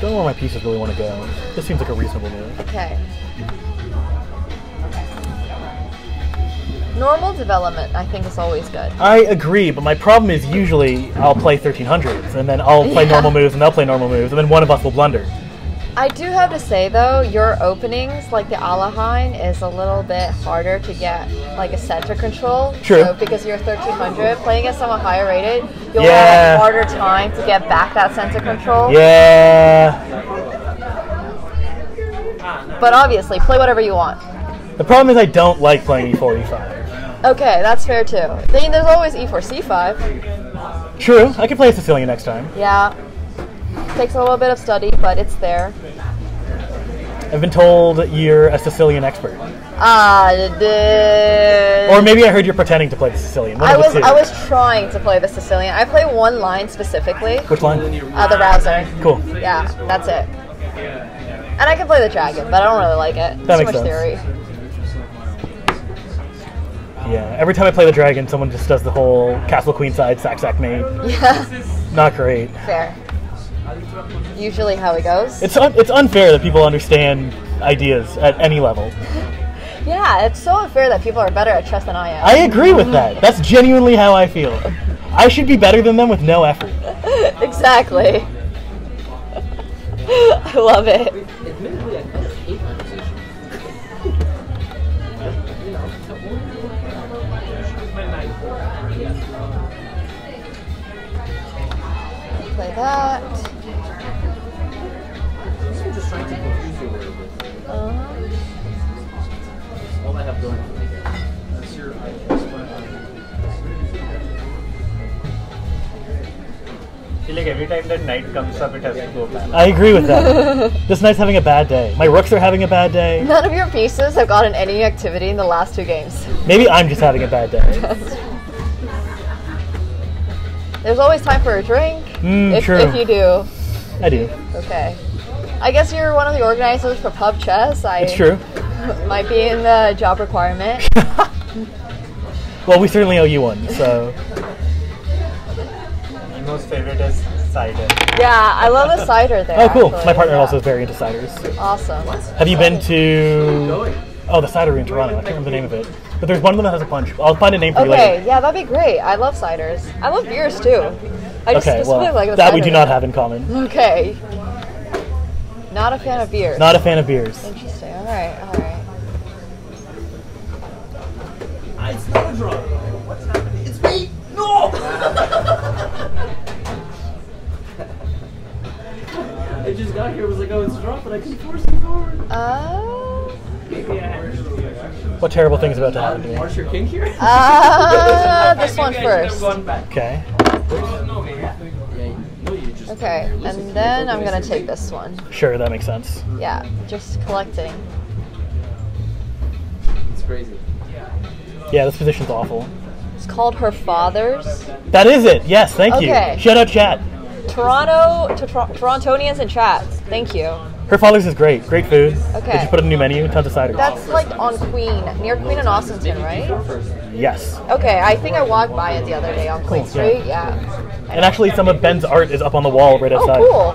Don't know where my pieces really want to go. This seems like a reasonable move. Okay. Normal development, I think, is always good. I agree, but my problem is usually I'll play 1300s, and then I'll play Yeah. normal moves, and they'll play normal moves, and then one of us will blunder. I do have to say though, your openings, like the Alekhine, is a little bit harder to get like a center control. True. So because you're 1300, playing against someone higher rated, you'll Yeah. have a harder time to get back that center control. Yeah. But obviously, play whatever you want. The problem is I don't like playing E e4, e5. Okay, that's fair too. Then there's always E4, C5. True, I can play a Sicilian next time. Yeah. Takes a little bit of study, but it's there. I've been told you're a Sicilian expert. Ah, the. Or maybe I heard you're pretending to play the Sicilian. One I was. I was trying to play the Sicilian. I play one line specifically. Which line? Uh, the Rauzer. Cool. Yeah, that's it. And I can play the dragon, but I don't really like it. That Too makes much sense. theory. Yeah, every time I play the dragon, someone just does the whole castle queenside sack sack mate. Yeah, Not great. fair. Usually how it goes. It's un- it's unfair that people understand ideas at any level. yeah, it's so unfair that people are better at chess than I am. I agree with that. That's genuinely how I feel. I should be better than them with no effort. exactly. I love it. I little. All I have going for. That's your feel like every time that knight comes up, it has to go back. I agree with that. this knight's having a bad day. My rooks are having a bad day. none of your pieces have gotten any activity in the last two games. Maybe I'm just having a bad day. There's always time for a drink. Mm, if, true. if you do. I do. Okay. I guess you're one of the organizers for Pub Chess. I It's true. Might be in the job requirement. Well, we certainly owe you one, so. My most favorite is cider. yeah, I love the cider there. Oh, cool. actually. My partner Yeah. also is very into ciders. Awesome. Have you been to. Oh, the cider in Toronto. I can't remember the name of it. But there's one of them that has a punch. I'll find a name for you later. Okay, yeah, that'd be great. I love ciders. I love beers too. I just okay, specifically well, like the that we do not have in common. Okay. Not a fan of beers. Not a fan of beers. Interesting. All right. All right. It's not a draw. What's happening? It's me! No! I just got here, it was like, oh, it's a draw, but I can force it forward. Uh, Maybe I had What terrible thing's about to happen to me? March your king here? uh, this one Maybe I should have first. Okay. Okay, and then I'm gonna take this one. Sure, that makes sense. Yeah, just collecting. It's crazy. Yeah, this position's awful. It's called Her Father's. That is it. Yes, thank Okay. you. Shout out chat. Toronto to Tor- Torontonians in chat. Thank you. Her father's is great. Great food. Okay. They just put a new menu, tons of ciders. That's like on Queen, near Queen and Ossington, right? yes. Okay, I think I walked by it the other day on Queen Cool, yeah. Street. Yeah. And actually, some of Ben's art is up on the wall right oh, outside. Oh,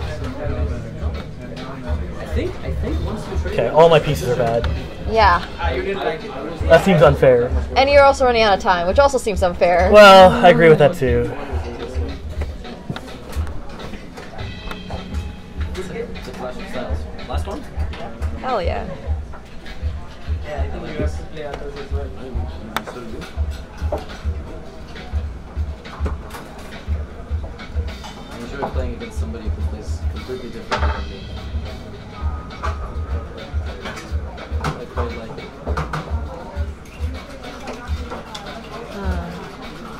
I think I think once you. Okay, all my pieces are bad. Yeah. That seems unfair. And you're also running out of time, which also seems unfair. Well, I agree with that too. Hell yeah. Yeah, I think you have to play others as well. I enjoy playing against somebody who plays completely different than me. I like.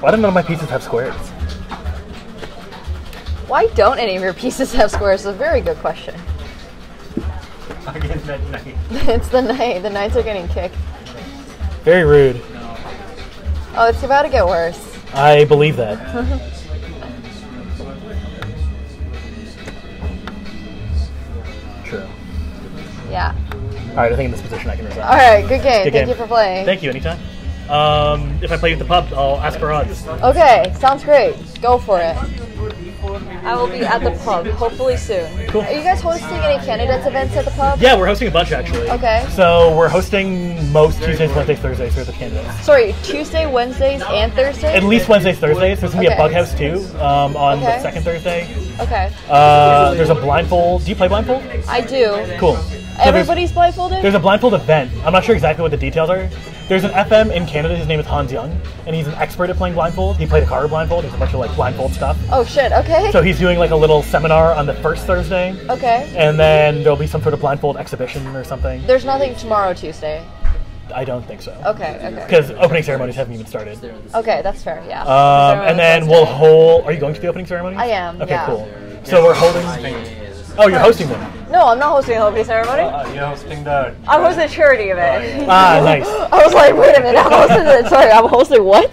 Why do none of my pieces have squares? Why don't any of your pieces have squares? Is a very good question. Against that knight. it's the night. The knights are getting kicked. Very rude. Oh, it's about to get worse. I believe that. True. yeah. All right, I think in this position I can resign. All right, good game. Thank you for playing. Thank you. Anytime. Um, if I play at the pub, I'll ask for odds. Okay, sounds great. Go for it. I will be at the pub, hopefully soon. Cool. Are you guys hosting any candidates events at the pub? Yeah, we're hosting a bunch actually. Okay. So we're hosting most Tuesdays, Wednesdays, Thursdays for the candidates. Sorry, Tuesday, Wednesdays, and Thursdays? At least Wednesdays, Thursdays. There's gonna be a Okay. bug house too um, on Okay. the second Thursday. Okay. Uh, there's a blindfold. Do you play blindfold? I do. Cool. Everybody's blindfolded? There's a blindfold event. I'm not sure exactly what the details are. There's an FM in Canada. His name is Hans Young, and he's an expert at playing blindfold. He played a car blindfold. There's a bunch of like blindfold stuff. Oh shit, okay. So he's doing like a little seminar on the first Thursday, Okay. and then there'll be some sort of blindfold exhibition or something. There's nothing tomorrow, Tuesday. I don't think so. Okay, okay. Because opening ceremonies haven't even started. Okay, that's fair, yeah. Um, and then we'll hold. Are you going to the opening ceremony? I am, Okay, yeah. cool. So we're holding. Oh, you're hosting one. No, I'm not hosting a opening ceremony. You're hosting the. I'm hosting a charity event. Ah, nice. I was like, wait a minute, I'm hosting it. Sorry, I'm hosting what?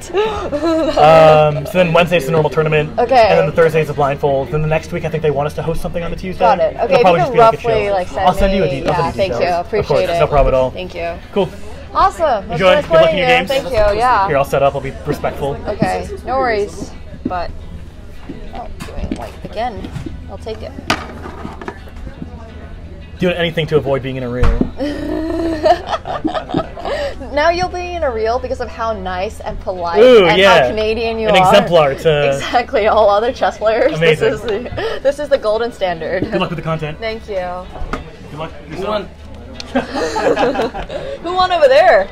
Um, so then Wednesday's the normal tournament. Okay. And then the Thursday's the blindfold. Then the next week I think they want us to host something on the Tuesday. Got it. It'll Okay, if you can just be like a like send I'll send you a me- de- Yeah, send you thank you. Appreciate it. No problem at all. Thank you. Cool. Awesome. That's Enjoy. nice Good luck in your you. games. Thank you. Yeah. Here, I'll set up. I'll be respectful. Okay, no worries. But oh, doing like again, I'll take it. Doing anything to avoid being in a room. now you'll be in a reel because of how nice and polite Ooh, and yeah. how Canadian you An are. exemplar to- exactly all other chess players. Amazing. This is the, this is the golden standard. Good luck with the content. Thank you. Good luck. Who won? Who won over there?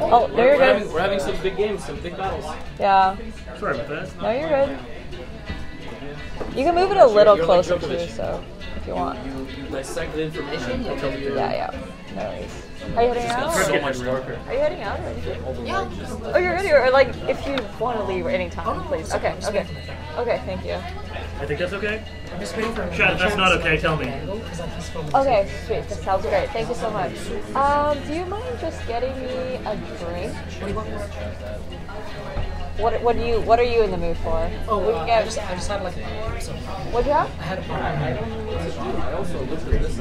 Oh, We're, there you we're go. having, we're having some big games, some big battles. Yeah. Sorry about that. No, you're good. You can move it a little You're closer Djokovic. too, so if you want. You, you dissect the information. I tell you. Yeah, yeah. No worries. Are you heading out? It's so much darker. Are you heading out or anything? Yeah. Oh, you're ready. Or like, if you want to leave at any time, please. Okay, okay, okay. Thank you. I think that's okay. I'm just waiting for. Chat, that's not okay. Tell me. Okay, sweet. That sounds great. Thank you so much. Um, do you mind just getting me a drink? What What do you What are you in the mood for? Oh, we uh, can I get. just, I just had like a. What'd you have? I had a I don't know what to do. I also looked at this.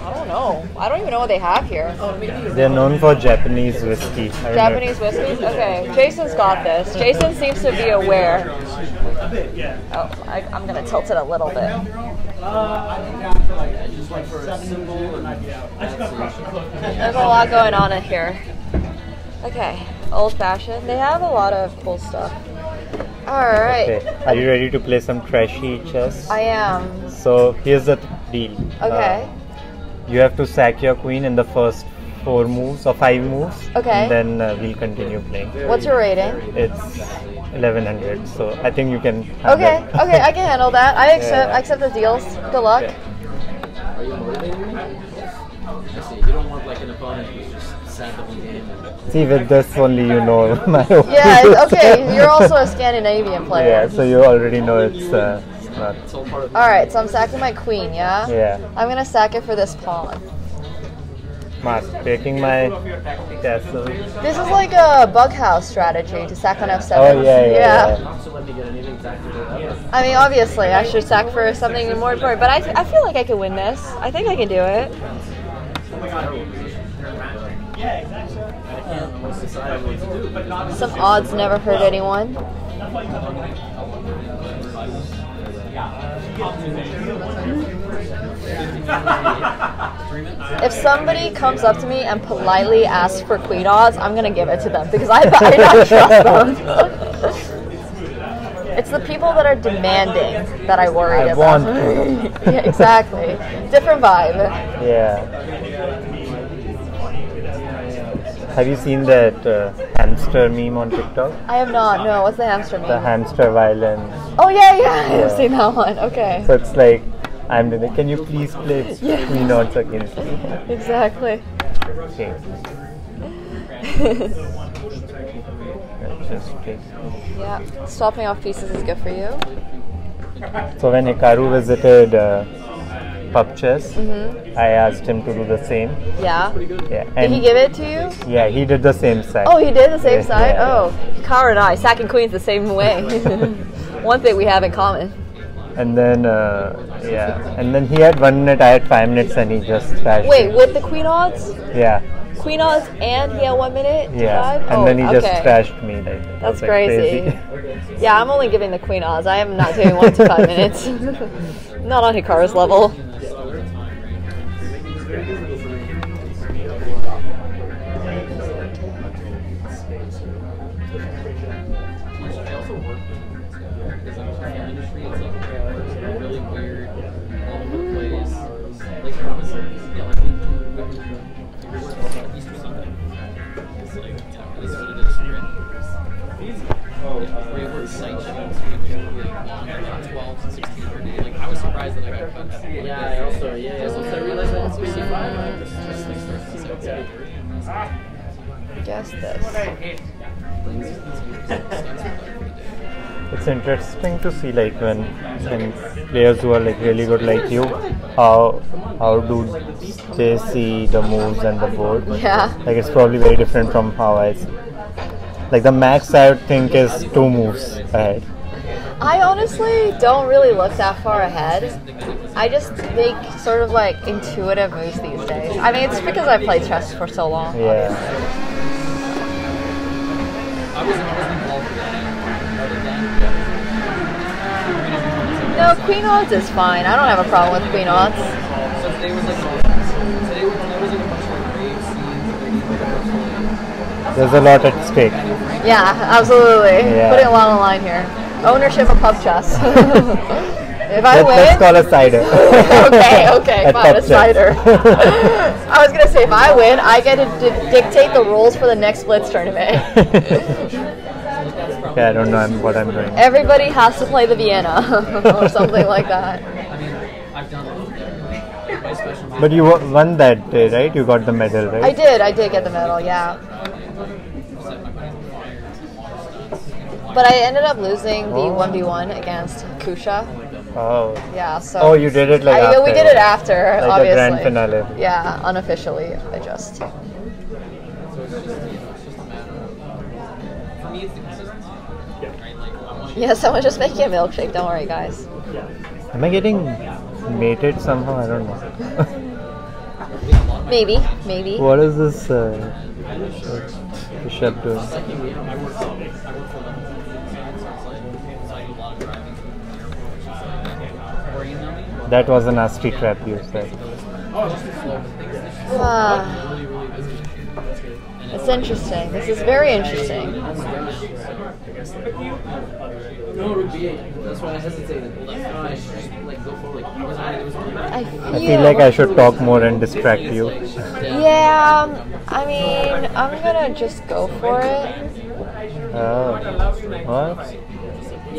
I don't know. I don't even know what they have here. Oh. They're known for Japanese whiskey. I don't know. Japanese whiskeys? Okay, Jason's got this. Jason seems to be aware. A bit, yeah. Oh, I, I'm gonna tilt it a little bit. There's a lot going on in here. Okay, old fashioned. They have a lot of cool stuff. Alright, Okay. Are you ready to play some trashy chess? I am. So here's the deal. Okay. Uh, you have to sack your queen in the first four moves or five moves. Okay. And then uh, we'll continue playing. What's your rating? It's 1100. So I think you can. Okay, that. okay, I can handle that. I accept. Yeah. I accept the deals. Good luck. Are you motivating me? I see. You don't want like an opponent who's just sat See, with this only you know my Yeah, okay. You're also a Scandinavian player. Yeah, so you already know it's uh, not. it's all. All right, so I'm sacking my queen. Yeah. Yeah. I'm gonna sack it for this pawn. Smart. Taking my castle. This is like a bug house strategy to sack on f7. Oh, yeah, yeah, yeah. I mean, obviously, I should sack for something more important, but I, I feel like I can win this. I think I can do it. Some odds never hurt anyone. If somebody comes up to me and politely asks for queen odds, I'm gonna give it to them because I, I don't trust them. It's the people that are demanding that I worry I about. yeah, exactly. Different vibe. Yeah. Have you seen that uh, hamster meme on TikTok? I have not. No, what's the hamster meme? The hamster violence. Oh yeah, yeah. I've seen that one. Okay. So it's like, I'm doing. Can you please play Yeah. Queen against me? Exactly. Okay. Just take. yeah. Swapping off pieces is good for you. So when Hikaru visited uh, pub chess, Mhm. I asked him to do the same. Yeah. Yeah. Did he give it to you? Yeah, he did the same side. Oh, he did the same Yeah, side. yeah, Oh, Kara and I, sacking queens the same way. One thing we have in common. And then, uh, yeah, and then he had one minute, I had five minutes, and he just trashed. Wait, with the queen odds? Yeah, Queen odds and he had one minute? yeah, and Oh, then he just okay. trashed me. Like That's like, crazy. yeah, I'm only giving the queen odds. I am not doing one to five minutes. not on Hikaru's level. It's interesting to see like when when players who are like really good like you, how how do they see the moves and the board? Yeah. Like it's probably very different from how I see. Like the max I would think is two moves ahead. I honestly don't really look that far ahead. I just make sort of like intuitive moves these days. I mean, it's because I've played chess for so long. Yeah. I wasn't, I wasn't involved with that other than No, queen odds is fine. I don't have a problem with queen odds. So today was like today was, like a bunch of like grave scenes and like, a bunch of, like, There's a lot at stake. Yeah, absolutely. Yeah. Putting a lot on the line here. Ownership of pub chess. if I Let's, win, let's call a cider. okay, okay, At fine, a cider. I was gonna say if I win, I get to di- dictate the rules for the next Blitz tournament. Yeah, I don't know what I'm doing. Everybody has to play the Vienna or something like that. I've done my But you won that day, right? You got the medal, right? I did, I did get the medal, yeah. But I ended up losing the Oh. 1v1 against Kusha. Oh. Yeah, so. Oh, you did it like I, after. We did it after, like obviously. the grand finale. Yeah, unofficially, I just. For me, it's the Yeah, someone just making a milkshake. Don't worry, guys. Am I getting mated somehow? I don't know. Maybe, maybe. what is this uh, bishop doing? That was a nasty trap you said. Ah. It's interesting. This is very interesting. No, it would be. That's why I hesitated. Like, no, I should like go for like. I was there was one. I I feel like I should talk more and distract you. Yeah, um, I mean, I'm gonna just go for it. Oh, what?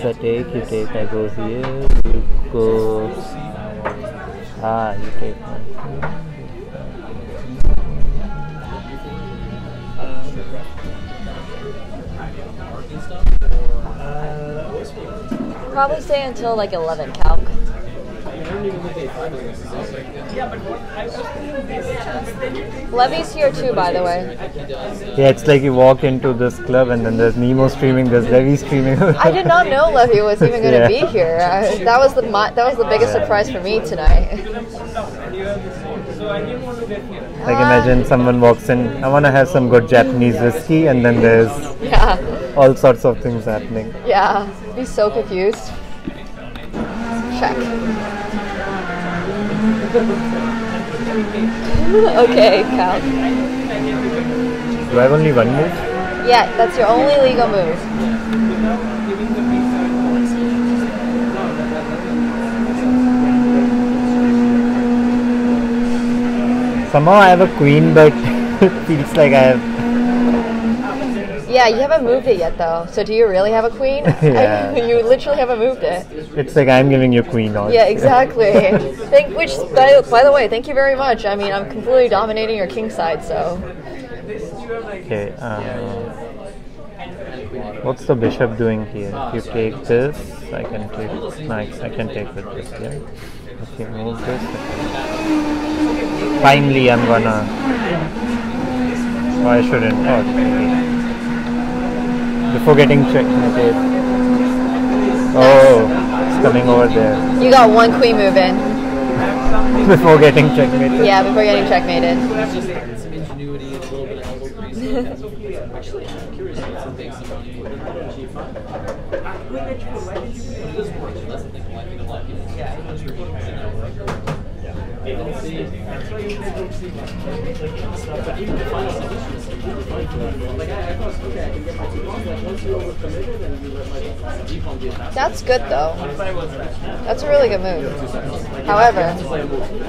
So take, you take, I go here, you go. Ah, you take one. Probably stay until like 11 calc. Yeah, but what I was thinking is Levy's here too, by the way. Yeah, it's like you walk into this club and then there's Nemo streaming, there's Levy streaming. I did not know Levy was even going to Yeah. be here. I, that was the that was the biggest surprise for me tonight. so I didn't want to get here. Like imagine um, someone walks in, I want to have some good Japanese whiskey, and then there's Yeah, all sorts of things happening. yeah. Be so confused. Check. okay, count. Do I have only one move? Yeah, that's your only legal move. Somehow I have a queen, but it feels like I have. Yeah, you haven't moved it yet though. So do you really have a queen? Yeah. you literally haven't moved it. It's like I'm giving you a queen odds. Yeah, exactly. thank, which, by, by the way, thank you very much. I mean, I'm completely dominating your king side, so. Okay. Uh, what's the bishop doing here? If you take this, I can take. No, I I can take with this. Yeah. You move this. Finally, I'm gonna. I shouldn't. Oh, okay. Before getting checkmated. Oh, it's coming over there. You got one queen move in. Before getting checkmated. Yeah, before getting checkmated. That's the thing. A lot of people like it. Yeah, I'm not sure if you can don't see. But even to find a solution is completely fine for that. Like, I, I thought, okay, I can get my two on, once you're overcommitted and you let my default. That's good though. That's a really good move. However,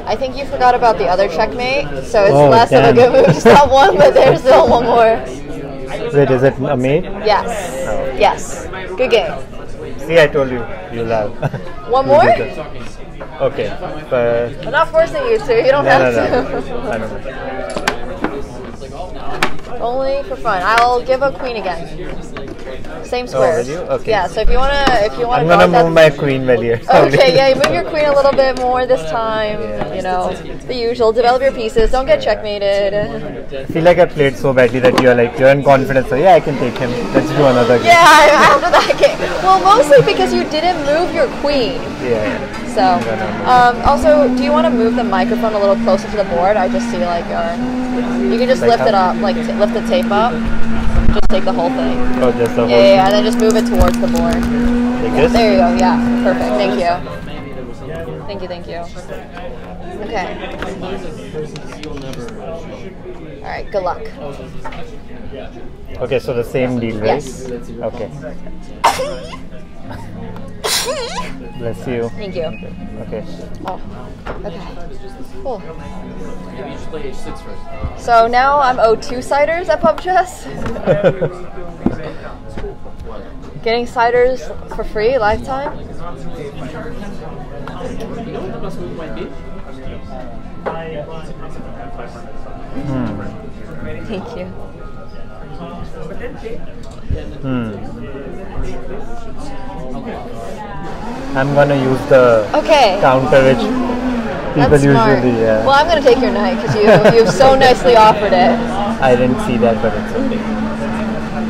I think you forgot about the other checkmate, so it's Oh, less of a good move. Just not one, but there's still one more. Wait, is it a mate? Yes. Oh. Yes. Good game. See, I told you, you'll have. One more? Okay, but I'm not forcing you to. You don't no, have no, to. no. I don't know. Only for fun. I'll give a queen again. Same Oh, squares. will? Okay. Yeah. So if you wanna, if you wanna, I'm gonna move my queen well here. Okay, yeah, you move your queen a little bit more this time. You know, the usual. Develop your pieces. Don't get checkmated. I feel like I played so badly that you're like you're in confidence. So yeah, I can take him. Let's do another game. Yeah, I- after that game. Well, mostly because you didn't move your queen. Yeah. So, um, also, do you want to move the microphone a little closer to the board? I just see like uh, you can just Like lift it up, like t- lift the tape up. Just take the whole thing. Oh, just the Yeah, whole. yeah, yeah, and then just move it towards the board. Like this? There you go. Yeah, perfect. Thank you. Thank you. Thank you. Okay. All right. Good luck. Okay, so the same deal, right? Yes. Okay. Bless you. Thank you. Okay. Oh. Okay. Cool. Maybe you should play H6 first. So now I'm O2 ciders at Pub Chess. Getting ciders for free, lifetime. You know what the best move might be? Hmm. Thank you. Hmm. I'm gonna use the Okay. counter which people That's smart. usually. Yeah. Well, I'm gonna take your knight because you you've so nicely offered it. I didn't see that, but it's okay.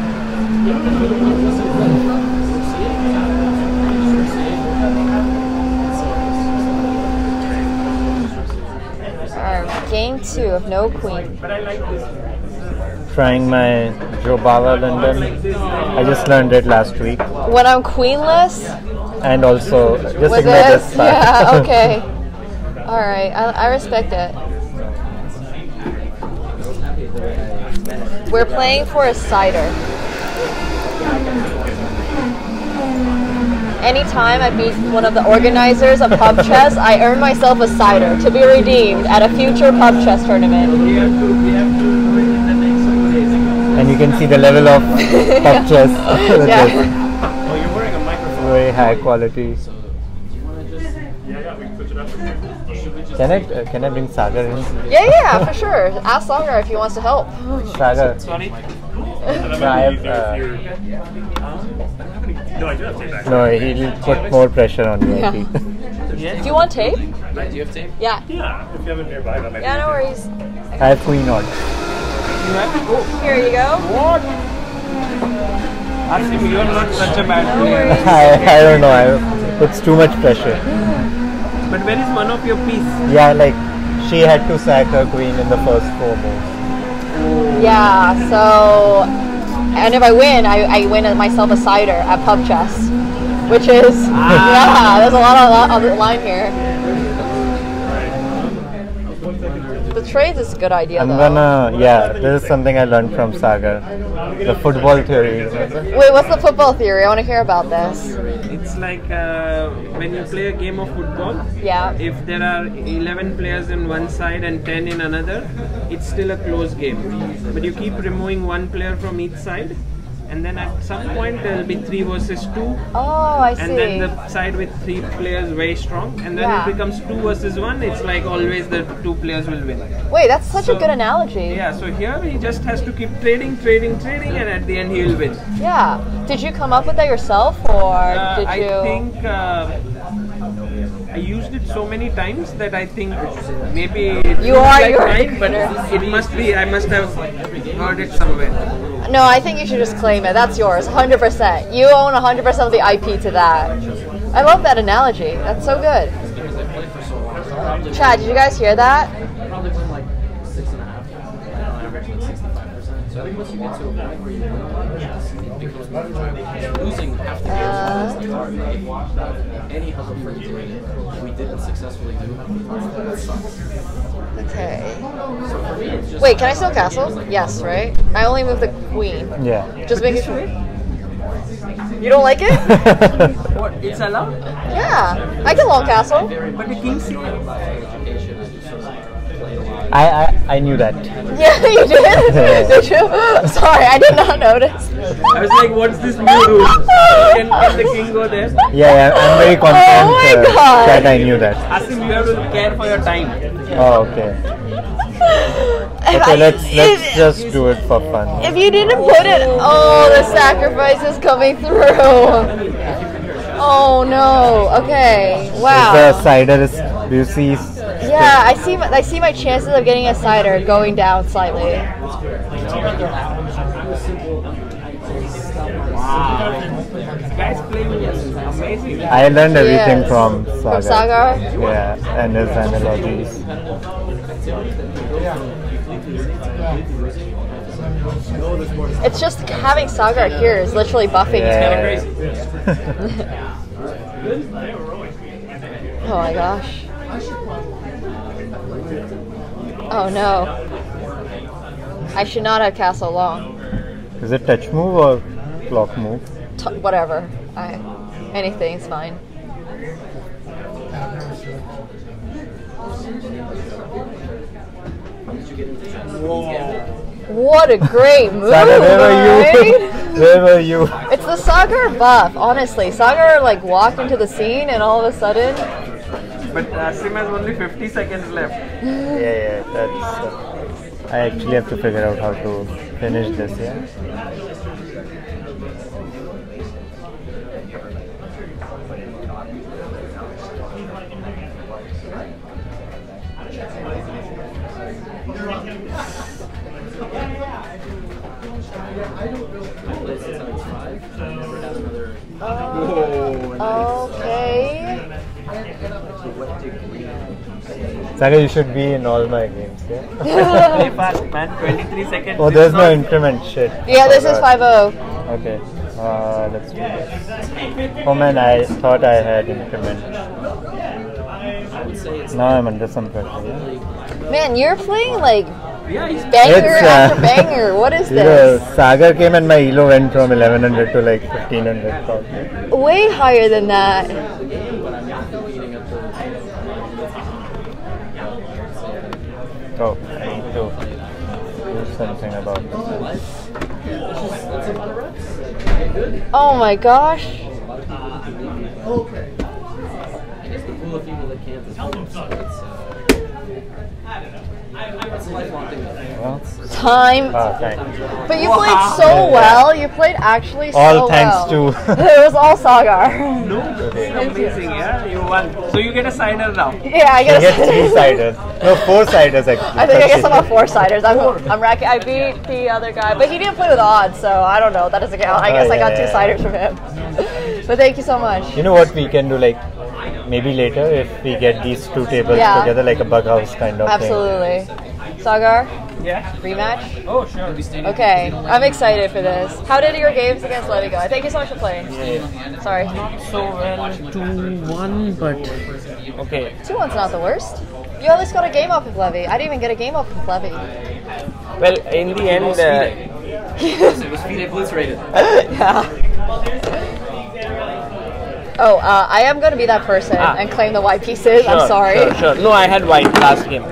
Alright, game two of no queen. Trying my Jobava London. I just learned it last week, When I'm queenless and also just ignore this, this part. yeah, okay. Alright, I, I respect it. We're playing for a cider. Anytime I beat one of the organizers of pub chess, I earn myself a cider to be redeemed at a future pub chess tournament. and you can see the level of pub chess. Yeah. is Oh, you're wearing a microphone. Very high quality. Can I uh, can I bring Sagar in? Yeah, yeah, for sure. Ask Sagar if he wants to help. Sagar. Sorry? I uh, No, I do have tape no, he'll put more pressure on you. I Yeah. Do you want tape? Do you have tape? Yeah. Yeah, if you have it nearby, that might Yeah, be no worries. I have queen odd. Here you go. What? Asim, you're not such a bad player. I, I don't know. I, it's too much pressure. But where is one of your piece? Yeah, like she had to sack her queen in the first four moves. Oh. Yeah, so and if I win, I, I win myself a cider at pub chess, which is ah. yeah. There's a lot of on the line here. The trades is a good idea I'm though. gonna yeah. This is something I learned from Sagar. The football theory. Wait, what's the football theory? I want to hear about this. It's like uh, when you play a game of football. Yeah. If there are 11 players in one side and 10 in another, it's still a close game. But you keep removing one player from each side, and then at some point there will be three versus two. Oh, I And then the side with three players very strong, and then Yeah. it becomes two versus one. It's like always the two players will win. Wait, that's such a good analogy. Yeah. So here he just has to keep trading, trading, trading, and at the end he will win. Yeah. Did you come up with that yourself, or Uh, did you? I think uh, I used it so many times that I think maybe You are like mine, but it must be. I must have heard it somewhere. No, I think you should just claim it. That's yours, 100%. You own 100% of the IP to that. I love that analogy. That's so good. Chad, did you guys hear that? Probably win like six and a half. On average, like 65%. So I think once you get to a point where you win, it becomes more enjoyable. Losing half the games uh-huh. is like hard. Like, any you doing it, we didn't successfully do. That sucks. Okay. So for me, it's just. Wait, can I still castle? Yes, right? I only moved the queen. Yeah. Just making sure. You don't like it? What? It's allowed? Yeah. I can long castle. But the king's seat. I, I I knew that. Yeah, you did? did you? Sorry, I did not notice. I was like, what's this new rule? Can, can the king go there? Yeah, yeah I'm very confident Oh my uh, God. that I knew that. Asim, you have to care for your time. Oh, okay. Okay, let's let's just do it for fun. If you didn't put it, oh, the sacrifice is coming through. Oh no. Okay. Wow. The cider is. Do you see? Yeah, I see. My, I see my chances of getting a cider going down slightly. This guy's playing amazing. I learned everything Yes. from Sagar. From Sagar? Yeah, and his analogies. It's just having Sagar here is literally buffing Yeah. Oh my gosh. Oh no. I should not have cast so long. Is it touch move or clock move? T- whatever. I anything's fine. What a great move! Where were you? right? where were you? It's the Sagar buff, honestly. Sagar like walked into the scene and all of a sudden But Asim has only 50 seconds left. Yeah, yeah, that's. Uh, I actually have to figure out how to finish this. Yeah. Okay. Sagar, you should be in all my games. Yeah. Play fast, man. 23 seconds. Oh, there's no increment. Shit. Yeah, this is Forgot. 5-0. Okay. Uh, let's do this. Oh man, I thought I had increment. Now I'm under some pressure. Yeah. Man, you're playing like Yeah, banger It's, uh, after banger. What is You know, this? Sagar came and my elo went from 1100 to like 1500 probably. Way higher than that. Oh, I do something about this. Oh my gosh. Okay. I guess the pool of people that can't is so it's, uh, it's a lifelong thing. Well, Time. Ah, thanks. But you played so well. You played actually so All thanks well. to- it was all Sagar. No, Okay. amazing, yeah. You won. So you get a cider now. Yeah, I You guess. get three ciders. No, four ciders actually. I think I guess I'm a four ciders. I'm I'm racking. I beat the other guy, but he didn't play with odds, so I don't know. That doesn't count. I Oh, guess I got two yeah. ciders from him. but thank you so much. You know what we can do? Like maybe later if we get these two tables Yeah. together, like a bug house kind of thing. Absolutely. Sagar, Yeah. rematch. Oh sure. Okay, I'm excited for this. How did your games against Levy go? Thank you so much for playing. Sorry. So well, two one, but okay. Two one's not the worst. You at least got a game off of Levy. I didn't even get a game off of Levy. Well, in the end, uh, it was FIDE Blitz rated. yeah. Oh, uh, I am going to be that person Ah. and claim the white pieces. I'm sorry. Sure, sure. No, I had white last game.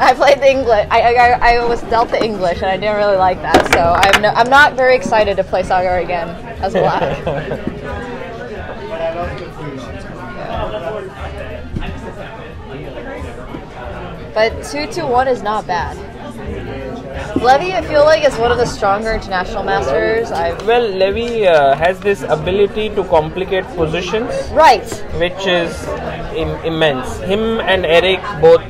I played the English. I, I, I was dealt the English, and I didn't really like that. So I'm no, I'm not very excited to play Sagar again as black. but two to one is not bad. Levy, I feel like is one of the stronger international masters. I've Well, Levy uh, has this ability to complicate positions, right. which is Im- immense. Him and Eric both,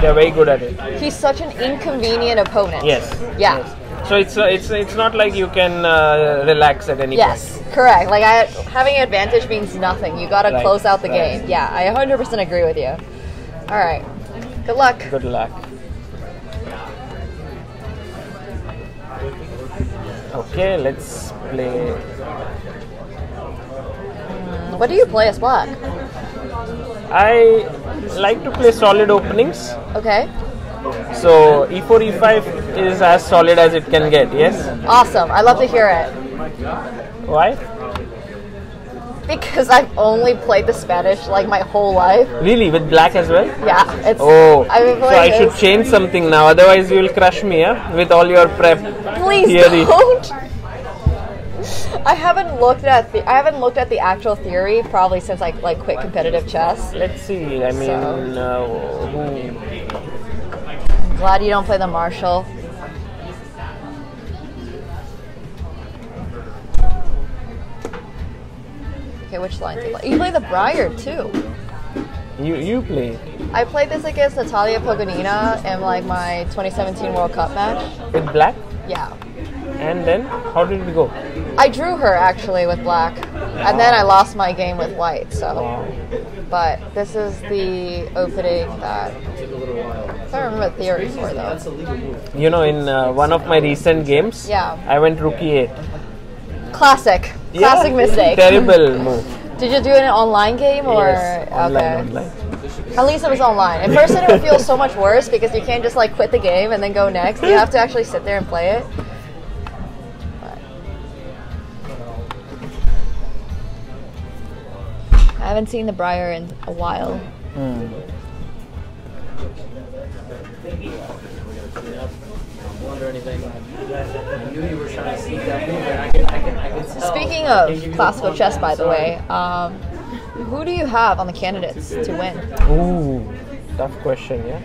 they're very good at it. He's such an inconvenient opponent. Yes. Yeah. So it's uh, it's it's not like you can uh, relax at any Yes, correct. Like I, having an advantage means nothing. You got to Right, close out the right. game. Yeah, I 100% agree with you. All right. Good luck. Good luck. Okay, let's play. What do you play as black? I like to play solid openings. Okay. So E e4, e5 is as solid as it can get. Yes. Awesome. I love to hear it. Why? Because I've only played the Spanish like my whole life. Really, with black as well? Yeah, it's. Oh, I've been so I should change something now. Otherwise, you will crush me, yeah, with all your prep Please theory. don't. I haven't looked at the I haven't looked at the actual theory probably since I like quit competitive chess. Let's see. I mean, uh, who? Glad you don't play the Marshall. Okay, which line do you play? You play the Breyer too. You you play I played this against Natalia Pogonina in like my 2017 World Cup match. with black, Yeah. And then how did it go? I drew her actually with black, and then I lost my game with white. So, but this is the opening that I don't remember the theory for though. You know, in uh, one of my recent games, Yeah. I went rookie eight. Classic, Yeah, classic mistake. Terrible move. Did you do it in an online game or Yes, online, okay? online. At least it was online. In person, it would feel so much worse because you can't just like quit the game and then go next. You have to actually sit there and play it. Haven't seen the Breyer in a while. I I I I tell. Speaking of classical chess, by the way, um, who do you have on the candidates to win? Ooh, tough question, yeah.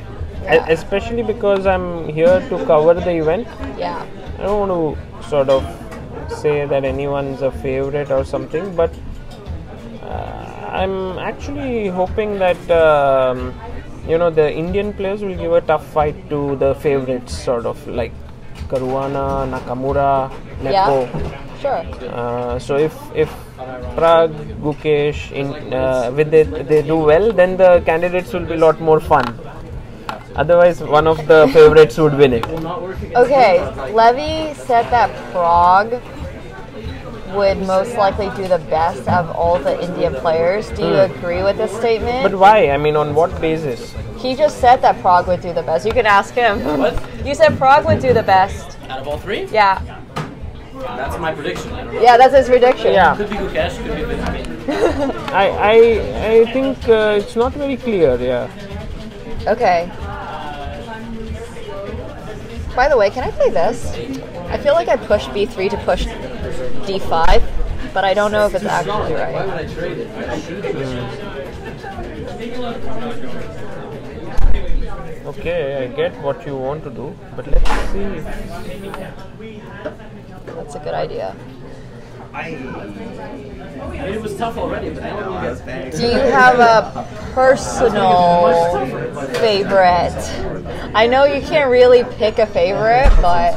E- especially because I'm here to cover the event. Yeah. I don't want to sort of say that anyone's a favorite or something, but uh, I'm actually hoping that um, you know the Indian players will give a tough fight to the favorites, sort of like Caruana, Nakamura, Nepo. Yeah. Sure. Uh, so if if Pragg, Gukesh, in, uh, with it, they do well, then the candidates will be a lot more fun. Otherwise, one of the favorites would win it. Okay, Levy said that Pragg would most likely do the best of all the Indian players. Do you Hmm. agree with this statement? But why? I mean, on what basis? he just said that Pragg would do the best. You can ask him. What? You said Pragg would do the best. Out of all three? Yeah. That's my prediction. I don't know. Yeah, that's his prediction. Yeah. Could be Gukesh, could be Benjamin. I I I think uh, it's not very clear. Yeah. Okay. By the way, can I play this? I feel like I pushed b3 to push d5, but I don't know if it's actually Why right. would I trade it? Okay, I get what you want to do, but let's see. That's a good idea. I mean, it was tough already, but now it gets better. Do you have a personal favorite? I know you can't really pick a favorite, but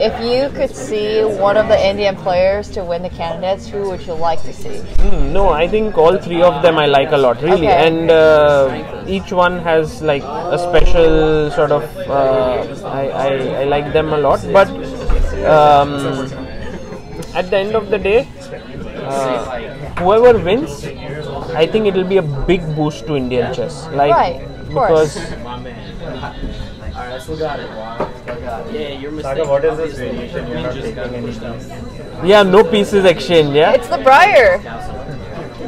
if you could see one of the Indian players to win the candidates, who would you like to see? Hmm, no, I think all three of them I like a lot, really, Okay. and uh, each one has like a special sort of. Uh, I, I I like them a lot, but um, at the end of the day, uh, whoever wins, I think it will be a big boost to Indian chess. Like Right, of because My man. Alright, I still got it. Got. Yeah, your mistake. Sagar, what is this variation? You're not taking any yeah, no pieces exchange. Yeah. It's the Breyer.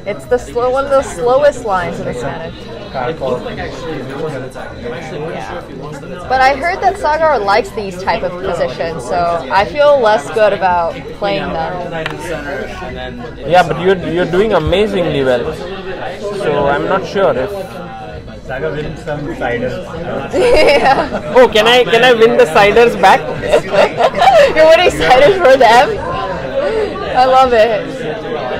It's the slow one of the slowest lines in the Spanish. It looked like actually he wants an attack. I'm actually pretty sure if he wants an attack. But I heard that Sagar likes these type of positions, so I feel less good about playing them. Knight in the center, and then Yeah, but you're you're doing amazingly well. So I'm not sure if. Sagar wins some ciders. yeah. Oh, can I can I win the ciders back? You're winning ciders for them? I love it.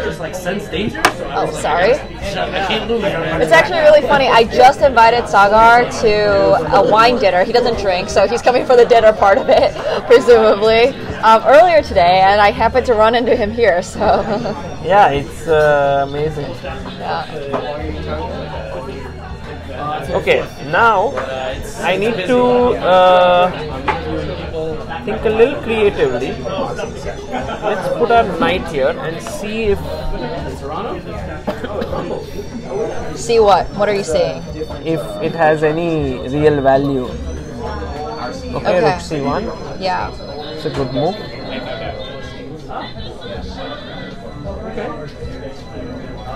just like sense danger. Oh, sorry. It's actually really funny. I just invited Sagar to a wine dinner. He doesn't drink, so he's coming for the dinner part of it, presumably, um, earlier today, and I happened to run into him here, so. Yeah, it's uh, amazing. Okay, now I need to uh, think a little creatively. Let's put our knight here and see if See what? What are you saying? if it has any real value. Okay, Okay. rook c1. Yeah. It's a good move.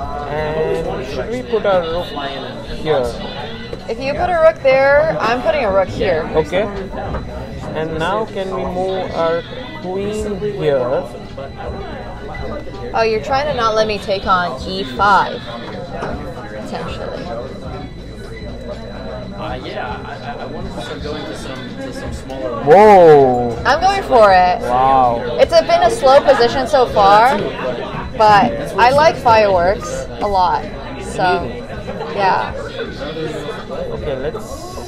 And should we put our rook here? If you put a rook there, I'm putting a rook here. Okay. And now can we move our queen here? Oh, you're trying to not let me take on e5, potentially. Uh, yeah, I, I- I wanted to start going to some to some smaller. Whoa! I'm going for it. Wow. It's a, been a slow position so far, but I like fireworks a lot. So, yeah. Okay, let's.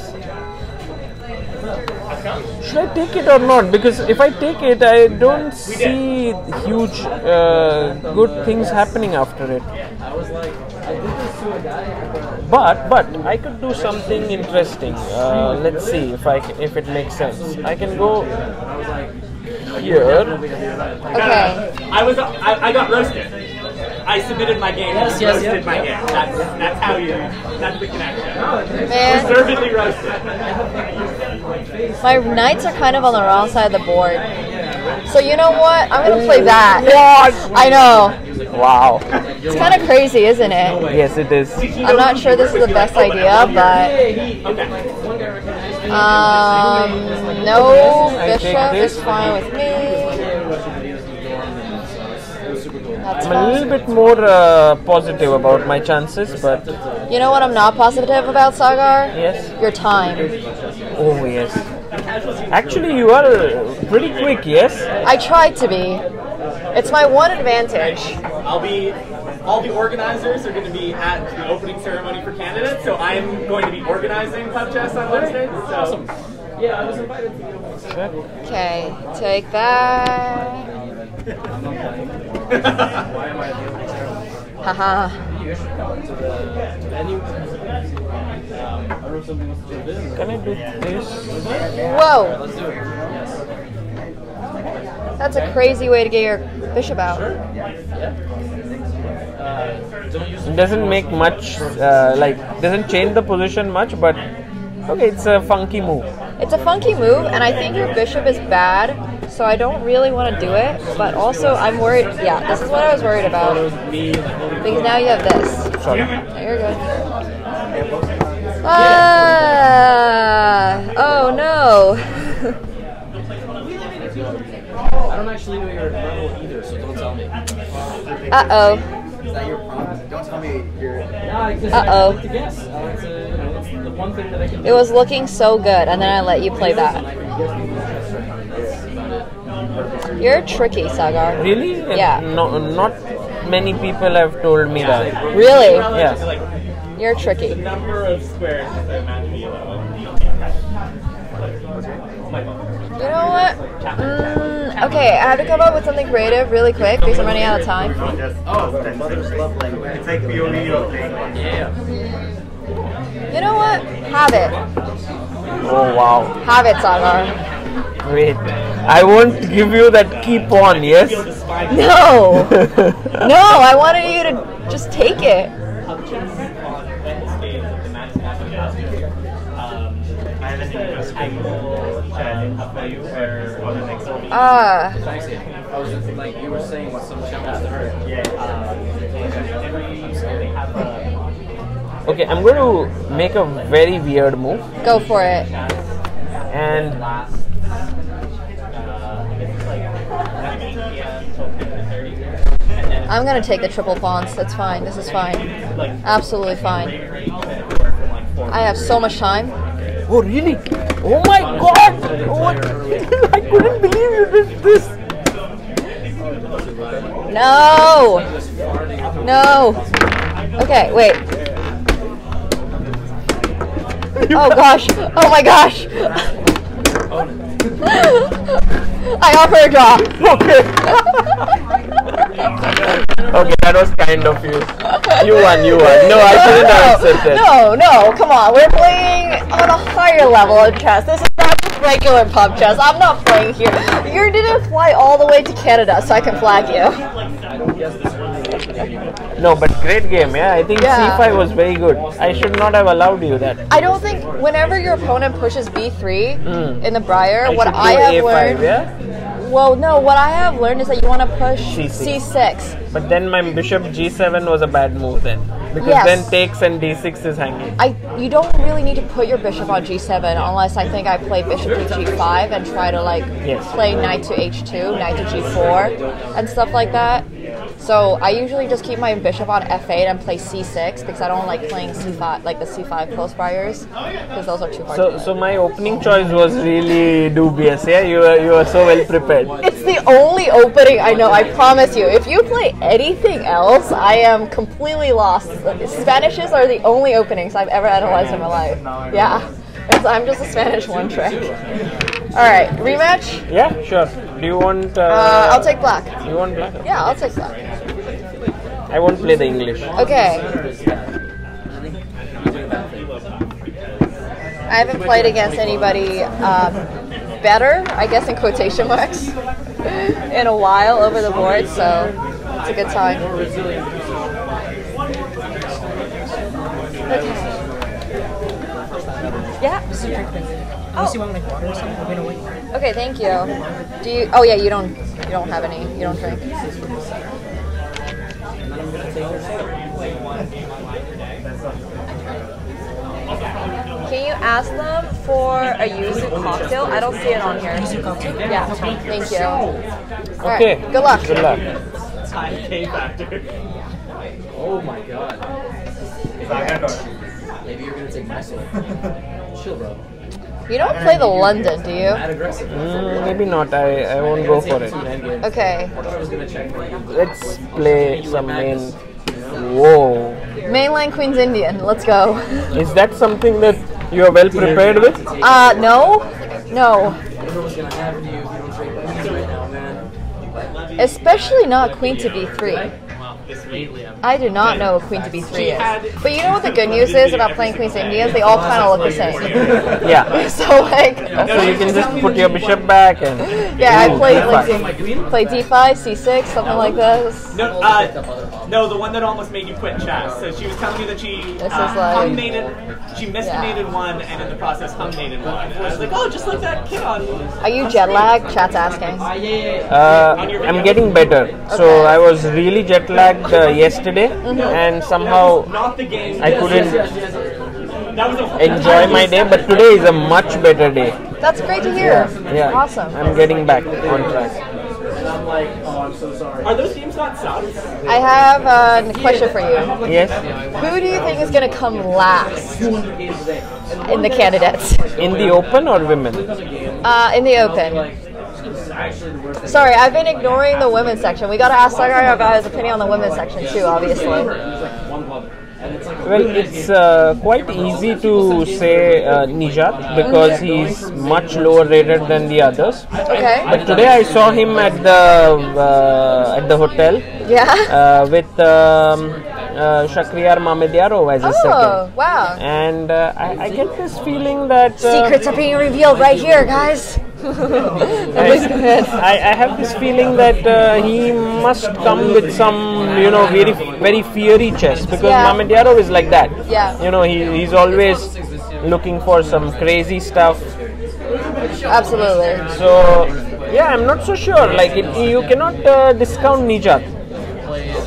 Should I take it or not? Because if I take it, I don't see huge uh, good things happening after it. But but I could do something interesting. Uh, let's see if I if it makes sense. I can go here. Okay. I was I, I got roasted. I submitted my game Yes, yes, roasted yes, my yep. game. That's that's how you that's the connection. Man. Deservedly roasted. My knights are kind of on the wrong side of the board. So you know what? I'm gonna play that. I know. Wow. It's kind of crazy, isn't it? Yes, it is. I'm not sure this is the best idea, but um, no bishop is fine with me. I'm a little bit more uh, positive about my chances, but You know what I'm not positive about, Sagar? Yes. Your time. oh yes. Actually, you are pretty quick. Yes. I tried to be. It's my one advantage. I'll be all the organizers are going to be at the opening ceremony for candidates, so I'm going to be organizing pub chess on Wednesday. So Yeah, I was invited to go. Okay, take that. Haha. You should the, to the venue. Um, I wrote something else to. Can I do this? Whoa, Let's do it. That's a crazy way to get your bishop out. Don't use It doesn't make much, uh, like, doesn't change the position much, but okay, it's a funky move. It's a funky move, and I think your bishop is bad, so I don't really want to do it. But also, I'm worried. Yeah, this is what I was worried about. Because now you have this. Sorry. No, you're good. Ah! Oh no! I don't actually know your level either, so don't tell me. Uh oh. Is that your problem? Don't tell me you're. Uh-oh. To guess. Uh, it's, It was looking so good, and then I let you play that. You're tricky, Sagar. Really? Yeah. No, not many people have told me that. Really? Yeah. You're tricky. Number of squares is the amount of yellow. You know what? Mm, okay, I have to come up with something creative really quick because I'm running out of time. It's like purely you're playing. Yeah. You know what? Have it. Oh wow. Have it, Sagar. Wait. I won't give you that keep on, yes? No. no, I wanted you to just take it. I have an interesting challenge for you for, for the next week. Ah. Thanks. I was just like you were saying what some challenge to her. Okay, I'm going to make a very weird move. Go for it. And I'm gonna take the triple pawns. That's fine. This is fine. Absolutely fine. I have so much time. Oh really? Oh my god! Oh, what? I couldn't believe you did this. No! No! Okay, wait. Oh gosh! Oh my gosh! I offer a draw. Okay, that was kind of you. You won, you won. No, I shouldn't have accepted. No, no, come on. We're playing on a higher level of chess. This is not just regular pub chess. I'm not playing here. You didn't fly all the way to Canada so I can flag you. No, but great game, yeah. I think Yeah. C5 was very good. I should not have allowed you that. I don't think whenever your opponent pushes b3 Mm. in the Breyer, I what I have A5, learned. yeah? Well, no, what I have learned is that you want to push C6. c6. But then my bishop g7 was a bad move then. Because Yes. then takes and d6 is hanging. I you don't really need to put your bishop on g7 unless I think I play bishop to g5 and try to like Yes. play knight to h2, knight to g4, and stuff like that. So I usually just keep my bishop on f8 and play c6 because I don't like playing c5 like the c5 close Breyers because those are too hard. So, to so my opening choice was really dubious. Yeah, you were you were so well prepared. It's the only opening I know. I promise you. If you play anything else, I am completely lost. Spanishes are the only openings I've ever analyzed in my life. Yeah, I'm just a Spanish one trick. All right, rematch. Yeah, sure. Do you want? Uh, Uh, I'll take black. You want black? Yeah, I'll take black. I won't play the English. Okay. I haven't played against anybody um, better, I guess in quotation marks, in a while over the board, so it's a good time. Yeah. Oh. Unless you want like water or something, I'm gonna wait. Okay, thank you. Do you? Oh yeah, you don't. You don't have any. You don't drink. Can you ask them for a yuzu cocktail? I don't see it on here. Yeah, thank you. All right, Okay. Good luck. Good luck. K factor. Oh my god. Maybe you're gonna take my soul. Chill, bro. You don't play the London, do you? Mm, maybe not. I, I won't go for it. Okay. I was gonna check for you. Let's play some main. Whoa. Mainland Queen's Indian. Let's go. Is that something that you are well prepared with? Uh, no, no. Everyone's gonna have you if you don't drink please right now, man. Especially not Queen to B3. I do not know what Queen to B3 is. But you know what the good news is about playing Queen's Indians? They all kind of look the same. Yeah. so like. So you can just put your bishop back and. Yeah, I Ooh, played D5. like play D5, C6, something like this. No, uh, no, the one that almost made you quit chess. So she was telling me that she This uh, is like- hung she missed Yeah. mated one, and in the process hung mated one. And I was like, oh, just like that kid on. Are you jet lagged? Chat's asking. Uh, I'm getting better. So I was really jet lagged uh, yesterday, and somehow Not the game. I couldn't That was a enjoy my day. But today is a much better day. That's great to hear. Yeah, Awesome. I'm getting back on track. I'm like, oh, I'm so sorry. Are those games not subs? I have uh, a question for you. Yes. Who do you think is going to come last in the candidates? In the open or women? Uh, in the open. Actually. Sorry, I've been ignoring the women's section. We gotta ask Sagar about his opinion on the women's section too, obviously. Well, it's uh, quite easy to say uh, Nijat because he's much lower rated than the others. Okay. But today I saw him at the uh, at the hotel Yeah. uh, with um, uh, Shakhriyar Mamedyarov as his Oh, second. wow. And uh, I, I get this feeling that uh, Secrets are being revealed right here, guys. I, I, I have this feeling that uh, he must come with some, you know, very very fiery chess because Yeah. Mamedyarov is like that. Yeah. You know, he, he's always looking for some crazy stuff. Absolutely. So, yeah, I'm not so sure. Like, it, you cannot uh, discount Nijat.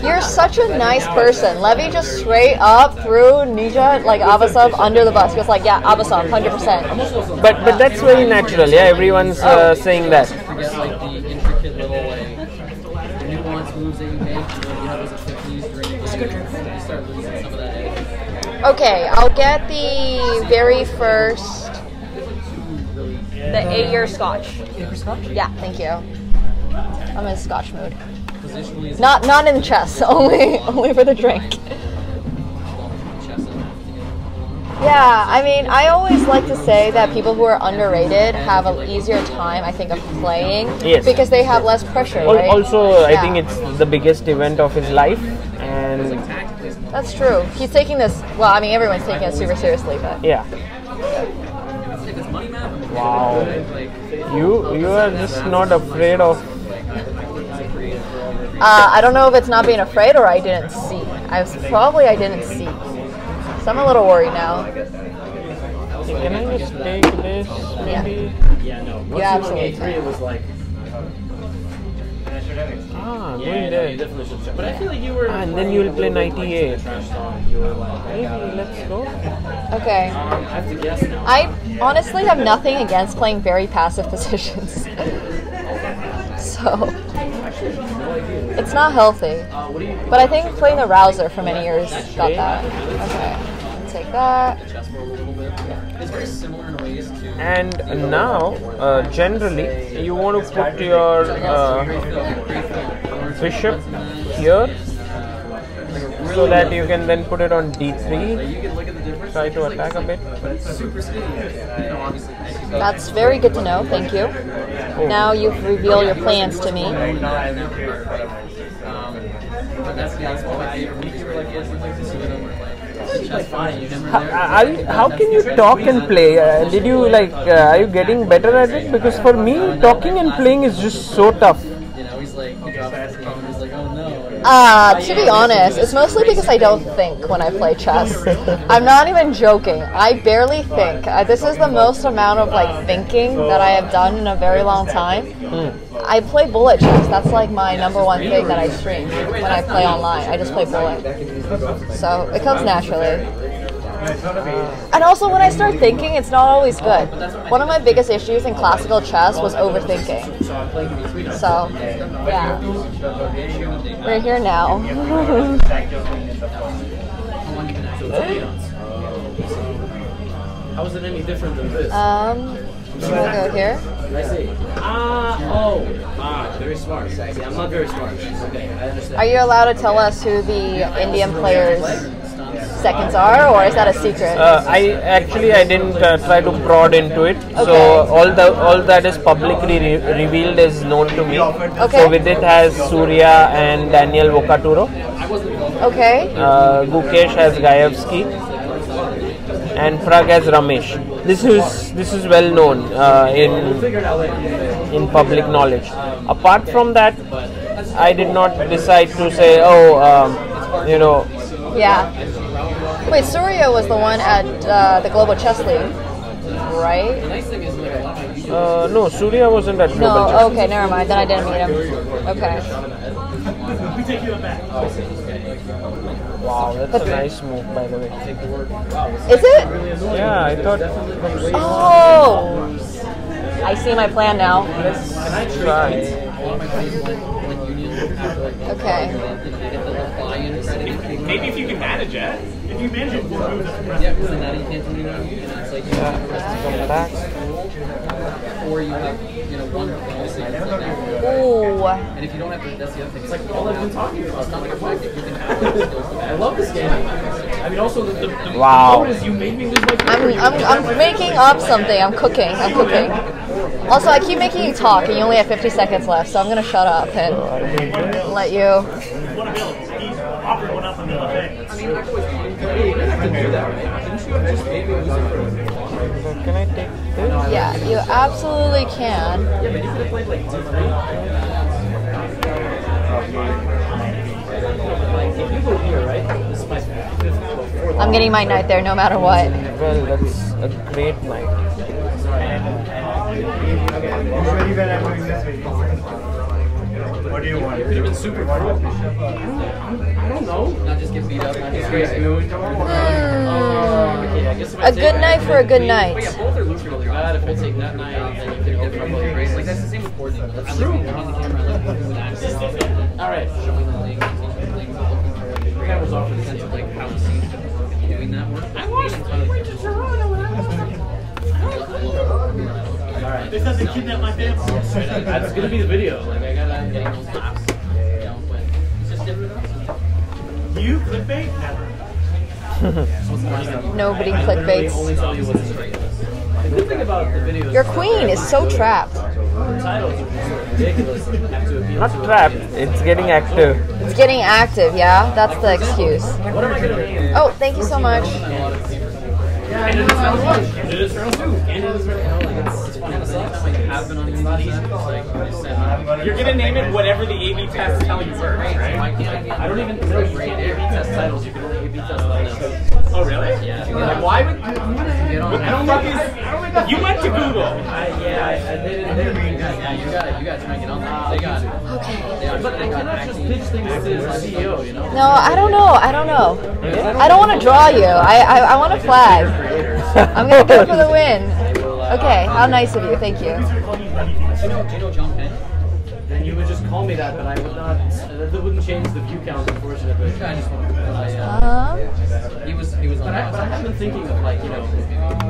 You're such a nice person. Levy just straight up threw Nija, like Abasov, under the bus. He was like, yeah, Abasov, 100%. But but that's very natural. Yeah, everyone's uh, saying that. Forget like the intricate little like nuanced moves that you make. You know, you have as a Japanese during the game. You start losing some of that edge. Okay, I'll get the very first, the eight-year scotch. Yeah, thank you. I'm in scotch mood. Positionally is Not not in chess, only only for the drink. Yeah, I mean, I always like to say that people who are underrated have an easier time, I think, of playing Yes. because they have less pressure, right? Also, I Yeah. think it's the biggest event of his life, and that's true. He's taking this. Well, I mean, everyone's taking it super seriously, but yeah. Wow. You you are just not afraid of. Uh, I don't know if it's not being afraid or I didn't see. I was probably I didn't see. So I'm a little worried now. Can I just take this? Maybe? Yeah, no. Once You you absolutely A3, it was like. Ah, going Yeah, no, you definitely should check. But I feel like you were. Ah, and then you will play playing a 98. like, trash talk. You were like, I Maybe let's go. Okay. Um, I have to guess now. I honestly have nothing against playing very passive positions. So it's not healthy. But I think playing the Rauzer for many years got that. Okay. Take that. chessboard a little bit. It's very similar in ways to. And now, uh, generally, you want to put your uh, bishop here so that you can then put it on d3. Try to attack a bit. That's very good to know. Thank you. Now you've revealed your plans to me. How, how can you talk and play? Uh, did you like? Uh, are you getting better at it? Because for me, talking and playing is just so tough. Uh, to be honest, it's mostly because I don't think when I play chess. I'm not even joking. I barely think. Uh, this is the most amount of like thinking that I have done in a very long time. I play bullet chess. That's like my number one thing that I stream when I play online. I just play bullet. So it comes naturally. And also, when I start thinking, it's not always good. One of my biggest issues in classical chess was overthinking. So, yeah. We're here now. How is it any different than this? um, you wanna go here? I see. Ah, oh, ah, very smart. See, I'm not very smart. Okay, I understand. Are you allowed to tell us who the Indian players' seconds are, or is that a secret? Uh, I actually I didn't uh, try to prod into it, so all the all that is publicly re- revealed is known to me. Okay. So Vidit has Surya and Daniel Vocaturo. Okay. Uh, Gukesh has Gajewski, and Pragg has Ramesh. This is this is well known uh, in in public knowledge. Apart from that, I did not decide to say, oh, um, you know, Yeah. Wait, Surya was the one at uh, the Global Chess League, right? uh, no, Surya wasn't at Global No, Chess. okay, never mind. Then I didn't meet him. Okay. We take you back. Wow, that's a nice move, by the way. Is it? Yeah, I thought. Oh! I see my plan now. Let's try. Okay. Maybe if you can manage it. If you manage it, we'll move Yeah, because then now you can't do anything. You know, it's like Yeah, let's come back. or you have you know one policy. Ooh. And if you don't have to, that's the other thing. It's like all I've been talking about. It's not like a fact that you can have those. I love this game. I mean, also the, the, the Wow. the is you made me lose my I'm. I'm, I'm making up something. I'm cooking. I'm cooking. Also, I keep making you talk, and you only have 50 seconds left, so I'm gonna shut up and let you. I mean, I was you didn't have to do that, right? Didn't you just maybe lose it for Can I take this? Yeah, you absolutely can. Yeah, but you could have played like two, three. Like, if you go here, right? This is my fifth, well, fourth. I'm getting my knight there no matter what. Well, that's a great night. What do you want? It would have been super fun. I don't, know. Not just get beat up. Not just get smooth. Hmm. A good night for a good night. Yeah, both are lucrative. But if it's like that night, then you could go for a bullet. Like that's the same with board. That's true. All right. Showing the things, things, looking for. We got resolved for the sense of like how the scenes doing that work. I watched. I went to Toronto and I watched. Alright. They said they kidnapped my family. That's gonna be the video. Like, I gotta get those laughs. You clickbait? Nobody clickbaits. Your queen is so trapped. Not trapped, it's getting active. It's getting active, yeah? That's the excuse. Oh, thank you so much. Yeah, I know round one. And it is round two. And it is round you know, like it's, it's kind of sucks. Like have been on these. Like You're gonna name it whatever the A/B tests tell you first, right? I don't even know you can't A/B test titles. You can only A/B test titles. Oh really? Yeah. Like, why would Get on I don't think is you went to Google. I, yeah, I, I did. They didn't yeah, you got it. You got to try get on that. They got it. Okay. Yeah, but they cannot just pitch things to the CEO, you know. No, I don't know. I don't know. I don't want to draw you. I I, I want to flag. I'm gonna go for the win. Okay, how nice of you. Thank you. Call me that, but I would not. That wouldn't change the view count, unfortunately. I just want to. Uh-huh. He was. He was. But I, but I have been thinking of like you know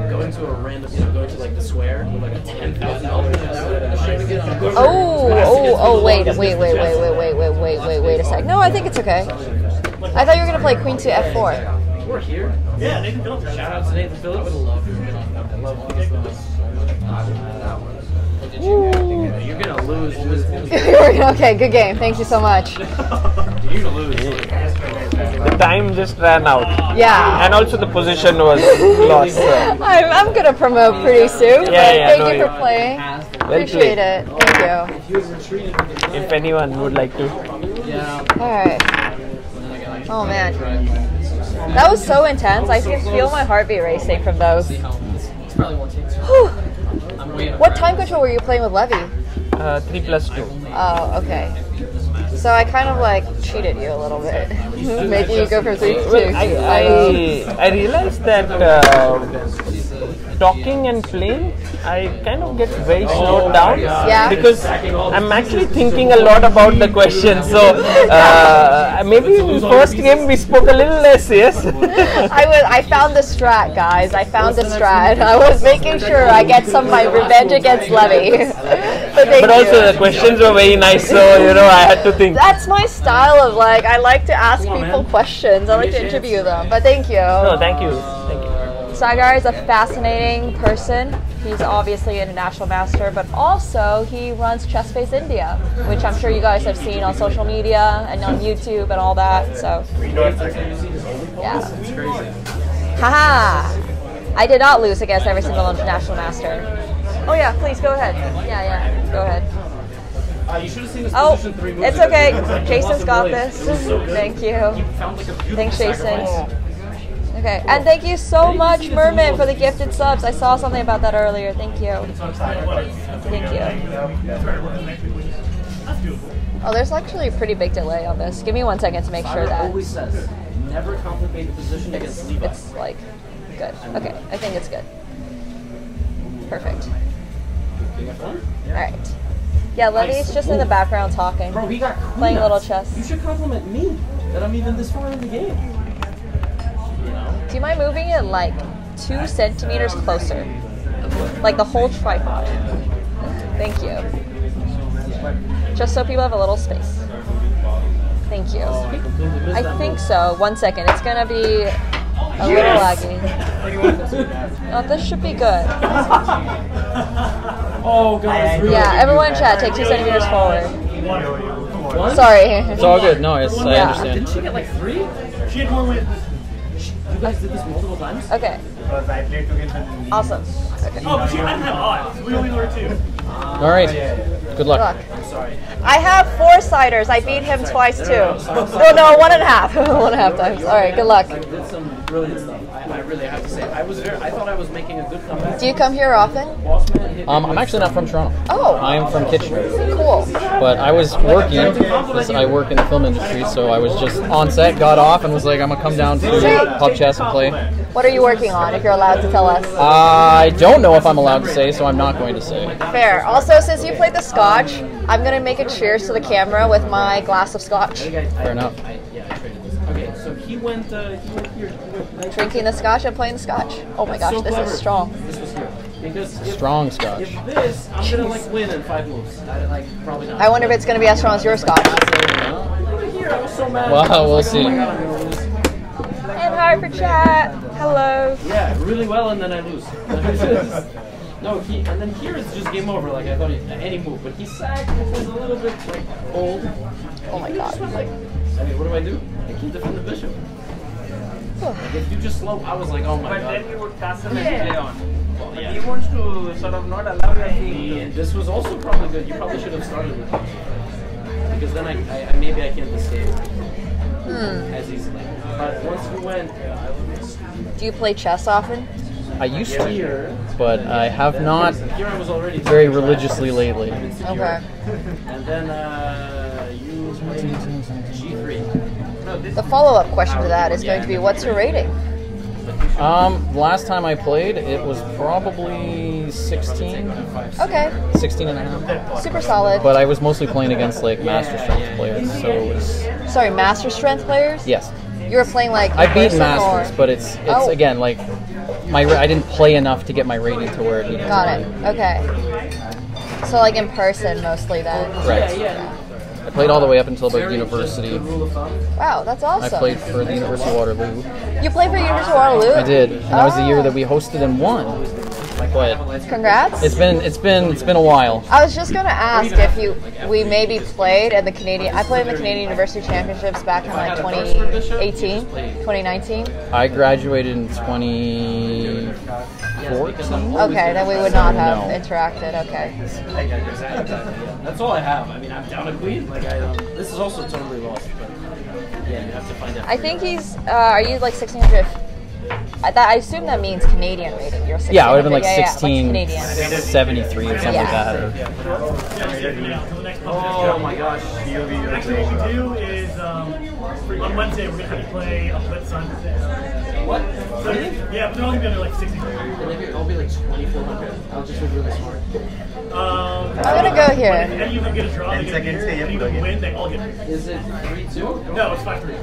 going to a random, you know, going to like the square with like a ten thousand dollars. Oh, oh, oh, wait, wait, wait, wait, wait, wait, wait, wait, wait, wait a sec. No, I think it's okay. I thought you were gonna play Queen to F4. We're here. Yeah, Nathan Phillips. Shout out to Nathan Phillips. I love I love You're gonna lose. okay, good game. Thank you so much. You're lose. The time just ran out. Yeah. And also the position was lost. so- I'm, I'm gonna promote pretty soon. Yeah, yeah, thank no, you yeah. for playing. Well Appreciate played. it. Thank you. If anyone would like to. Yeah. All right. Oh man, that was so intense. I can feel my heartbeat racing from those. Whew. What time control were you playing with Levy? Uh, 3 plus 2. Oh, okay. So I kind of like cheated you a little bit, making you go for three to two. Well, I, I, I realized that uh, talking and playing, I kind of get very slowed down. Yeah. Because I'm actually thinking a lot about the question. So uh, maybe in first game we spoke a little less, yes? I was. I found the strat, guys. I found the strat. I was making sure I get some of my revenge against Levy. but but also you. the questions were very nice, so you know I had to think. That's my style of like. I like to ask people questions. I like to interview them. But thank you. No, thank you. Thank you. Sagar is a fascinating person. He's obviously an international master, but also he runs ChessBase India, which I'm sure you guys have seen on social media and on YouTube and all that. So, yeah. It's crazy. I did not lose against every single international master. Oh yeah, please go ahead. Yeah, yeah, go ahead. Uh, you should have seen this Oh, it's okay. Jason's got this. Thank you. Thanks, Jason. Sacrifice. Okay, and thank you so much, Merman, for the gifted subs. I saw something about that earlier. Thank you. Thank you. Oh, there's actually a pretty big delay on this. Give me one second to make sure Sagar that always says, never complicate the position it's, against Levy. it's like good. Okay, I think it's good. Perfect. All right. Yeah, Levy's just in the background talking, Bro, he got playing a little chess. You should compliment me that I'm even this far in the game. You know? Do you mind moving it like two centimeters closer? Like the whole tripod. Thank you. Just so people have a little space. Thank you. I think so. One second. It's gonna be a little laggy. Oh, this should be good. Oh, god. really Yeah, everyone in chat, take two centimeters forward. One? Sorry. It's all good. No, it's, I understand. Did she get like three? She had more wins. You guys did this multiple times? Okay. Because I played together. Awesome. Okay. Oh, but she, I didn't have odds. We only were two. All right. Good luck. I'm sorry. I have four ciders. I beat him twice too. No, no, one and a half. one and a half times. All right. Good luck. I did some brilliant stuff. I, I really have to say. I was very. I thought I was making a good comeback. Do you come here often? Um, I'm actually not from Toronto. Oh. I am from Kitchener. Cool. But I was working I work in the film industry, so I was just on set, got off, and was like, I'm gonna come down to pub chess and play. What are you working on? If you're allowed to tell us. I don't know if I'm allowed to say, so I'm not going to say. Fair. Also, since you played the scotch, I'm gonna make a cheers to the camera with my glass of scotch. Fair enough. I, yeah, I traded this. Okay, so he went. Uh, he went here. He Drinking the scotch and playing the scotch. Oh my gosh, So this clever. is strong. This was here. Because if, Strong scotch. if this, I'm gonna like win in five moves. I, like probably not. I wonder if it's gonna be as strong as your scotch. Here, I was so mad. Wow, we'll see. Oh my God, I'm gonna lose. And hi for chat. Hello. Yeah, really well, and then I lose. no, he and then here it's just game over. Like I thought, he, any move, but he sacked, which was a little bit like old. Oh my God. Like, I mean, what do I do? I can't defend the bishop. like if you just slow, I was like, oh my But god. then you would castle Yeah. and play on. Well, But yeah. he wants to sort of not allow your king this was also probably good. You probably should have started with this. Because then I, I, I maybe I can't escape Hmm. as easily. But once you went, Do you play chess often? I used to, but I have not Here I was already very religiously lately. Okay. And then uh, you G3. The follow-up question to that is going to be, what's your rating? Um, last time I played, it was probably 16, Okay. 16 and a half. Super solid. But I was mostly playing against like master strength players, so it was Sorry, master strength players? yes. You were playing like. I beat masters, or- but it's it's Oh. again like my I didn't play enough to get my rating to where it needed. Got it. Okay. So like in person mostly then. Right. I played all the way up until about university. Wow, that's awesome. I played for the University of Waterloo. You played for University of Waterloo? I did, and that was the year Oh. that we oh. hosted and won. But Congrats. it's been it's been it's been a while. I was just gonna ask if you we maybe played at the Canadian. I played in the Canadian University Championships back in like 2018, 2019. I graduated in 2014. Okay, then we would not have No. interacted. Okay. That's all I have. I mean, I'm down a queen. Like I, um, this is also totally lost. But yeah, you have to find out. I think he's. Uh, are you like 1600? I, that, I assume that means Canadian rating. You're 1600. Yeah, I would have been like yeah, yeah, 16, 73 or something Yeah. like that. Oh my gosh. Actually, what we do is um, on Wednesday we're gonna have you play a Blitz on. What? So, yeah, but they're only gonna be under like 60 players. Maybe I'll be like 2400. I'll just be really smart. Um, I'm gonna go here. When any of them get a draw, they get a beer. Any of them win, they all get a beer. Is it 3 2? No, it's 5 3.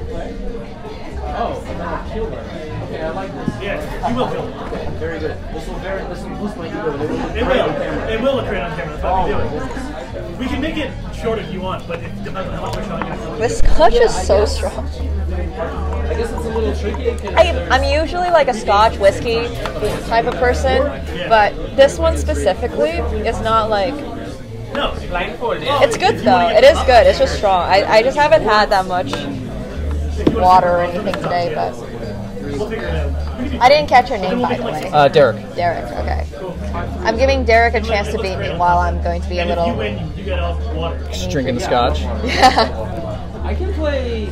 Oh, and then I'll kill them. Okay, I like this. Yeah, you will kill them. Okay, very good. This will very this will boost my ego. It will look It great will. on camera. It will look great on camera. That's why Oh we do goodness. We can make it short if you want, but it depends on how much we're showing. This scotch is so strong. I guess it's a little tricky because I, I'm usually like a Scotch whiskey type of person, but this one specifically is not like. No, blindfold. It's good though. It is good. It's just strong. I, I just haven't had that much water or anything today, but We'll figure it out. I didn't catch your name by the way. Uh, Derek. Derek. Okay. I'm giving Derek a chance to beat me while I'm going to be a And if you little. win, you get all the water. Just drinking the scotch. Yeah. I can play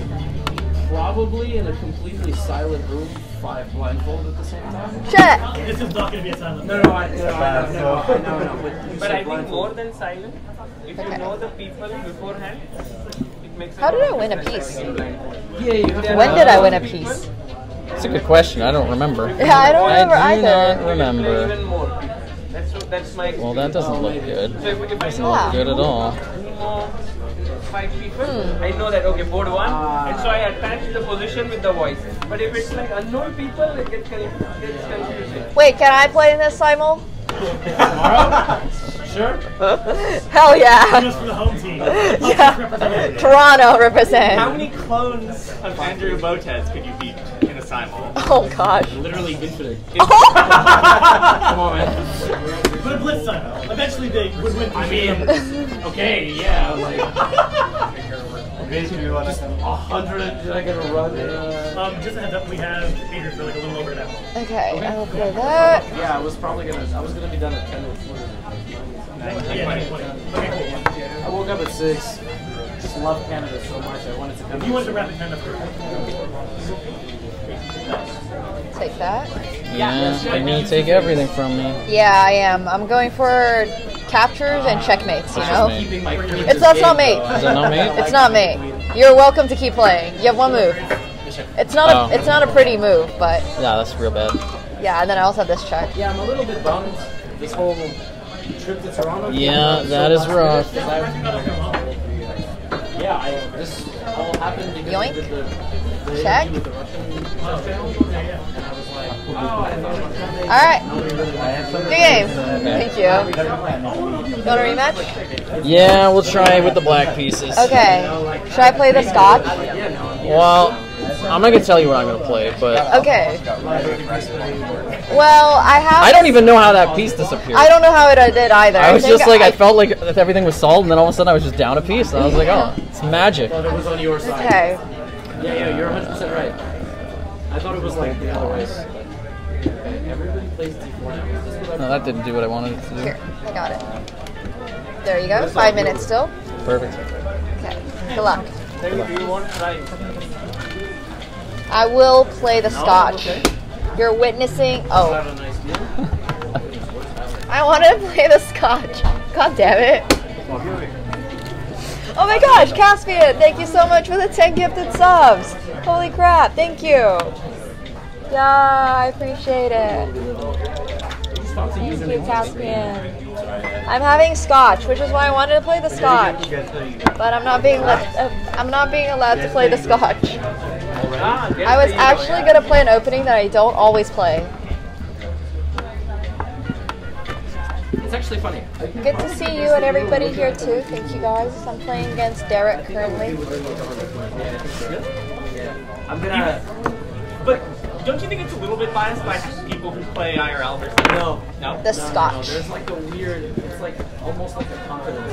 probably in a completely silent room, five blindfold at the same time. Check. This is not going to be a silent. No, no, I, no, I know, no, I know, no. But you But said I think blindfold. more than silent, if you know the people beforehand, it makes. How did I win a piece? Yeah, you have When did I win a piece? It's a good question. I don't remember. Yeah, I don't remember I do either. not remember. That's that's my. Well, that doesn't look good. So if, if Doesn't look good at all. Know five people, Hmm. I know that okay, board one, and so I attach the position with the voice. But if it's like unknown people, it gets, con- confusing. Wait, can I play in this simul? Sure. sure? Hell yeah. Just for the home team. yeah. Toronto represent. How many clones of Andrea Botez could you beat in a simul? Oh gosh. Literally infinite. Come on, man. But a blitz sign. Eventually they would win. I mean, okay, yeah, like. Just a hundred Did I get a run. Uh, Um, just a heads up, we have Adrian for like a little over an hour. Okay, I will play that. Yeah, I was probably gonna. I was gonna be done at ten. Yeah, 20. I woke up at six. Just love Canada so much. I wanted to come. If you wanted to wrap it kind of Take that. Yeah, you're gonna take everything from me. Yeah, I am. I'm going for captures and checkmates, you know? It's that's not mate. Is that not mate? It's not mate. You're welcome to keep playing. You have one move. It's not Oh. a it's not a pretty move, but Yeah, that's real bad. yeah, and then I also have this check. Yeah, I'm a little bit bummed. This whole trip to Toronto. Yeah, that is rough. Yeah, I, this all happened because Yoink. I did the, the Check. with the Russian touchdown, and I was like, oh, I thought Russian. Alright. Good game. Thank you. You want a rematch? Yeah, we'll try with the black pieces. Okay. Should I play the scotch? Well, I'm not gonna tell you what I'm gonna play, but Okay. Well, I have. I don't even know how that piece disappeared. I don't know how it uh, did either. I was think just like, I felt like everything was solved, and then all of a sudden I was just down a piece, and I was like, oh, it's magic. I thought it was on your side. Okay. Yeah, yeah, you're 100 percent right. I thought it was like the other way. Okay, everybody plays D4 now. Is this what No, that didn't do what I wanted it to do. Here, I got it. There you go. Five minutes still. Perfect. Okay. Good luck. Do you want to try? I will play the No? scotch. Okay. You're witnessing. Oh. Have a nice deal. I want to play the scotch. God damn it. Oh my gosh, Caspian, thank you so much for the 10 gifted subs. Holy crap, thank you. Yeah, I appreciate it. Thank you, Caspian. I'm having scotch, which is why I wanted to play the scotch. But I'm not being let, uh, I'm not being allowed to play the scotch. I was actually gonna play an opening that I don't always play. It's actually funny. Good to see you and everybody here too. Thank you guys. I'm playing against Derek currently. I'm gonna. But don't you think it's a little bit biased by people who play IRL versus No. No. The No, no, scotch. No, there's like a weird. It's like almost like a confidence.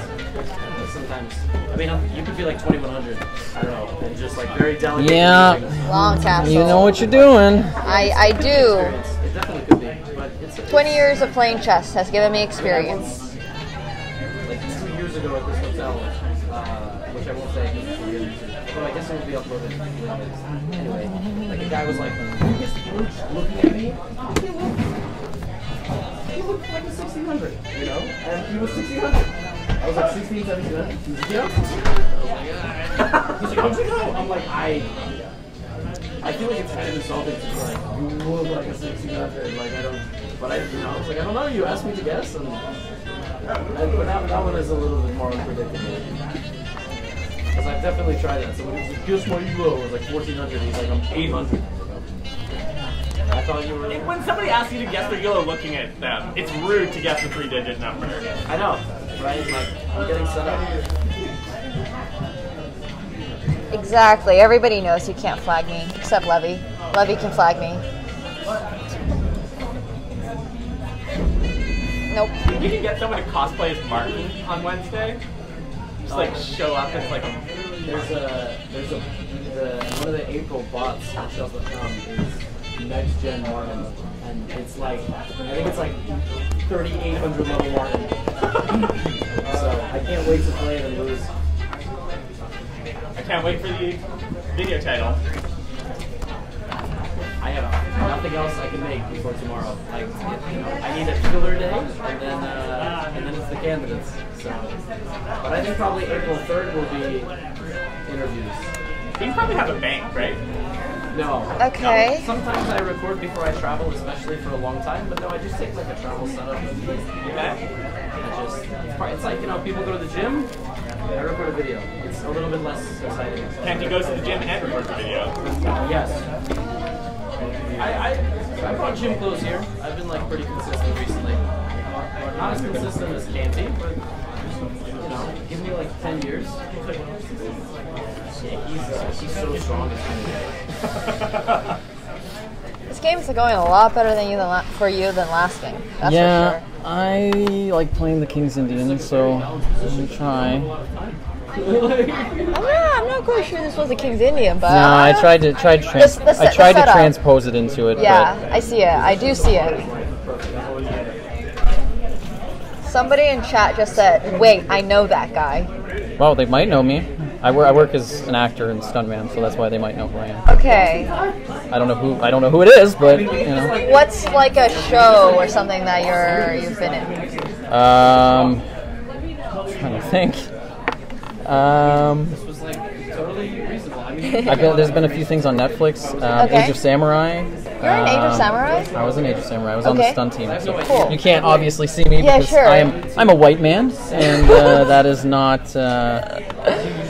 Sometimes. I mean, you could be like 2100. I don't know, and just like very delicate. Yeah. Long castle. You know what you're doing. I, I do. It definitely could be, but it's 20 years of playing chess has given me experience. like two years ago at this hotel, uh, which I won't say because it's weird. But I guess it will be uploaded. Anyway, like a guy was like, "Biggest looking at me." He looked like a 1600, you know, and he was 1600. I was like 16, 1700. He's like, yeah. He's like, I'm like, no. I'm like, I. I feel like it's kind of insulting to be like, you look like a 1600. Like, I don't. But I, you know, I was like, I don't know. You asked me to guess, and. And, but that, that one is a little bit more unpredictable. Because I've definitely tried that. So when it was like, guess what you low, it was like 1400. He's like, I'm 800. I thought you were. When somebody asks you to guess their Elo looking at them, it's rude to guess a three-digit number. I know, right? Like, I'm getting set up. Exactly. Everybody knows you can't flag me, except Levy. Levy can flag me. Nope. We can get someone to cosplay as Martin on Wednesday. Just like uh, show up as like a. There's a there's a the one of the April bots on Chess.com um, is next gen Martin, and it's like I think it's like 3,800 level Martin. so I can't wait to play it and lose. I can't wait for the video title. I have nothing else I can make before tomorrow. Like you know, I need a filler day, and then uh, and then it's the candidates. So, but I think probably April 3rd will be interviews. You probably have a bank, right? No. Okay. No. Sometimes I record before I travel, especially for a long time. But no, I just take like a travel setup. And I just it's, it's like you know people go to the gym. I record a video. It's a little bit less exciting. Can't you go to the gym and record the video? Yes. I, I I brought gym clothes here. I've been like pretty consistent recently. Not as consistent as Canty, but you know, give me like ten years. Yeah, he's, uh, he's so strong. This game's going a lot better than you than la- for you than last game. That's yeah, for I like playing the King's Indian, so let me try. I'm not, I'm not quite sure this was a King's Indian, but no, I tried to tried to trans- The- the I tried to transpose it into it, Yeah, I see it. I do see it. Somebody in chat just said, "Wait, I know that guy." well, they might know me. I work I work as an actor and stuntman, so that's why they might know who I am. Okay. I don't know who I don't know who it is, but you know. What's like a show or something that you're you've been in? Um, trying to think. Um, This was like totally reasonable. I been, there's been a few things on Netflix. Um, Okay. Age of Samurai. You're in Age of Um, Samurai? I was in Age of Samurai. I was on the Okay. stunt team. So Cool. You can't obviously see me Yeah, because sure. I am I'm a white man, and uh, that is not. Uh,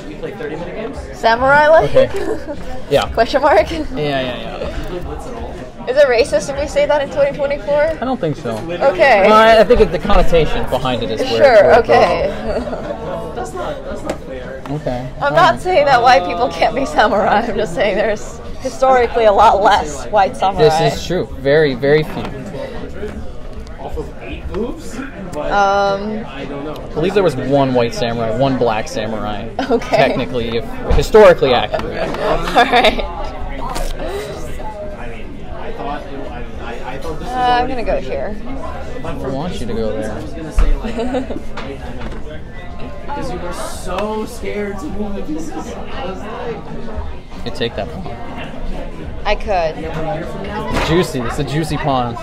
you play 30 minute games? Samurai like? Okay. yeah. Question mark? Yeah, yeah, yeah. Is it racist if we say that in 2024? I don't think so. Okay. Well, I, I think it, the connotation behind it is where. Sure. where it Okay. That's not, that's not fair. Okay. I'm not um, saying that white people can't be samurai. I'm just saying there's historically a lot less white samurai. This is true. Very, very few. Off of eight moves? But Um, I don't know. I believe there was one white samurai, one black samurai. Okay. Technically, if historically accurate. All right. I thought, it, I, I, I thought this was Uh, I'm gonna go pretty here. I want you to go there. I was gonna say like because you were so scared to move the pieces. I was like, You take that pawn. I could. Juicy. It's a juicy pawn.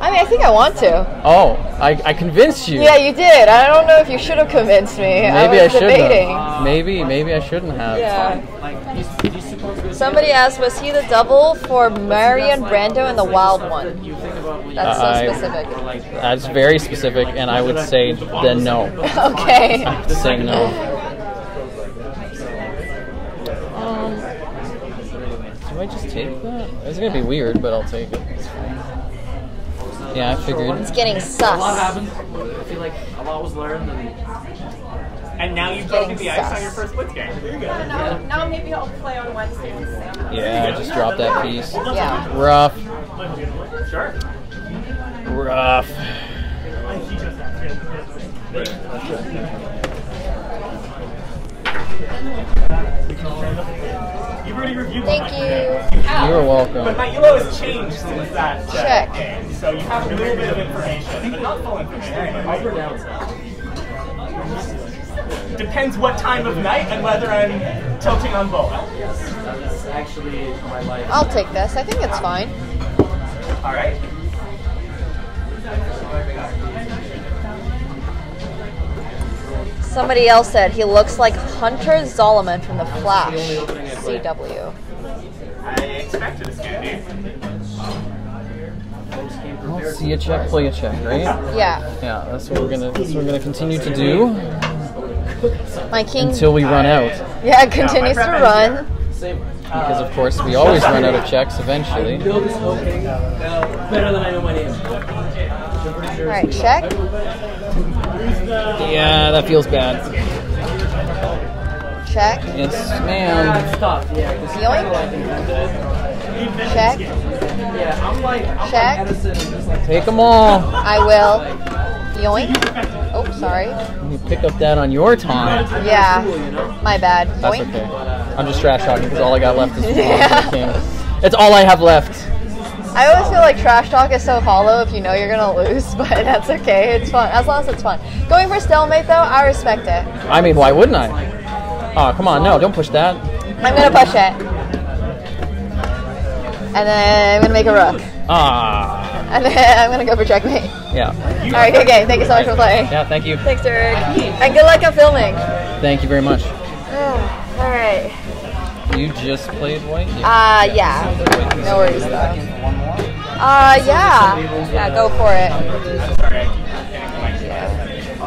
I mean, I think I want to. Oh, I, I convinced you. Yeah, you did. I don't know if you should have convinced me. Maybe I I, have. Maybe, maybe I shouldn't have. Yeah. like he's, he's supposed to. Somebody asked, was he the double for Marlon Brando in the Wild One? That's so I- specific. That's very specific, and I would say then no. Okay. I would say no. I just take that? It's gonna be weird, but I'll take it. It's fine. Yeah, I figured. It's getting sus. A lot happened. I feel like a lot was learned, and And now you've broken the ice on your first Blitz game. There you go. Now, now maybe I'll play on Wednesday. Yeah, I just dropped that piece. Yeah. Rough. Sure. Rough. You've already reviewed Thank one. you. You're welcome. But my elo has changed since that uh, Check. game, so you have a little bit of information, but not full information. up or down. Depends what time of night and whether I'm tilting on both. That's actually my life. I'll take this. I think it's fine. All right. Somebody else said he looks like Hunter Zolomon from The Flash. CW. I expected Scandi. Well, see a check, play a check, right? Yeah. Yeah, that's what we're gonna. That's what we're gonna continue to do My king. until we run out. Yeah, it continues to run. Because of course we always run out of checks eventually. Build. Better than I know my name. All right, check. Yeah, that feels bad. Check. Yes, ma'am. Stop. Yeah. 'cause Yoink. Check. Yeah, I'm like, I'm Check. like Edison. and Just like, Take them all. I will. Yoink. Oh, sorry. You pick up that on your time. Yeah. My bad. That's okay. I'm just trash talking because all I got left is Yeah. It's all I have left. I always feel like trash talk is so hollow if you know you're gonna lose, but that's okay. It's fun as long as it's fun. Going for stalemate though, I respect it. I mean, why wouldn't I? Oh, come on, no, don't push that. I'm gonna push it, and then I'm gonna make a rook, Ah, and then I'm gonna go for checkmate. yeah. All right, okay. Thank you so much for playing. Yeah, thank you. Thanks, Eric, and good luck on filming. Thank you very much. All right. You just played white? Uh, yeah. No worries though. Uh, yeah. Yeah, go for it. oh,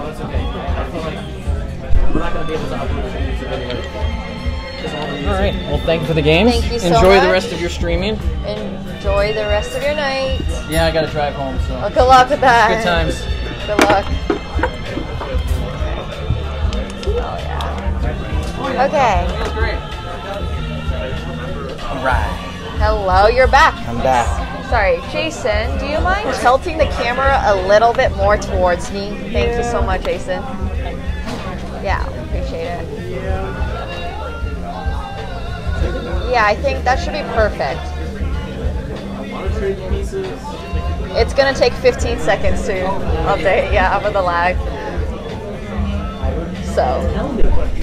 that's okay. I feel like we're not gonna be able to upload YouTube anyway. Just all. All right. Well, thank you for the games. Thank you so Enjoy the rest of your streaming. Enjoy the rest of your night. Yeah, I gotta drive home, so. Well, good luck with that. Good times. Good luck. Oh yeah. Okay. Alright. Hello, you're back. I'm back. Sorry, Jason, do you mind tilting the camera a little bit more towards me? Thank you so much, Jason. Yeah, appreciate it. Yeah, I think that should be perfect. It's gonna take 15 seconds to update, yeah, over the lag. So,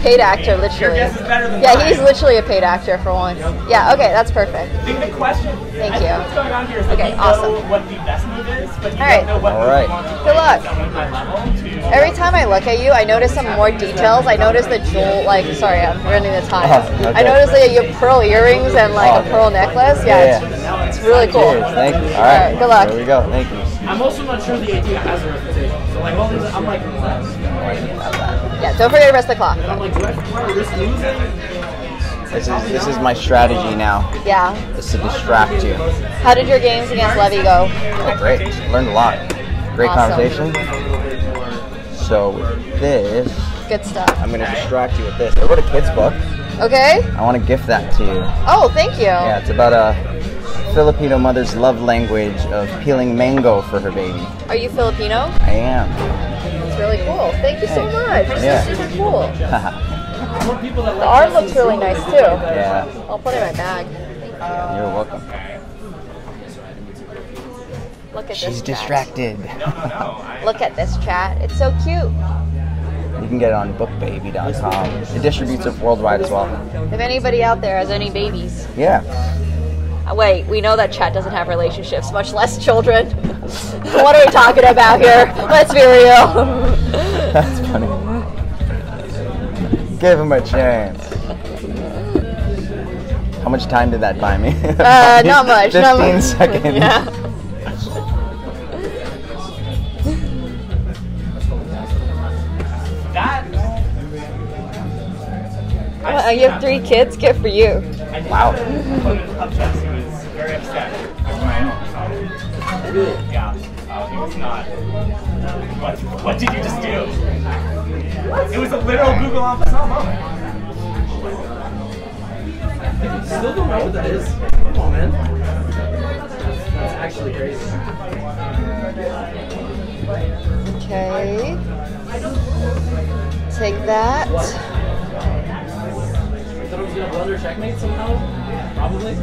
paid actor, literally. guess is better than Yeah, mine. he's literally a paid actor for once. Yeah, okay, that's perfect. I think the question. Thank I think you. What's going on here is Okay, you know awesome. what the best move is, but you All right. don't know what All move right. you want to Good luck. at someone high level to. Every time I look at you, I notice some more details. I notice the jewel, like, sorry, I'm running the time. Uh-huh, I okay. noticed that you have pearl earrings and like Oh. a pearl necklace. Yeah, Yeah, It's, it's really cool. Cheers. Thank you. All All right. right, good luck. There we go. Thank you. I'm also not sure the idea has a reputation. So like all these, I'm like, Yeah, don't forget to rest the clock. I'm like, do I want to risk losing? This is this is my strategy now. Yeah. Is to distract you. How did your games against Levy go? Oh, great. Learned a lot. Great Awesome. conversation. So with this, Good stuff. I'm gonna distract you with this. I wrote a kid's book. Okay. I want to gift that to you. Oh, thank you. Yeah, it's about a Filipino mother's love language of peeling mango for her baby. Are you Filipino? I am. Really cool. Thank you so much. This Yeah. is super cool. More people that The art looks really nice too. Yeah. I'll put it in my bag. You're welcome. Look at She's this. distracted. Look at this chat. It's so cute. You can get it on bookbaby.com. It distributes it worldwide as well. If anybody out there has any babies, Yeah. Wait, we know that chat doesn't have relationships, much less children. what are we talking about here? Let's be real. That's funny. Give him a chance. How much time did that buy me? Uh, not much. 15 not much. seconds. Yeah. Well, you have three kids. Good for you. Wow. Upchest, he was very upset with my own Really? Yeah. Uh, he was not. What, what did you just do? It was a literal Google on the moment. Still don't know what that is. Come on, man. That's actually crazy. Okay. Take that. I thought gonna blunder checkmate somehow. Probably.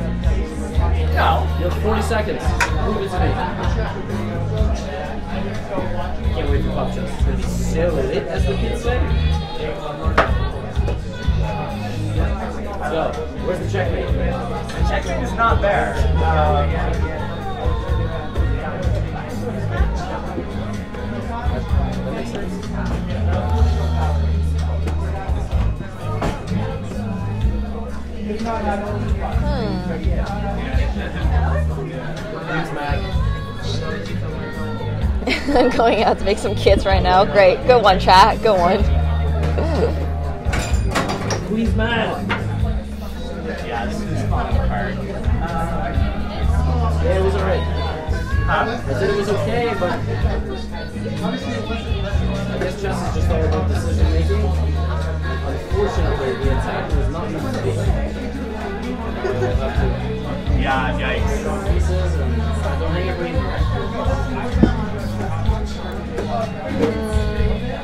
No. You have 40 seconds. Prove it to me. Can't wait for pop chess. It's gonna be so lit, as the kids say. So, where's the checkmate? The checkmate is not there. Uh, Uh, I'm going out to make some kids right now. Great. Good one, chat. Good one. Please, man. yeah, this is falling apart. Yeah, it was alright. I said it was okay, but I guess chess is just all about decision making. Unfortunately, the attack was not meant to be. We'll have to Yeah, yikes. and don't hang it right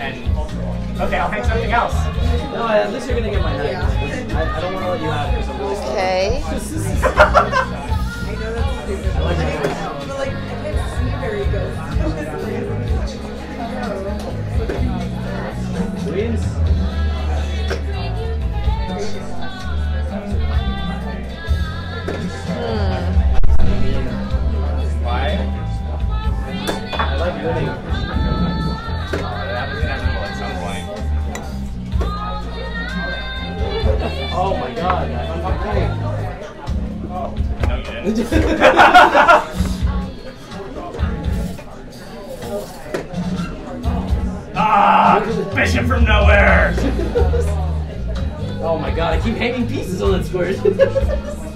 And okay, I'll hang something else. No, at least you're gonna get my knife. I, I don't want to let you have it because I'm really. Okay. I like your ah, bishop from nowhere. Oh my god, I keep hanging pieces on that square.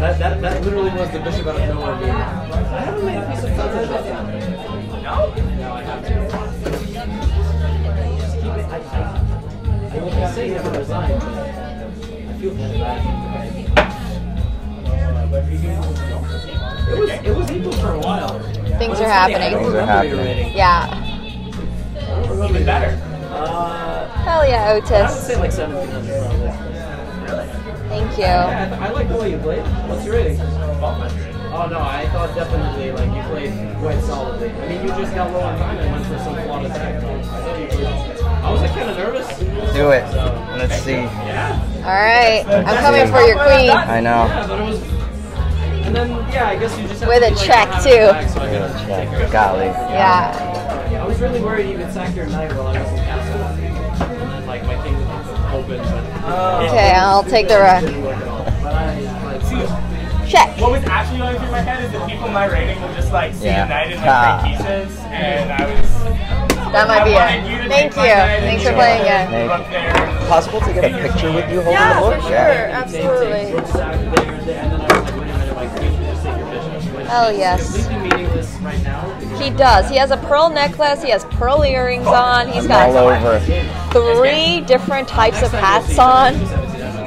That, that, that literally was the bishop out of nowhere being. I haven't made a piece of content yet. No? No, I have to. Just keep it. I, I, I won't say never resign, It was, it was equal for a while. Things are it's funny, I happening. Things are happening. Yeah. A little bit better. Uh, Hell yeah, I would Otis. say like 1700 probably. Thank you. Yeah, I, I like the way you played. What's your rating? 1200. Oh no, I thought definitely like you played quite solidly. I mean, you just got low on time and went for some flawed attack. I thought you played. I was like kind of nervous. Do it. Let's see. All right, I'm coming for your queen. I know. Yeah, but it was. And then yeah, I guess you just have With to a be, check, have too. it so I could take Golly. Yeah. I was really worried he would sack your knight while I was in castle. And then like my king would open, but Okay, I'll take the rook. But I like see. Check. What was actually going through my head is that people in my rating would just like see Yeah. a knight in like great pieces, and I was. That might be I wanted you it. Thank you. Thanks for playing to again. move up there. Possible to get a picture with you holding Yeah, the board? for sure. Absolutely. Hell yes. Completely meaningless right now. He does. He has a pearl necklace. He has pearl earrings on. He's I'm all got over. three different types of hats on.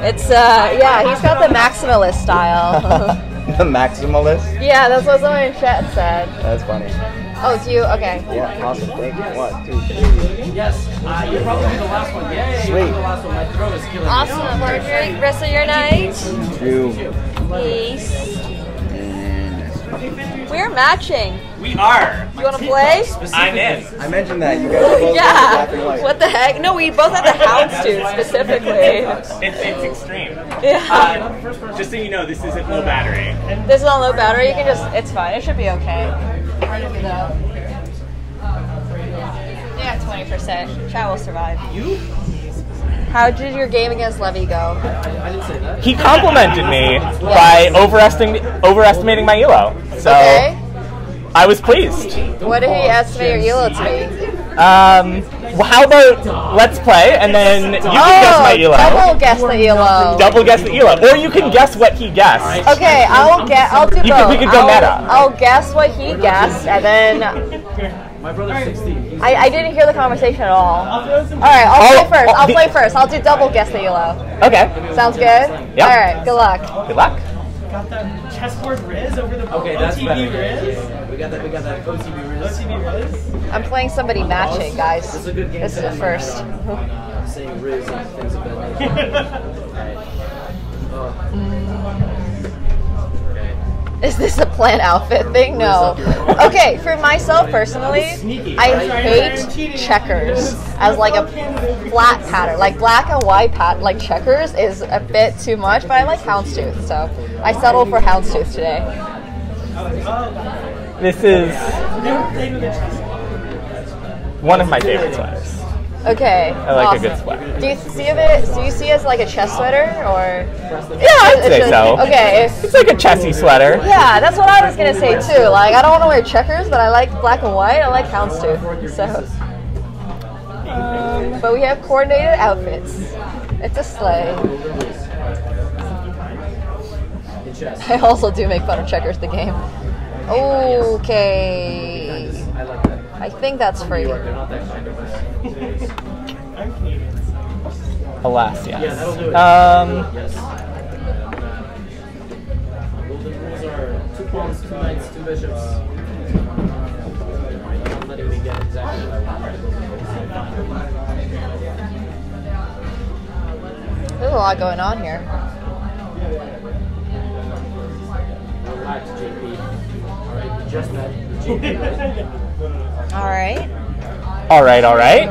It's uh yeah, he's got the maximalist style. the maximalist? yeah, that's what someone in chat said. That's funny. Oh, it's you. Okay. Yeah, awesome. Thank you. One, two, three. Yes, uh, you'll probably be the last one. Yay! Sweet. You're the last one. My throat is killing me. Awesome. Marjorie, rest of your night. Two. Peace. We're matching. We are. You want to play? I'm in. I mentioned that. You guys both Yeah. black and white. What the heck? No, we both have the houndstooth specifically. It's, it's extreme. Yeah. Uh, just so you know, this isn't low battery. This is on low battery. You can just. It's fine. It should be okay. Yeah, twenty percent. Chat will survive. You? How did your game against Levy go? I didn't say that. He complimented me by overestimating overestimating my elo. So Okay. I was pleased. What did he estimate your elo to be? Um, well, how about let's play and then you can guess my elo. Double guess the elo. Double guess the elo, or you can guess what he guessed. Okay, I'll get. I'll do both. You can- we could go I'll, meta. I'll guess what he guessed, and then My brother's 16. I, I didn't hear the conversation at all. All right, I'll Oh, play first. oh, I'll play first. I'll do double guess the elo. Okay. Sounds good. Yep. All right. Good luck. Good luck. Got that chessboard Riz over the Okay, that's OTB better. Riz. Yeah, we got that. We got that OTB Riz. OTB Riz. I'm playing somebody matching, guys. This is a good game. This is to a end my first. night on, on, uh, saying Riz and things of that nature. Alright. Is this a planned outfit thing? No. Okay, for myself personally, I hate checkers as like a flat pattern. Like black and white pattern, like checkers is a bit too much, but I like houndstooth, so I settled for houndstooth today. This is one of my favorite sweaters. Okay. I like a good awesome. sweater. Do you see of it? Do you see it as like a chest sweater or? Yeah, I'd say just- so. Okay. It's like a chessy sweater. Yeah, that's what I was gonna say too. Like, I don't want to wear checkers, but I like black and white. I like houndstooth. So, um, but we have coordinated outfits. It's a sleigh. I also do make fun of checkers the game. Okay. I like that. I think that's free. They're not that kind of us. Alas, yes. Yeah, that'll do it. Um, yes. Golden rules are two pawns, two knights, two bishops. Not letting me get exactly what I want. There's a lot going on here. Relax, JP. Alright, just met. All right. all right, all right.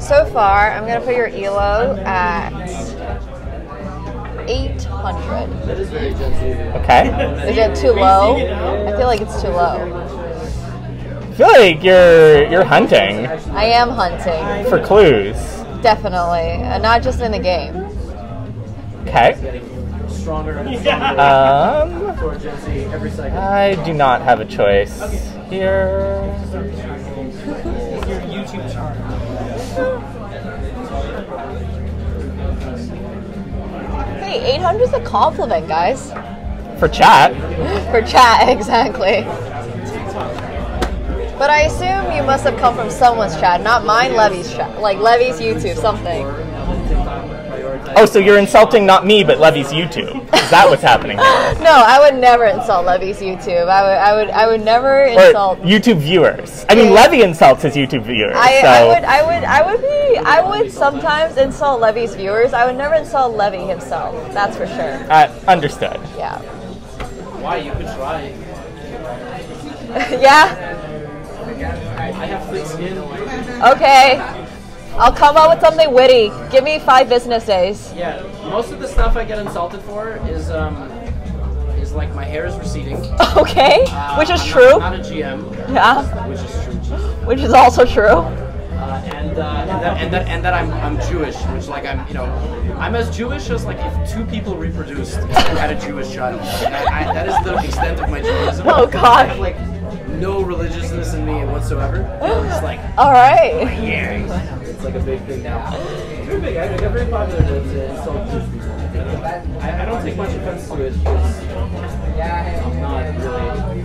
So far, I'm gonna put your elo at 800. That is very Gen Z. Okay. Is it too low? I feel like it's too low. I feel like you're you're hunting I am hunting, for clues. definitely, and not just in the game. Okay. Stronger and stronger. Um, for Gen Z every second. I do not have a choice here. Your YouTube channel. 'Cause, Hey, 800 is a compliment, guys. For chat. For chat, exactly. But I assume you must have come from someone's chat, not mine, Levy's chat. Like Levy's YouTube, something. Oh, so you're insulting not me, but Levy's YouTube. Is that what's happening here? No, I would never insult Levy's YouTube. I would, I would, I would never Or insult. YouTube viewers. I mean, Levy insults his YouTube viewers. I, so. I would, I would, I would be, I would sometimes insult Levy's viewers. I would never insult Levy himself. That's for sure. Uh, understood. Yeah. Why? You could try. yeah. I have thick skin. Okay. I'll come up with something witty. Give me five business days. Yeah, most of the stuff I get insulted for is um is like my hair is receding. Okay, Uh, which is I'm true. Not, not a GM. Yeah. Which is true. Which is also true. Uh, and, uh, and that and that and that I'm I'm Jewish, which like I'm you know I'm as Jewish as like if two people reproduced and had a Jewish child. Like, I, I, that is the extent of my Judaism. Oh, God. I have like no religiousness in me whatsoever. I'm like All right. yeah, it's like a big thing now. It's very big. I got very popular to, to insult Jewish people. I, I don't take much offense to it because I'm not really.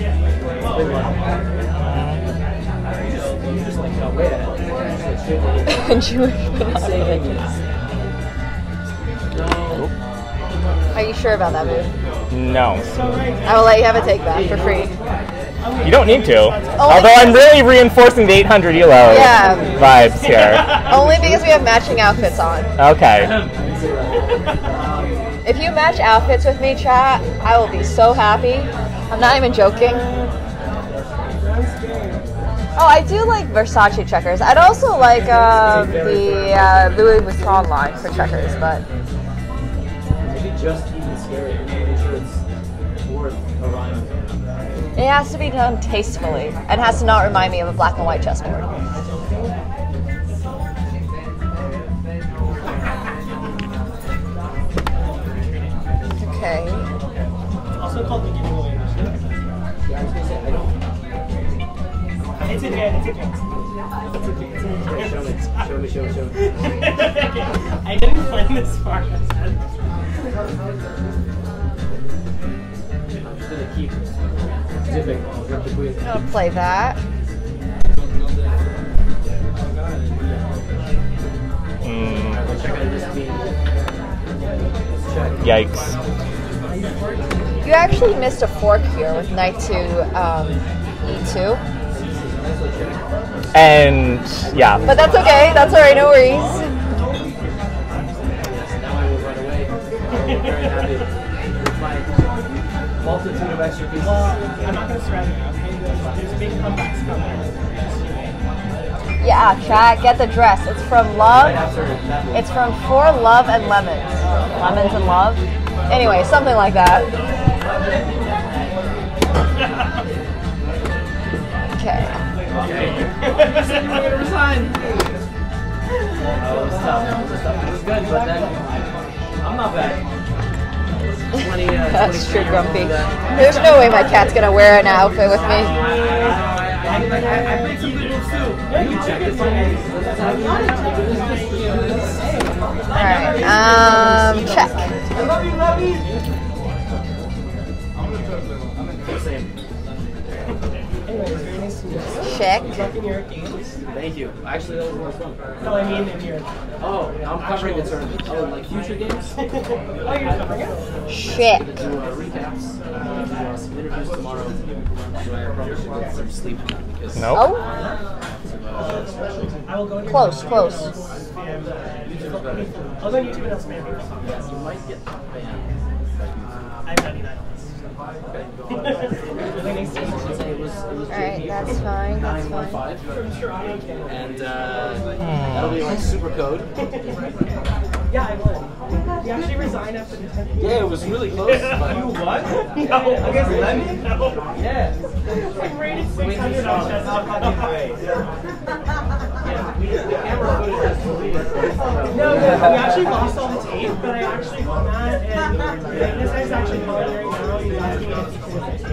You Jewish, but not Say like religious. No. Are you sure about that move? No. I will let you have a take back for free. You don't need to. Although I'm really reinforcing the 800 elo Yeah. vibes here. Only because we have matching outfits on. Okay. If you match outfits with me, chat, I will be so happy. I'm not even joking. Oh, I do like Versace checkers. I'd also like uh, the uh, Louis Vuitton line for checkers, but Maybe just even scary. Make sure it's worth a rhyme. it has to be done tastefully and has to not remind me of a black and white chessboard. Okay. It's advanced. It's advanced. It's advanced. Show me, show me, show me, show me. I didn't plan this far. I'm just gonna keep dipping. Rip. I'm gonna play that. Mm, Check out this queen. Check. yikes. You actually missed a fork here with knight to um, e2. And yeah. But that's okay. That's alright. No worries. I'm. Yeah, chat. Get the dress. It's from Love. It's from For Love and Lemons. Lemons and Love. Anyway, something like that. Okay. said you were gonna resign. Oh, it was tough. It was tough. It was good, but then I'm not bad. 20, uh, That's true, Grumpy. There's no way my cat's gonna wear an outfit with me. I, I, I, I played some good moves too. You check this Alright, um, check. I love you, Lovey. Same. Check. Thank you. Actually, that was more fun. No, I mean in here. Oh, I'm covering the tournament. Oh, like future games? oh, you're covering it? Shit. To do uh, recaps. Uh, do, uh, some interviews tomorrow. So I probably should get some sleep because. Nope. Oh. I will go into Close, close. I'll go on YouTube and I'll spam you. Yes, you might get banned. I'm 99 Alright, that's fine, that's fine. And uh, that'll be like super code. Yeah, I won. You actually resigned after the 10th. Yeah, it was really close. but- You won? Yeah, No. against Lemon? No. Yeah. I'm rated 600 on chess. I'll fucking play. No, no, we actually lost all the tape, but I actually won that, and this guy's actually calling right now. He's asking me to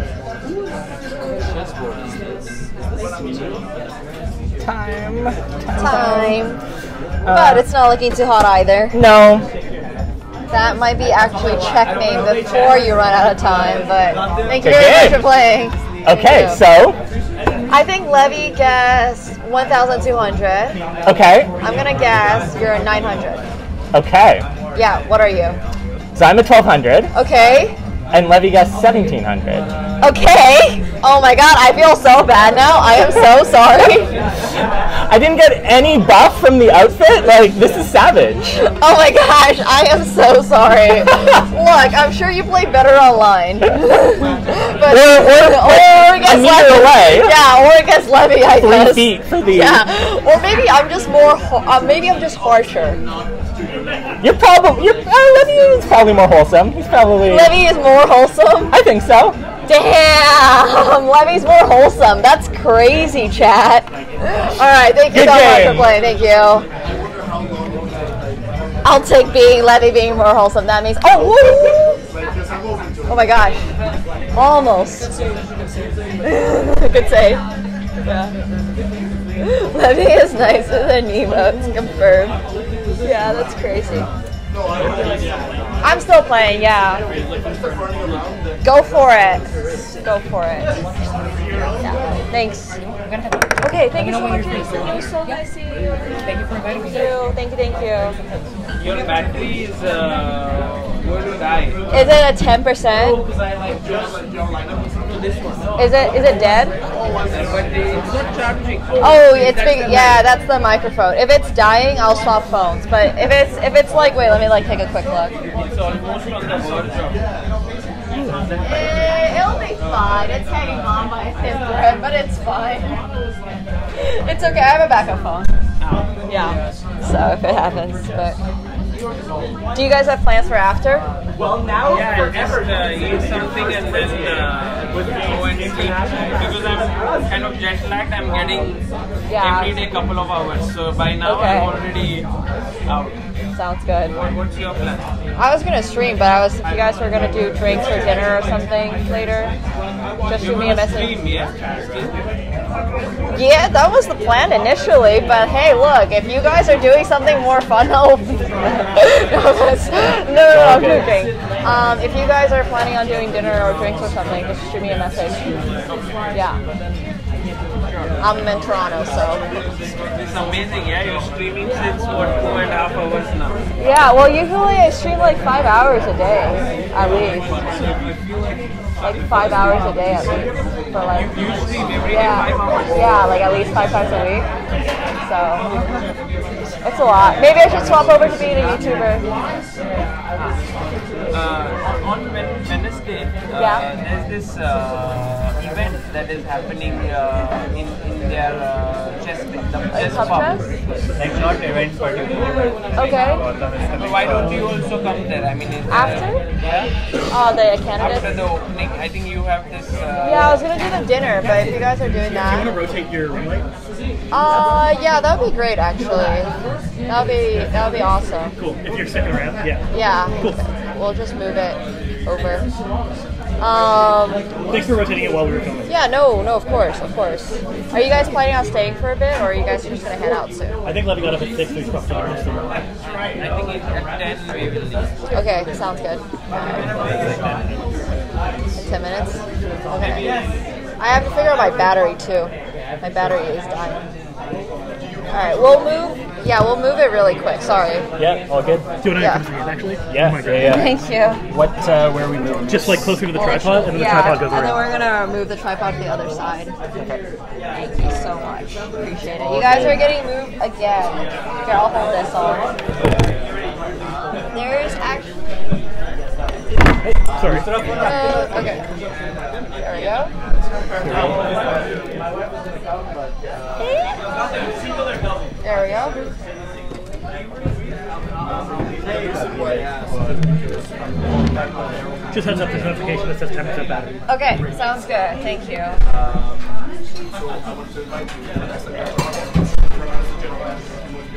Time. Time. but uh, it's not looking too hot either. No. That might be actually checkmate before you run out of time, but thank you very much for playing. Okay, so. I think Levy guessed 1,200. okay, I'm gonna guess you're 900. okay. Yeah, what are you? So I'm at 1200, Okay. And Levy guessed 1700. Okay. Oh my god, I feel so bad now. I am so sorry. I didn't get any buff from the outfit. Like this is savage. Oh my gosh, I am so sorry. Look, I'm sure you play better online. but Or- or- or against Levy. way. Yeah, or against Levy, I Three guess. feet for the- Yeah, or maybe I'm just more. Uh, maybe I'm just harsher. You're probably you're uh, is probably more wholesome. He's probably Levy is more wholesome. I think so. Damn, Levy's more wholesome. That's crazy, chat. All right, thank you Good so much for playing. Thank you. I'll take being Levy being more wholesome. That means oh, woo! oh my gosh, almost. Good save. Yeah. Levy is nicer than emotes. Confirmed. Yeah, that's crazy. I'm still playing. Yeah. Go for it. Go for it. Yeah. Thanks. Okay, thank you so much. It was so nice seeing you. Thank you for inviting me. Thank you, thank you. Your battery is uh, going to die. Is it a ten percent? This one. Is it is it dead? But it's not charging. Oh, it's big. Yeah, that's the microphone. If it's dying, I'll swap phones. But if it's if it's like, wait, let me like take a quick look. It's almost on the verge of. Eh, It'll be fine. It's hanging on by a thin thread, but it's fine. It's okay. I have a backup phone. Yeah. So if it happens, but do you guys have plans for after? Well, now yeah, just uh, eat something and then uh, go and sleep because I'm kind of jet lagged. I'm getting Yeah. every day couple of hours. So by now Okay. I'm already out. Sounds good. What's your plan? I was gonna stream, but I was if you guys were gonna do drinks or dinner or something later, just shoot me a message. Stream, yeah. Yeah, that was the plan initially, but hey, look, if you guys are doing something more fun, I'll... no, no, no, I'm joking. Um, if you guys are planning on doing dinner or drinks or something, just shoot me a message. Yeah. I'm in Toronto, so. It's amazing, yeah. You're streaming since what two and a half hours now. Yeah, well, usually I stream like five hours a day, at least. Like five hours a day at least. For like. You stream every day Yeah, five hours. yeah, like at least five times a week. So it's a lot. Maybe I should swap over to being a YouTuber. Uh, on Wednesday, uh, Yeah. there's this uh, event that is happening uh, in, in their uh, chess, the chess Pub pub. chess? Like not event particular. Okay. So why don't you also come there? I mean, is, uh, After? Yeah. Oh, the After the opening, I think you have this. Uh, Yeah, I was gonna do the dinner, but if you guys are doing that. Do you want to rotate your ring light? uh, yeah, that would be great actually. That would be that would be awesome. Cool. If you're sitting around, yeah. Yeah. Cool. We'll just move it over. Um, Thanks for rotating it while we were filming. yeah, no, no, of course, of course. Are you guys planning on staying for a bit, or are you guys just gonna head out soon? I think Levy got up at six, so he's probably still around. I think it's 10 we will leave. Okay, sounds good. In ten minutes. Okay. I have to figure out my battery too. My battery is dying. All right, we'll move. Yeah, we'll move it really quick. Sorry. Yeah, all good. Do you want to Yeah. come actually? Yeah, Oh my God. yeah. Thank you. What, uh, where are we moving? Just like closer to the tripod, and then the yeah, tripod goes and then we're gonna move the tripod to the other side. Thank you so much. Appreciate it. You guys are getting moved again. Here, I'll hold this on. There's actually. Sorry. Uh, okay. There we go. There we go. Just heads up, there's a notification that says 10% battery. Okay, sounds good. Thank you.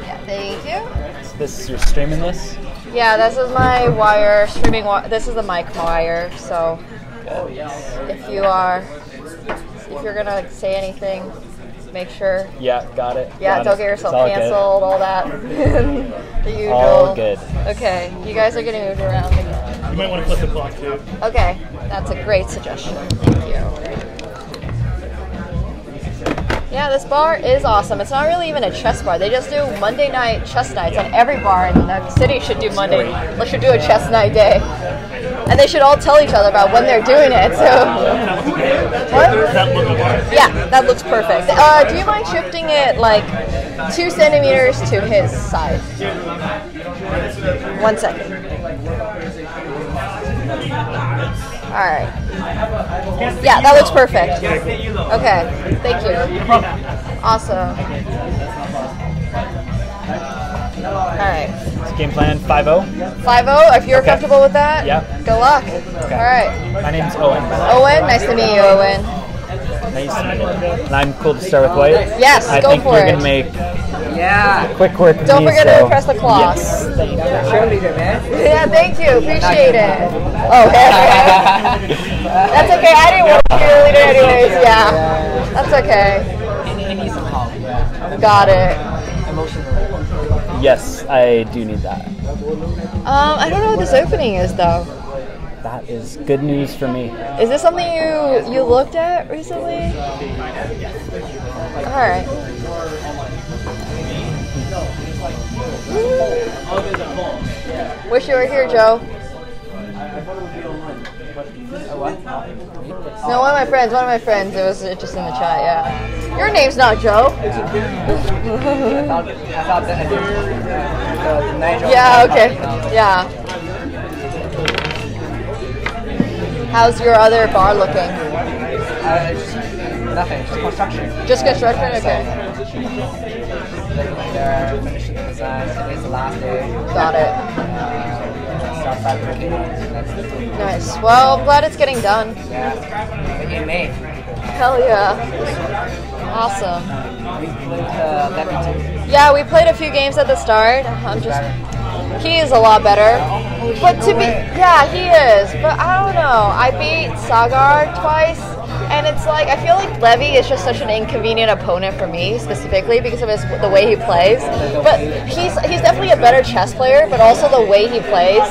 Yeah, thank you. This you're streaming this? Yeah, this is my wire streaming. Wi- this is the mic wire. So, if you are, if you're gonna say anything, make sure. Yeah, got it. Yeah, got don't it. get yourself It's all good. canceled, all that. the usual. All good. Okay, you guys are getting moved around. You might want to flip the clock too. Okay, that's a great suggestion. Thank you. Yeah, this bar is awesome. It's not really even a chess bar. They just do Monday night chess nights, and every bar in the city should do Monday. They should do a chess night day, and they should all tell each other about when they're doing it. So, what? Yeah, that looks perfect. Uh, do you mind shifting it like two centimeters to his side? One second. All right. Yeah, that looks perfect. Okay, thank you. Awesome. All right. Game plan 5-0. 5-0, if you're Okay. comfortable with that, Yeah. good luck. Okay. All right. My name's Owen. Owen, nice to meet you, Owen. Nice to meet you. And I'm cool to start with white. Yes, I go think for we're gonna make yeah quick work. Don't me, forget so- to press the clock. Yes, thank you. Yeah, thank you. Appreciate it. Oh, okay. That's okay. I didn't want a cheerleader anyways. Yeah. That's okay. Got it. Yes, I do need that. Um, I don't know what this opening is though. That is good news for me. Is this something you you looked at recently? All right. Wish you were here, Joe. No, one of my friends. One of my friends. It was just in the chat. Yeah. Your name's not Joe. yeah. Okay. Yeah. How's your other bar looking? Uh, nothing, just construction. Just construction. Okay. They're finishing the design. Today's the last day. Got it. Uh, start fabricating next. Nice. Well, I'm glad it's getting done. Yeah. May. Hell yeah. Awesome. We played uh. Yeah, we played a few games at the start. I'm just. He is a lot better. But to be. Yeah, he is. But I don't know. I beat Sagar twice. And it's like, I feel like Levy is just such an inconvenient opponent for me, specifically because of his the way he plays. But he's he's definitely a better chess player, but also the way he plays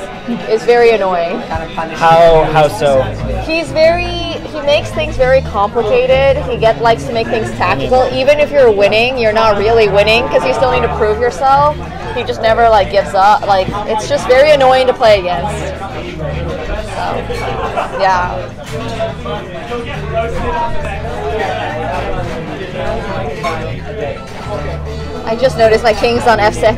is very annoying. How how so? He's very he makes things very complicated. He get likes to make things tactical. Even if you're winning, you're not really winning because you still need to prove yourself. He just never like gives up. Like it's just very annoying to play against. So yeah. I just noticed my king's on f6.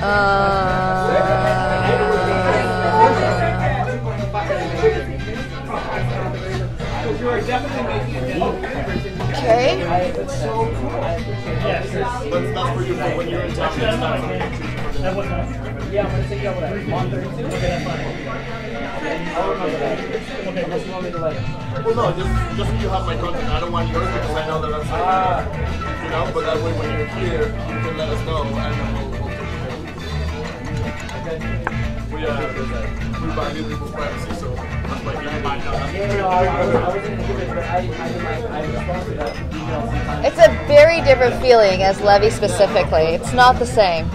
Uh, Okay. Yes, that's, that's for you for when you're in town next time. At what time? Yeah, I'm gonna take you over there. 132? Okay, that's fine. I'll remember that. Okay. Unless you want me to like. Well, no, just just so you have my contact. I don't want yours because I know that that's like, you know. But that way, when you're here, you can let us know, and then we'll. we'll okay. We uh, we violated legal privacy, so It's a very different feeling as Levy specifically. It's not the same.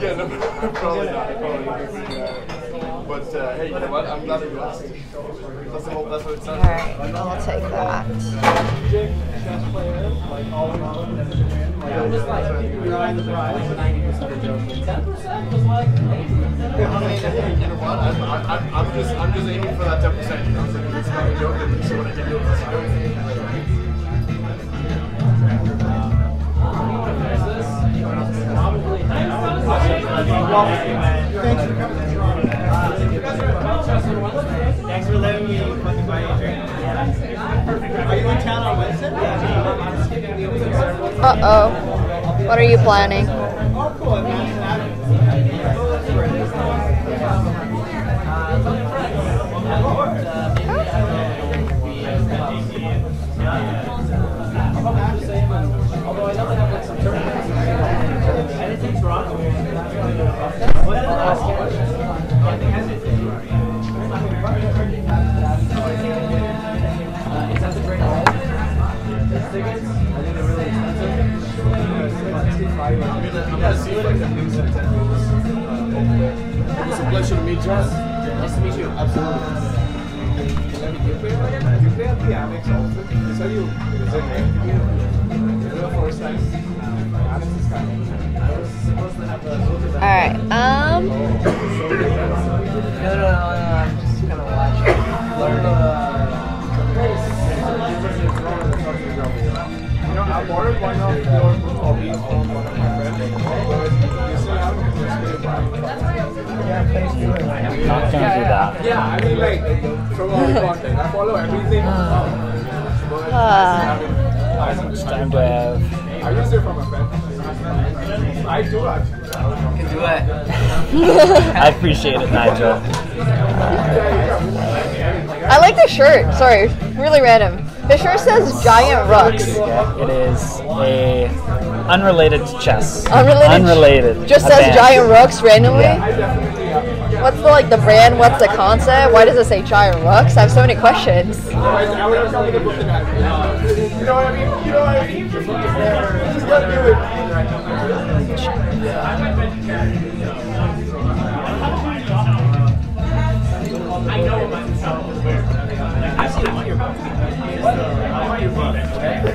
Yeah, no, probably not. Probably not. Yeah. But uh, hey, you know what? I'm glad you asked. That's the whole. That's what it sounds. Alright, I'll take that. You know what? I'm, I'm, I'm just I'm just aiming for that 10 percent. You know, so if it's not a joke, then so when I give you a Thanks for letting me fucking buy you a drink. Are you in town on Wednesday? Uh oh. What are you planning? Tickets. I think they're really expensive. Uh. It was a pleasure to meet you. Nice to meet you. Absolutely. You play, you play at the Amex also? That you? Is that you? Is it first time? I was supposed to have a Alright, um. No, no, no, no, I'm just gonna watch. Learn the I borrowed one of your from one of my friends. You still have to it. Not gonna do that. Yeah, I mean, like, from all content. I follow everything. It's time to have. I used it from a friend. I do actually. Can do it. I appreciate it, Nigel. I like the shirt. Sorry, really random. The shirt says Giant Rooks. It is a unrelated to chess. Unrelated. Unrelated. Just says band. Giant Rooks randomly. Yeah. What's the like the brand? What's the concept? Why does it say Giant Rooks? I have so many questions.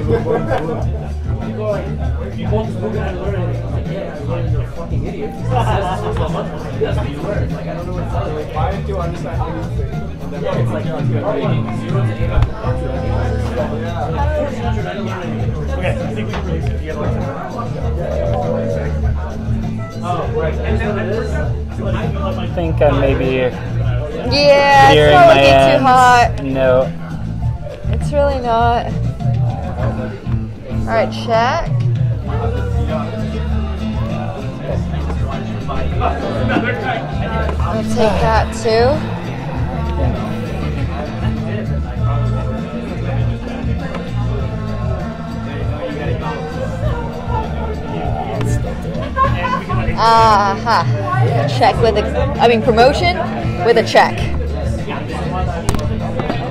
to are you won't just look at and learn. I'm like, yeah, I'm learning, you're a fucking idiot. It says this was a month. That's what you learn. Like, I don't know what to tell you. Why didn't you understand anything? And Yeah, it's like, you're zero to eight up. Learn anything. Okay, I think we can release it together. Oh, right. And then. I think I maybe Yeah, it's not looking too hot. No. It's really not. All right, check. I'll take that too. Aha. Check with a, I mean promotion with a check.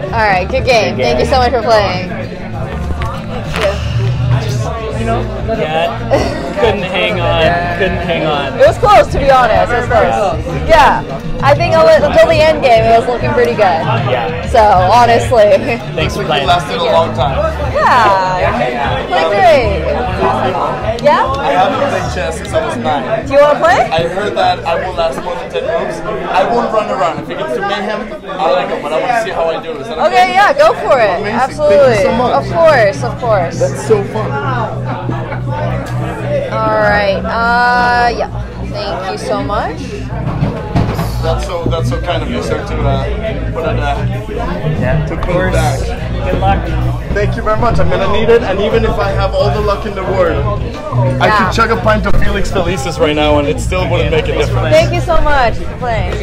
All right, good game. Thank you so much for playing. You know, yeah, couldn't hang on. Couldn't hang on. It was close, to be honest. It was close. Yeah, I think I'll until the end game, it was looking pretty good. Yeah. So honestly, Thanks for playing. lasted a long time. yeah, played great. Yeah. I haven't played chess since I was nine. Do you want to play? I heard that I won't last more than 10 moves. I won't run around. If it gets to mayhem, I'll let go, but I want to see how I do. Is that okay? Okay, yeah, go for it. Amazing. Absolutely. Thank you so much. Of course, of course. That's so fun. All right. Uh, yeah. Thank you so much. That's so that's so kind of you, sir, to uh, put it uh, yeah, to put it back. Good luck. Thank you very much. I'm gonna need it, and even if I have all the luck in the world, I could chug a pint of Felix Felicis right now, and it still wouldn't make a difference. Thank you so much for playing.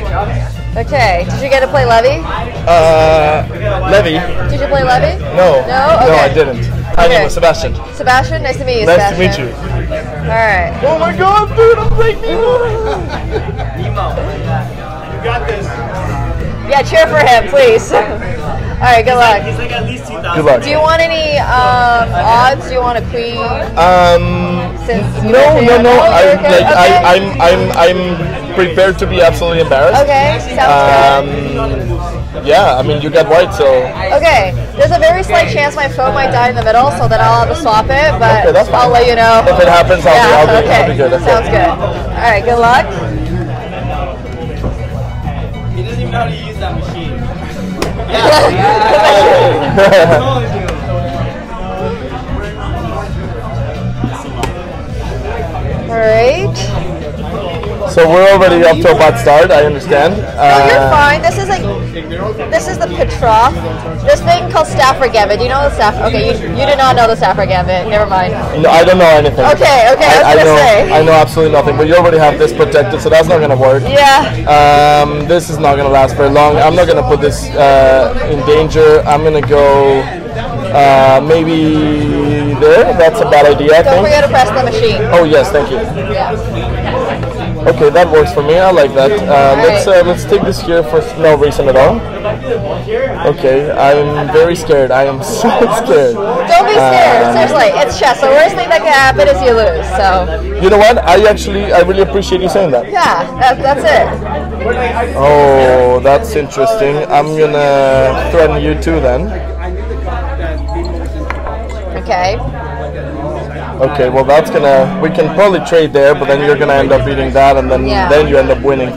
Okay. Did you get to play Levy? Uh, Levy. Did you play Levy? No. No? No, I didn't. Hi, Okay. name is Sebastian. Sebastian, nice to meet you. Nice to meet you. All right. Oh my God, dude! I'm like Nemo. Nemo, You got this. Yeah, cheer for him, please. All right, good luck. He's like at least 2,000. Good luck. Do you want any um, odds? Do you want a queen? Um. Since you No, mentioned no, you're no. I, you're good? like, okay. I, I'm, I'm, I'm prepared to be absolutely embarrassed. Okay, sounds Um. Yeah, I mean, you got white, so. Okay, there's a very slight chance my phone might die in the middle, so then I'll have to swap it, but Okay, that's I'll let you know. If it happens, I'll yeah, be, I'll be, okay. I'll be good. Okay. Sounds good. All right, good luck. He doesn't even know how to use that machine. All right. So we're already up to a bad start. I understand. Oh, you're Uh, fine. This is like, this is the Petrov. This thing called Stafford Gambit. Do you know the Stafford? Okay, you, you did not know the Stafford Gambit. Never mind. No, I don't know anything. Okay, okay, I was I, gonna know, say. I know absolutely nothing. But you already have this protected, so that's not gonna work. Yeah. Um, this is not gonna last very long. I'm not gonna put this uh, in danger. I'm gonna go uh, maybe there. That's a bad idea. I Don't think. forget to press the machine. Oh yes, thank you. Yeah. Okay, that works for me. I like that. Uh, let's uh, let's take this here for no reason at all. Okay, I'm very scared. I am so scared. Don't be scared. Um, Seriously, it's chess. The worst thing that can happen is you lose. So You know what? I actually I really appreciate you saying that. yeah, that, that's it. Oh, that's interesting. I'm gonna threaten you too then. Okay. Okay, well that's gonna we can probably trade there, but then you're gonna end up eating that, and then Yeah. then you end up winning.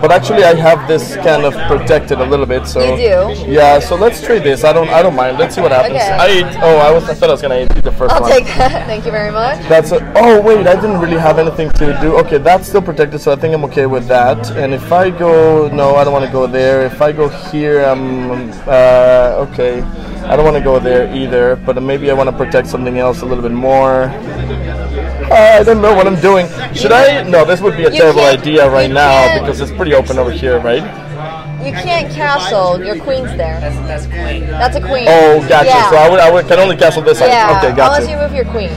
But actually, I have this kind of protected a little bit, so You do? Yeah, so let's trade this. I don't I don't mind. Let's see what happens. Okay. I ate, oh I was I thought I was gonna eat the 1st I'll one. take that. Thank you very much. That's a, oh wait, I didn't really have anything to do. Okay, that's still protected, so I think I'm okay with that. And if I go, no, I don't want to go there. If I go here, I'm uh, okay. I don't want to go there either, but maybe I want to protect something else a little bit more. Uh, I don't know what I'm doing. Should I? No, this would be a terrible idea right now because it's pretty open over here, right? You can't castle. Your queen's there. That's, that's queen. That's a queen. Oh, gotcha. Yeah. So I, would, I would, can only castle this side. yeah. Okay, gotcha. Unless you move your queen.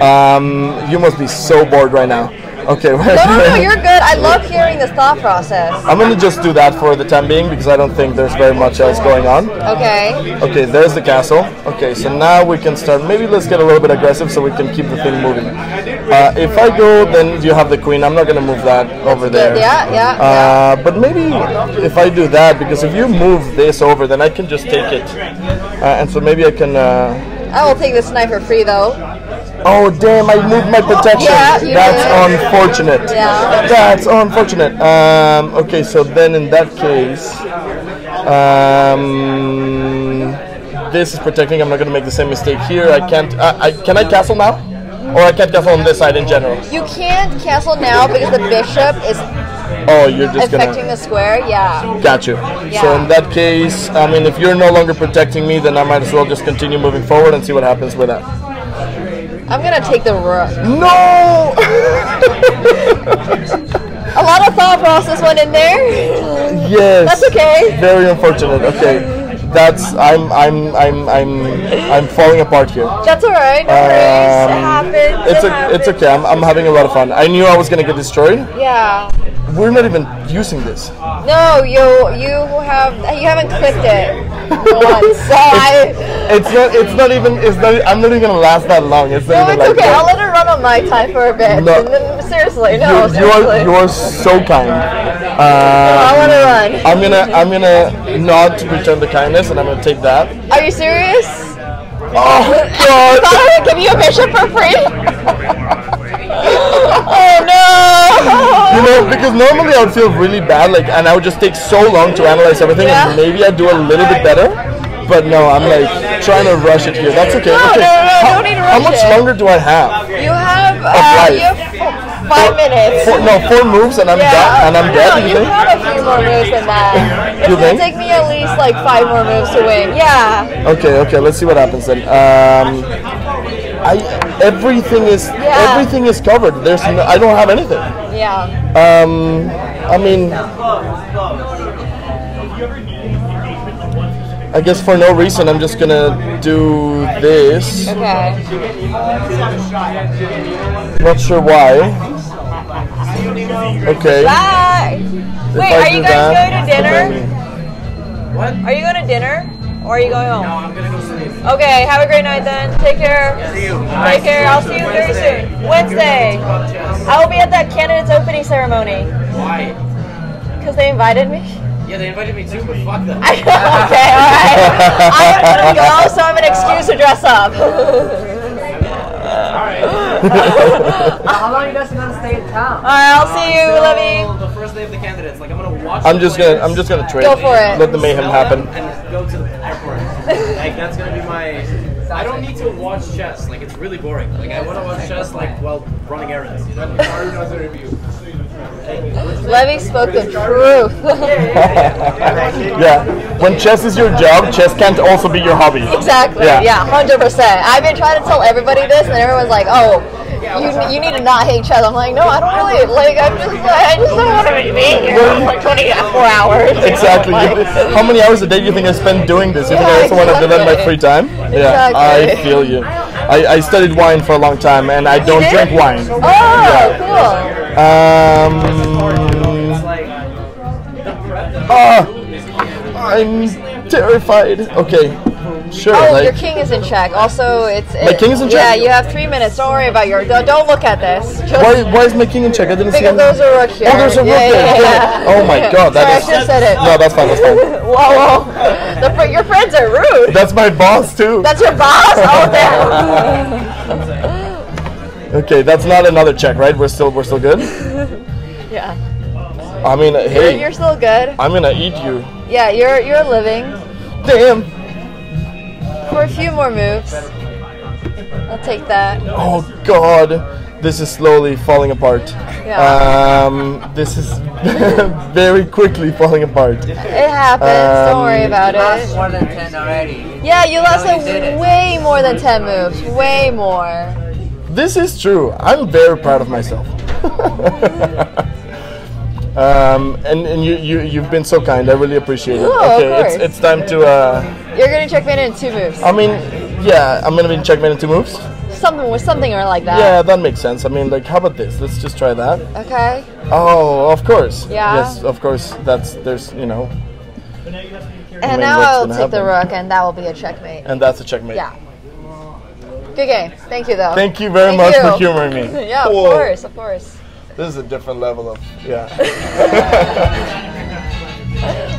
Um, you must be so bored right now. Okay, No, no, no. You're good. I love hearing this thought process. I'm gonna just do that for the time being because I don't think there's very much else going on. Okay. Okay, there's the castle. Okay, so now we can start. Maybe let's get a little bit aggressive so we can keep the thing moving. Uh, if I go, then you have the queen. I'm not gonna move that over there. Yeah, yeah, Uh, but maybe if I do that, because if you move this over, then I can just take it. Uh, and so maybe I can. Uh, I will take this knife for free though. Oh damn! I moved my protection. Yeah, you That's did. unfortunate. Yeah. That's unfortunate. Um, okay, so then in that case, um, this is protecting. I'm not gonna make the same mistake here. I can't. I, I can I castle now, or I can't castle on this side in general. You can't castle now because the bishop is Oh, you're just affecting gonna. the square. Yeah. Got you. So in that case, I mean, if you're no longer protecting me, then I might as well just continue moving forward and see what happens with that. I'm gonna take the rook. No. A lot of thought process went in there. Yes. That's okay. Very unfortunate. Okay. That's I'm I'm I'm I'm I'm falling apart here. That's alright. No worries. It Um, happens. It's it a, happens. it's okay. I'm, I'm having a lot of fun. I knew I was gonna get destroyed. Yeah. We're not even using this. No, you you have you haven't clicked it once. So I. It's not. It's not even. It's not. I'm not even gonna last that long. It's not No, even it's like okay. that. I'll let it run on my time for a bit. No. Then, seriously, no, you, seriously. are you are so kind. Um, I wanna run. I'm gonna I'm gonna not return the kindness, and I'm gonna take that. Are you serious? Oh I would give you a bishop for free. oh no! You know, because normally I would feel really bad, like, and I would just take so long to analyze everything, and maybe I'd do a little bit better. But no, I'm like trying to rush it here. That's okay. No, okay. no, no, how, don't need to how much it. longer do I have? You have Of uh, life. you have f- five minutes. Four, no, four moves, and I'm yeah. done. And I'm dead. No, you you think? have a few more moves than that. It's You gonna think? take me at least like five more moves to win. Yeah. Okay, okay. Let's see what happens then. Um, I everything is Yeah. everything is covered. There's no, I don't have anything. Yeah. Um, I mean, I guess for no reason, I'm just gonna do this. Okay. Not sure why. Okay. Bye. If Wait, I are you guys that, going to dinner? What? Are you going to dinner? Or are you going home? No, I'm gonna go sleep. Okay, have a great night then. Take care. See you. Take care. I'll see you very soon. Wednesday. I will be at that candidates opening ceremony. Why? Because they invited me. Yeah, they invited me too, but fuck them. okay, alright. I am gonna go, so I have an excuse to dress up. all right. How long are you guys gonna stay in town? Alright, I'll see you. Um, love you. The first day of the candidates, like I'm gonna watch. I'm just gonna I'm just gonna trade. Go for it. Let the mayhem happen. and go to the airport. like that's gonna be my. I don't need to watch chess. Like it's really boring. Like I want to watch chess like while running errands. You know. Levy spoke the truth. yeah. When chess is your job, chess can't also be your hobby. exactly. Yeah, hundred percent. I've been trying to tell everybody this, and everyone's like, "Oh, you, you need to not hate chess." I'm like, "No, I don't really like. I'm just I just don't want to be here for like 24 hours." Exactly. You- how many hours a day do you think I spend doing this? You think I also want to do that in my free time? Yeah, I feel you. I, I studied wine for a long time, and I don't drink wine. Oh, Um. Ah, I'm terrified. Okay, sure. Oh, like, your king is in check. Also, it's My king is in Yeah, you have three minutes. Don't worry about your. Don't, look at this. Just, why, why is my king in check? I didn't see because those are rook oh, here. Oh, there's a rook yeah, there. Yeah, Yeah. yeah. Oh my god, that Sorry, is. I should have said it. No, that's fine. That's fine. whoa, whoa. The, your friends are rude. That's my boss too. That's your boss? Oh, damn. Okay, that's not another check, right? We're still we're still good. yeah. I mean, You're, hey, you're still good. I'm gonna eat you. Yeah, you're you're living. Damn. For a few more moves. I'll take that. Oh god, this is slowly falling apart. Yeah. Um, this is very quickly falling apart. It happens. Don't worry Um, about Lost it. more than 10 already. Yeah, you lost No, you didn't. way more than 10 moves. Way more. This is true. I'm very proud of myself. um, and and you, you you've been so kind. I really appreciate it. Oh, of okay, it's course. it's time to. Uh, You're gonna checkmate in two moves. I mean, yeah, I'm gonna be in checkmate in two moves. Something with something or like that. Yeah, that makes sense. I mean, like, how about this? Let's just try that. Okay. Oh, of course. Yeah? Yes, of course. That's there's you know, And mean, now I'll gonna take the rook, and that will be a checkmate. and that's a checkmate. Yeah. Good game. Thank you, though. Thank you very Thank much for humoring me. yeah, of Whoa. course, of course. This is a different level of yeah.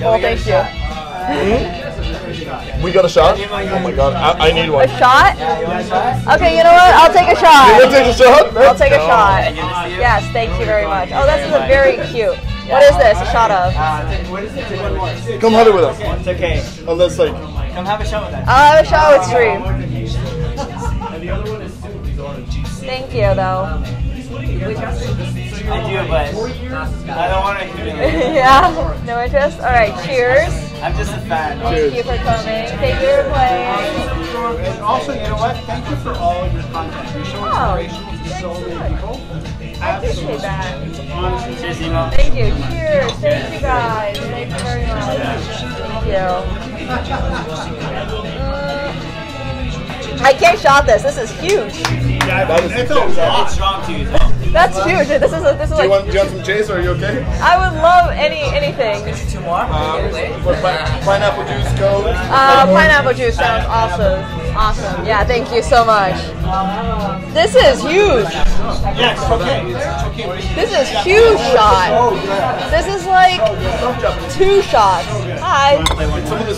Well, thank you. Hmm? we got a shot. Oh my god, I, I need one. A shot? Okay, you know what? I'll take a shot. You wanna take a shot? I'll take a shot. Yes, thank you very much. Oh, this is a very cute. What is this? A shot of? Come have it with us. It's okay. Oh, Unless like Come have a shot with us. I'll have a shot with stream. Thank you, though. I do, but I don't want to humiliate. yeah, no interest? Alright, cheers. I'm just a fan. Thank you for coming. Thank you for playing. And also, you know what? Thank you for all of your content. You show Oh, inspiration to so many people. I appreciate that. Honestly, Thank you. Cheers. Thank you guys. Thank you very much. Thank you. Mm, I can't shot this. This is huge. Yeah, that was It's a lot. It's strong too. So. That's huge. This is a, this is Do you like. want do you want some chase? Are you okay? I would love any anything. Two more. Um, pineapple juice, Coke. Uh, pineapple juice sounds awesome. Awesome. Yeah, thank you so much. This is huge. Yes, okay. Okay. This is huge shot. This is like two shots. Hi.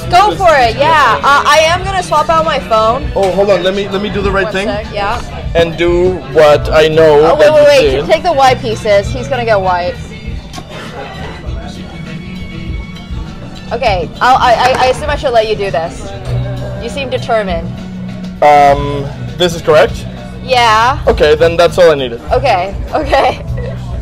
Go for it. Yeah. Uh, I am gonna swap out my phone. Oh, hold on. Let me let me do the right One thing sec, Yeah. And do what I know. Oh, wait, wait, wait. did. Take the white pieces. He's gonna get white. Okay. I'll, I, I, I assume I should let you do this. You seem determined. Um, this is correct. Yeah. Okay, then that's all I needed. Okay. Okay.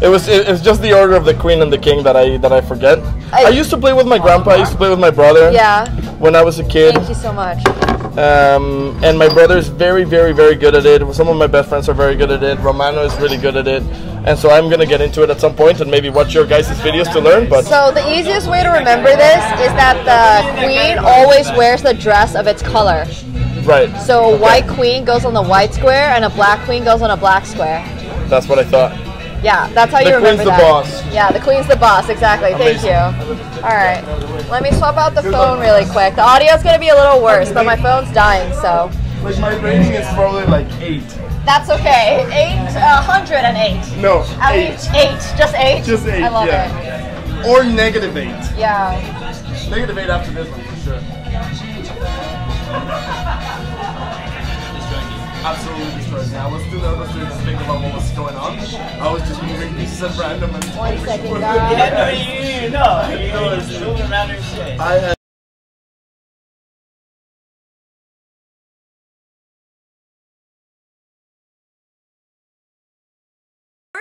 It was it, it's just the order of the queen and the king that I that I forget. I, used to play with my grandpa. I used to play with my brother. Yeah. When I was a kid. Thank you so much. Um, and my brother is very, very, very good at it. Some of my best friends are very good at it. Romano is really good at it. And so I'm gonna get into it at some point and maybe watch your guys' videos to learn. But So the easiest way to remember this is that the queen always wears the dress of its color. right, So a white queen goes on the white square and a black queen goes on a black square. that's what I thought. Yeah, that's how The you remember queen's the that. boss. Yeah, the queen's the boss. Exactly. Thank you. All right, let me swap out the phone really quick. The audio's gonna be a little worse, but my phone's dying, so Like my rating is probably like eight. that's okay. Eight, uh, hundred and eight. No, At eight. least eight. Just eight. Just eight. I love yeah. it. Or negative eight. Yeah. Negative eight after this one for sure. Absolutely destroyed me. I was too nervous to even think about what was going on. I was just moving pieces at random and One second, Yeah, no, guys. you, you know. You was moving around your shit. I uh, had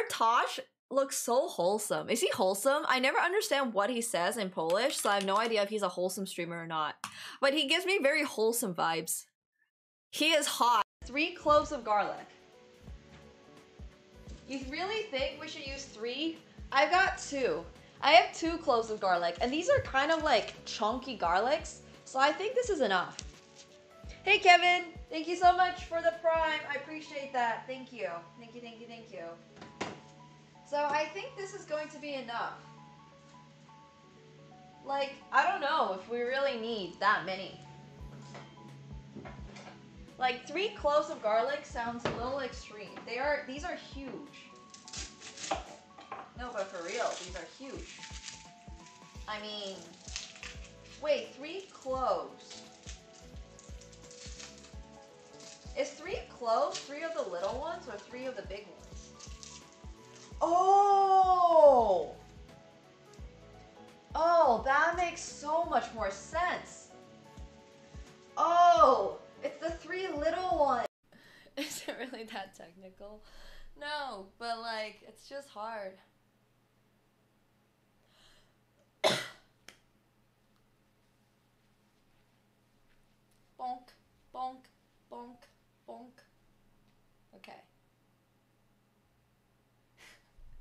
Tosh looks so wholesome. Is he wholesome? I never understand what he says in Polish, so I have no idea if he's a wholesome streamer or not. But he gives me very wholesome vibes. He is hot. Three cloves of garlic. You really think we should use three? I've got two. I have two cloves of garlic, and these are kind of like chunky garlics, so I think this is enough. Hey Kevin, thank you so much for the prime. I appreciate that. Thank you. Thank you, thank you, thank you. So I think this is going to be enough. Like, I don't know if we really need that many. Like three cloves of garlic sounds a little extreme. They are these are huge. No, but for real, these are huge. I mean, wait, three cloves. Is three cloves three of the little ones or three of the big ones? Oh! Oh, that makes so much more sense. Oh, it's the three little ones. Is it really that technical? No, but like, it's just hard. bonk, bonk, bonk, bonk. Okay.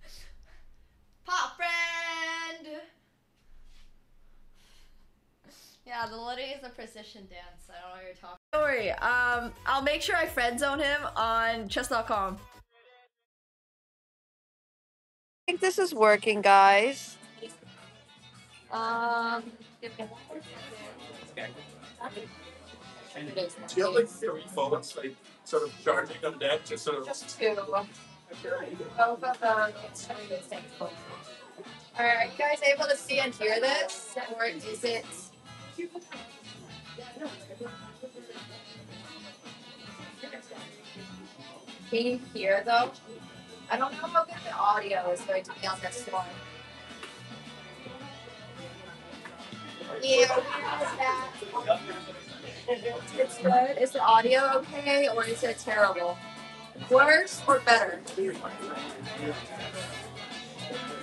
Pop friend! Yeah, the literally is a precision dance. I don't know what you're talking. Don't. Um, I'll make sure I friend zone him on chess.com. I think this is working, guys. Um. Do you have like three phones, like sort of charging on deck, just sort of? Just two. Both of them. Alright, are you guys able to see and hear this? Or is it You hear though? I don't know how good the audio is going to be on this one. Yeah, it's good. Is the audio okay or is it terrible? Worse or better?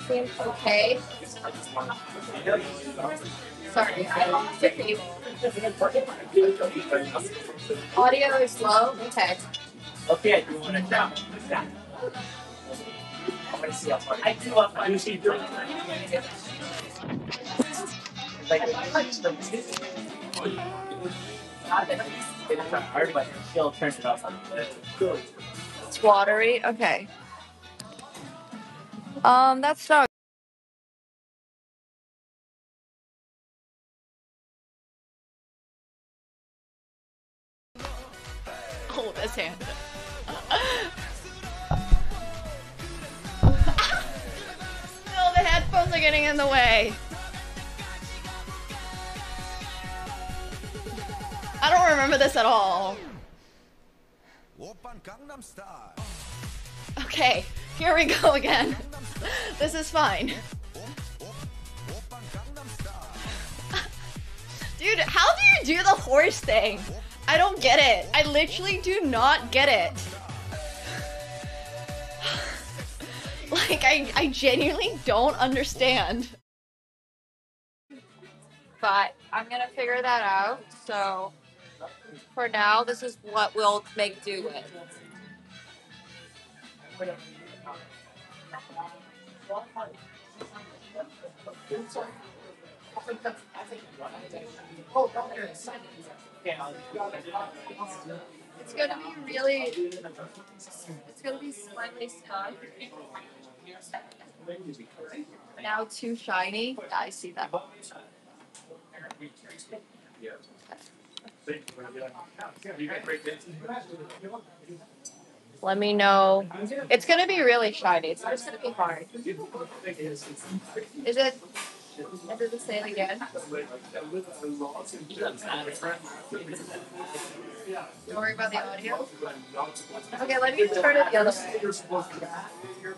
Seems okay. Sorry, I lost the. Audio is low? Okay. Okay, you want it down? Down. I want to see how far. I do want to see Like, it's hard, but she'll turn it off. It's watery. Okay. Um, that's not. Okay, here we go again. This is fine. Dude, how do you do the horse thing? I don't get it. I literally do not get it. like, I, I genuinely don't understand. But I'm gonna figure that out. So for now, this is what we'll make do with. It's gonna be really. It's gonna be slightly stuck. Now too shiny. I see that. Let me know. It's gonna be really shiny. It's just gonna be hard. Is it? Does it say it again? Don't worry about the audio. Okay, let me turn it the other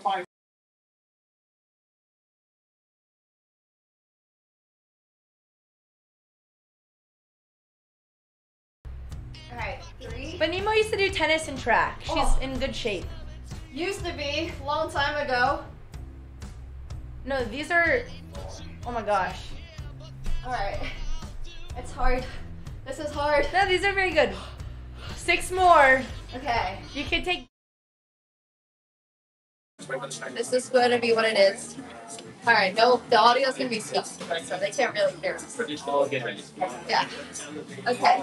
way. Used to do tennis and track. She's Oh. in good shape. Used to be, a long time ago. No, these are. Oh my gosh. Alright. It's hard. This is hard. No, these are very good. Six more. Okay. You can take. This is going to be what it is. Alright, no, the audio's going to be stuck, so they can't really hear us. Yeah. Okay.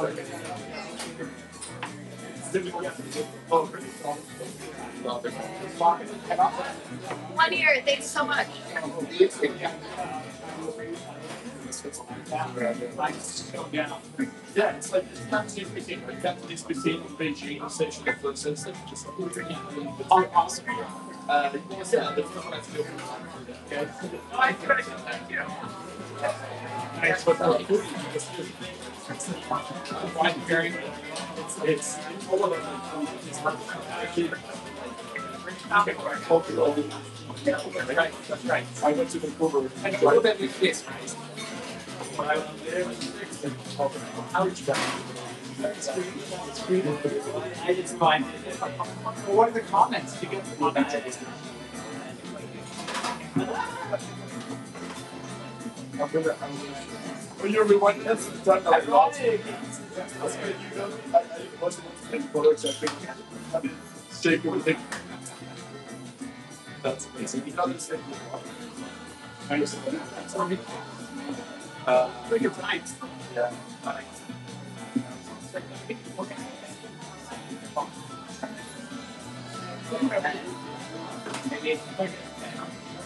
One year, thanks so much. Yeah, it's like it's not too speaking, like is between Beijing station system, just awesome. Uh, yeah, the first one I feel. Okay. Thank you. Thanks for wide variant. It's it's full of them. It's hard Right, that's right. I went to Vancouver. And a little bit like this. When I was there, ouch, It's free. It's fine. Well, what are the comments? You get the comments. Well, you're the one that's done a lot. You know, I, I wasn't in photos. I think Jake would think that's amazing. He doesn't say Nice. Uh, pretty good night. Yeah. Bye.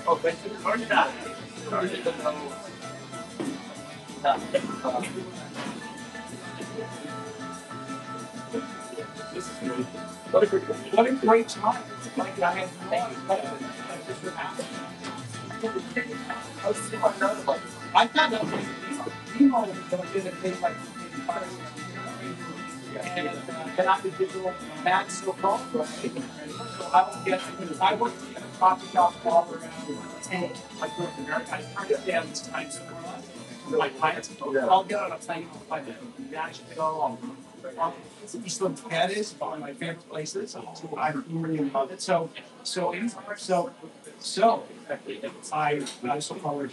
Oh, thank you. Sorry, that. Sorry, This is great. What a great, what a great time. Like I had I was thinking about another one. I found out email was going to take like and then I could digital back so called right? So I would get I worked in coffee shop all around like North America. I understand this time for my clients. I'll get on a plane on my actually go um, Eastland Canada one of my favorite places. I really love it. So so so so I I also followed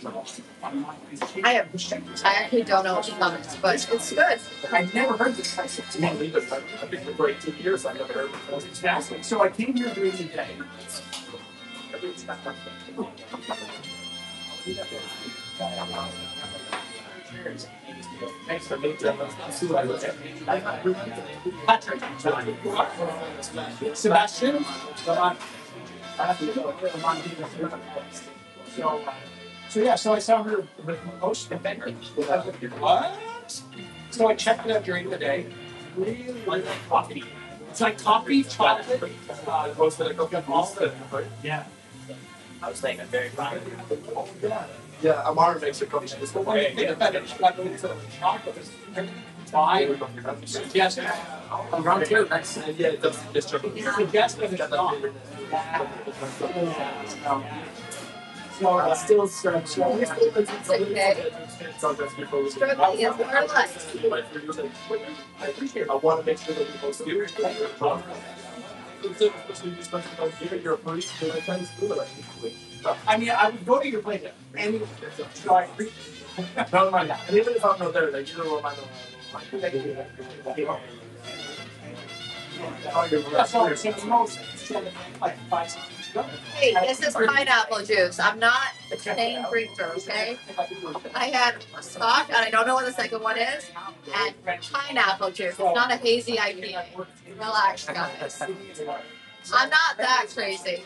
I have. I actually don't know what she comments, but it's good. I've never heard this place. It's me either. I've been here for 18 years. I've never heard it before. It's fascinating. So I came here during the day. Sebastian. So, uh, so yeah, so I saw her with most of Banger. What? So I checked it out during the day. Really like coffee. It's like coffee, chocolate, uh, roasted all the Yeah. I was thinking very fine. Oh, yeah. Yeah, Amara makes a coach. But when you think about it, like it's a chocolate, it's fine. Yes, around here, that's yeah, it does disturb. Yes, but it's not. So uh, still struggling. Struggling is our life. I appreciate it. I want to make sure that we post you. You're a police, you're a Chinese food, I mean, I would go to your place any so I appreciate it. No, mind. And even if I'm not there, like, you know what, That's all. So it's most like five, six weeks ago. Hey, this is pineapple juice. I'm not saying drinker, okay? I had a stock, and I don't know what the second one is, and pineapple juice. It's not a hazy IPA. Relax, guys. I'm not that crazy.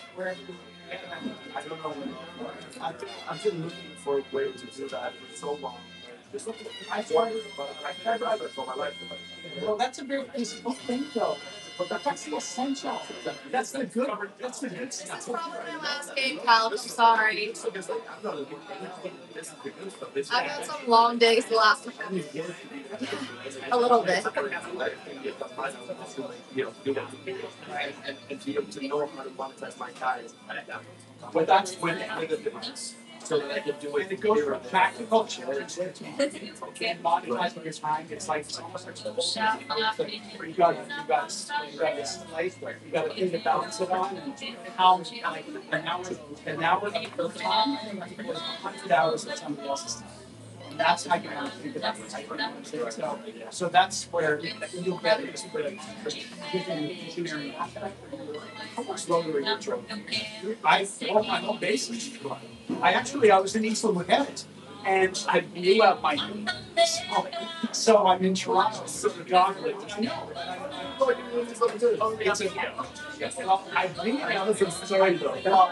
I don't know. I've been, I've been looking for a way to do that for so long. I started, I started for my life. Well, that's a very peaceful thing, though. But that's the essential. That's the good. That's the good stuff. That's probably my Last game, pal. I'm sorry. I've had some long days the last a little bit. And to know how to monetize my time. But that's when the difference. So that I can do it. It goes from practical challenge to monetizing your time. It's like it's almost like you got you got you got this life where you got a thing to balance it on and how like an hour an hour of time was hundred hours of somebody else's time. That's how you want to think about it. So, so that's where you'll get. Given the engineering aspect, how much longer are you're driving. I on my own basis. I actually I was in Eastland with and I blew out my knee. So, I'm in Toronto. So the dog lived. I know. It's a, well, I think I was a story though.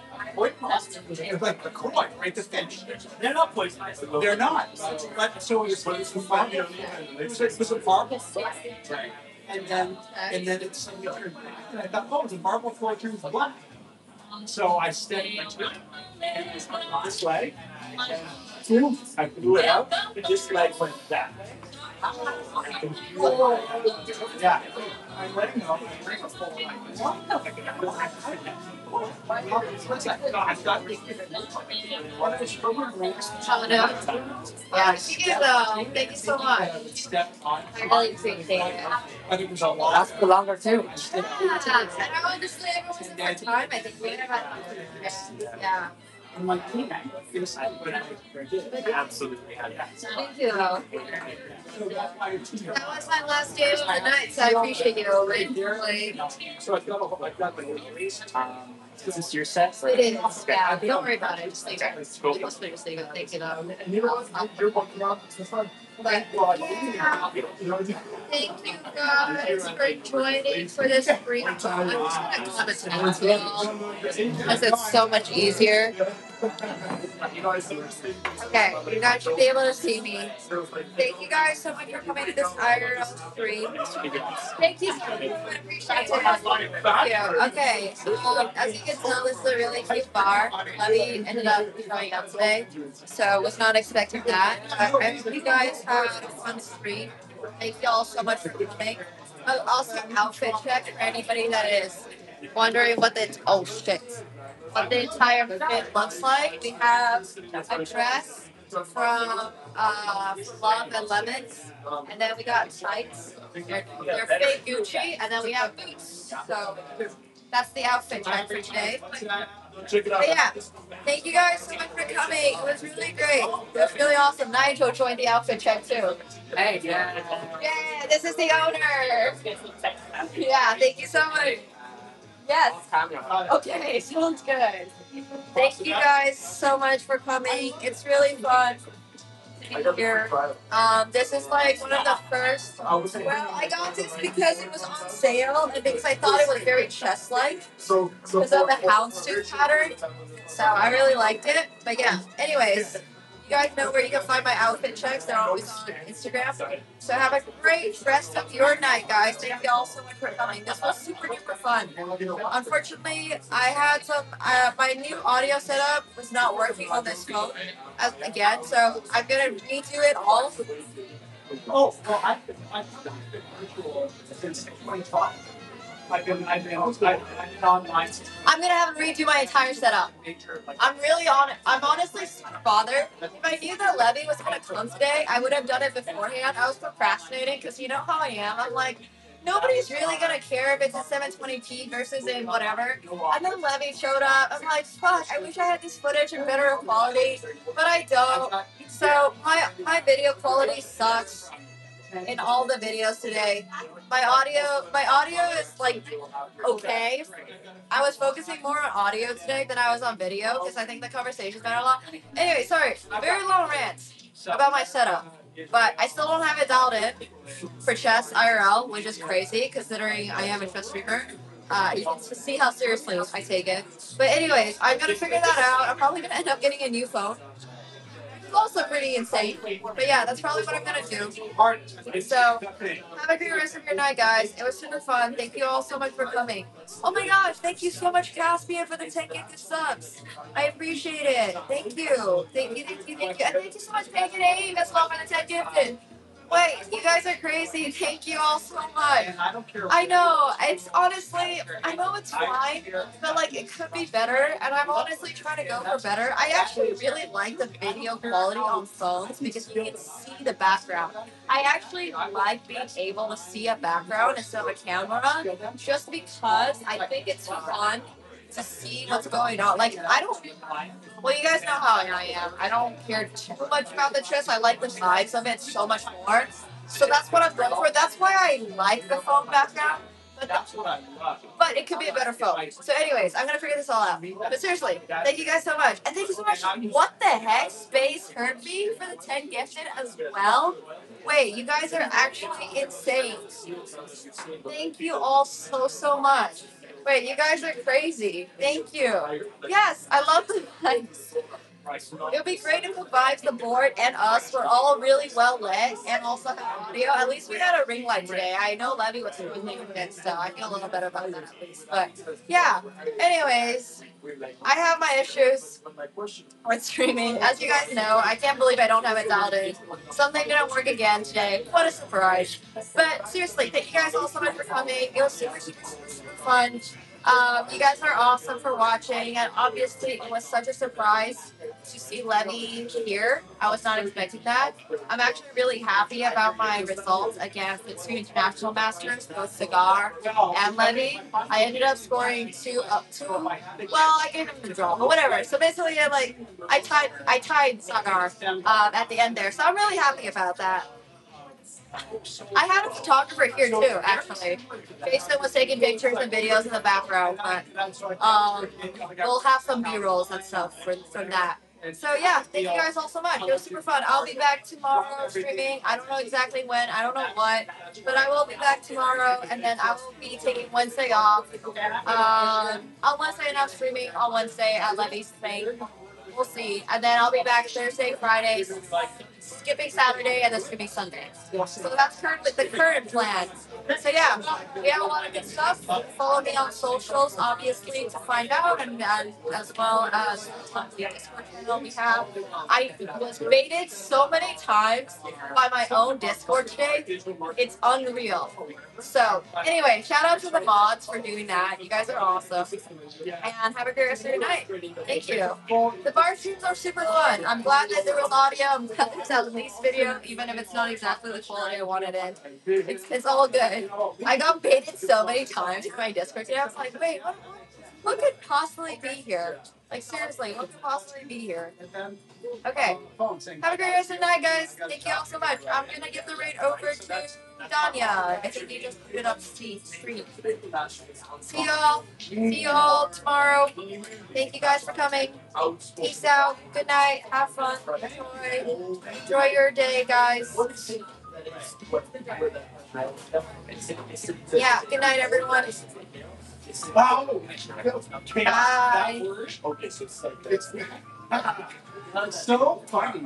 Poisonous. It's like the coin, right? The fish. They're not poisonous. They're not. But so it was, it was, fun. It was, a marble. Right. And then, and then it suddenly turned black. And I thought, oh, the marble floor turns black. So I stepped into it. And this way. And I blew it out. It just like went that. Yeah. I'm letting go. Yeah, she. Thank you so much. I really appreciate it. I. Lasts for longer too. Yeah, their time. I think we had yeah. I'm like, yeah, I absolutely Thank you. That was my last day of the night, so I appreciate you. Really. So I've got a, the release. Um, Is this your set? It is. Yeah, don't worry about it. Just leave it. Just leave it. Thank you though. Okay. Thank you guys for joining for this free talk. I'm just gonna comment to now because it's so much easier. Okay, you guys should be able to see me. Thank you guys so much for coming to this IRL stream. Thank you. I appreciate it. Thank you. Okay, um, as you can tell, this is a really cute bar. Levy ended up showing up today, so was not expecting that. But I hope you guys have a fun stream. Thank you all so much for coming. Also, outfit check for anybody that is wondering what the oh shit what the entire fit looks like. We have a dress from uh, Love and Lemons, and then we got tights. They're, they're fake Gucci, and then we have boots. So that's the outfit check for today. But yeah, thank you guys so much for coming. It was really great. It was really awesome. Nigel joined the outfit check too. Hey, yeah. Yeah, this is the owner. Yeah, thank you so much. Yes. Okay, sounds good. Thank you guys so much for coming. It's really fun to be here. Um, this is like one of the first. Well, I got this because it was on sale and because I thought it was very chess-like because of the houndstooth pattern. So I really liked it. But yeah, anyways, guys know where you can find my outfit checks. They're always on Instagram. So have a great rest of your night, guys. Thank you all so much for coming. This was super duper fun. Unfortunately, I had some. Uh, my new audio setup was not working on this phone as, again, so I'm gonna redo it all. Oh, well, I've been virtual since 2012. I've been, I've been, I've been online I'm gonna have to redo my entire setup. I'm really on. I'm honestly bothered. If I knew that Levy was gonna come today, I would have done it beforehand. I was procrastinating because you know how I am. I'm like, nobody's really gonna care if it's a 720p versus in whatever. And then Levy showed up. I'm like, fuck, I wish I had this footage in better quality, but I don't. So my my video quality sucks. In all the videos today. My audio, my audio is like okay. I was focusing more on audio today than I was on video because I think the conversation's better a lot. Anyway, sorry, very long rant about my setup. But I still don't have it dialed in for chess IRL, which is crazy considering I am a chess streamer. Uh, see how seriously I take it. But anyways, I'm gonna figure that out. I'm probably gonna end up getting a new phone. Also pretty insane. But yeah, that's probably what I'm gonna do. So have a great rest of your night, guys. It was super fun. Thank you all so much for coming. Oh my gosh, thank you so much, Caspian, for the 10 gifted subs. I appreciate it. Thank you. Thank you, thank you, thank you. And thank you so much, Pagan Aim, as well, for the 10 gifted. Wait, you guys are crazy. Thank you all so much. I know. It's honestly, I know it's fine, but like it could be better. And I'm honestly trying to go for better. I actually really like the video quality on phones because you can see the background. I actually like being able to see a background instead of a camera, just because I think it's fun to see what's going on. Like I don't. Well, you guys know how I am. I don't care too much about the chess. I like the sides of it so much more. So that's what I'm going for. That's why I like the phone background. But, but it could be a better phone. So, anyways, I'm gonna figure this all out. But seriously, thank you guys so much, and thank you so much. What the heck? Space hurt me for the 10 gifted as well. Wait, you guys are actually insane. Thank you all so so much. Wait, you guys are crazy. Thank you. Yes, I love the vibes. It would be great if the vibes, the board, and us were all really well lit and also had audio. At least we had a ring light today. I know Levy was doing it, so I feel a little better about that at least. But yeah. Anyways, I have my issues with streaming. As you guys know, I can't believe I don't have it dialed in. Something didn't work again today. What a surprise. But seriously, thank you guys all so much for coming. It was super, super, super fun. Um, you guys are awesome for watching, and obviously it was such a surprise to see Levy here. I was not expecting that. I'm actually really happy about my results against the two international masters, both Sagar and Levy. I ended up scoring two up two. Well, I gave him the draw, but whatever. So basically, I like I tied I tied Sagar um, at the end there. So I'm really happy about that. I had a photographer here too, actually. Jason was taking pictures and videos in the background, but um, we'll have some B-rolls and stuff for, from that. So yeah, thank you guys all so much. It was super fun. I'll be back tomorrow streaming. I don't know exactly when. I don't know what, but I will be back tomorrow, and then I will be taking Wednesday off. Um, on Wednesday, I'm streaming on Wednesday at Levy's thing. We'll see, and then I'll be back Thursday, Friday, skipping Saturday, and then skipping Sunday. So that's currently the current plan. So yeah, we have a lot of good stuff. Follow me on socials, obviously, to find out, and, and as well as the Discord channel we have. I was baited so many times by my own Discord today. It's unreal. So anyway, shout out to the mods for doing that. You guys are awesome. And have a great rest of your night. Thank you. The bar streams are super fun. I'm glad that there was audio. I'm glad there's at least video, even if it's not exactly the quality I wanted it. It's, it's all good. I got baited so many times in my Discord Yeah, I was like, wait, what, what could possibly be here? Like seriously, what could possibly be here? Okay. Have a great rest of the night, guys. Thank you all so much. I'm gonna give the raid over to Danya. I think you just put it up stream. See y'all. See y'all tomorrow. Thank you guys for coming. Peace out. Good night. Have fun. Enjoy. Enjoy your day, guys. Yeah. Good night, everyone. Wow. Bye. Okay, so it's like that. it's so funny.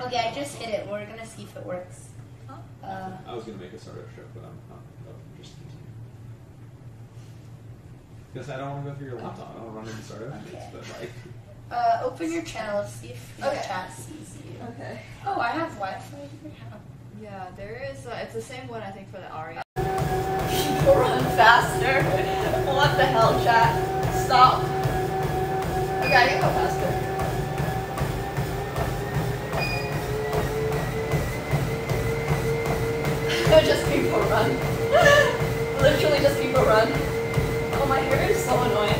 Okay, I just hit it. We're gonna see if it works. Uh, I was gonna make a startup show, but I'm not. I'm just because I don't want to go through your laptop. I don't want to run into startup meetings, but like. Uh, open your channel. See if Okay. chat sees you. Okay. Oh, I have Wi-Fi. Yeah, there is. Uh, it's the same one I think for the Aria. People run faster. what the hell, chat? Stop. Okay, I can go faster. just people run. Literally just people run. Oh, my hair is so annoying.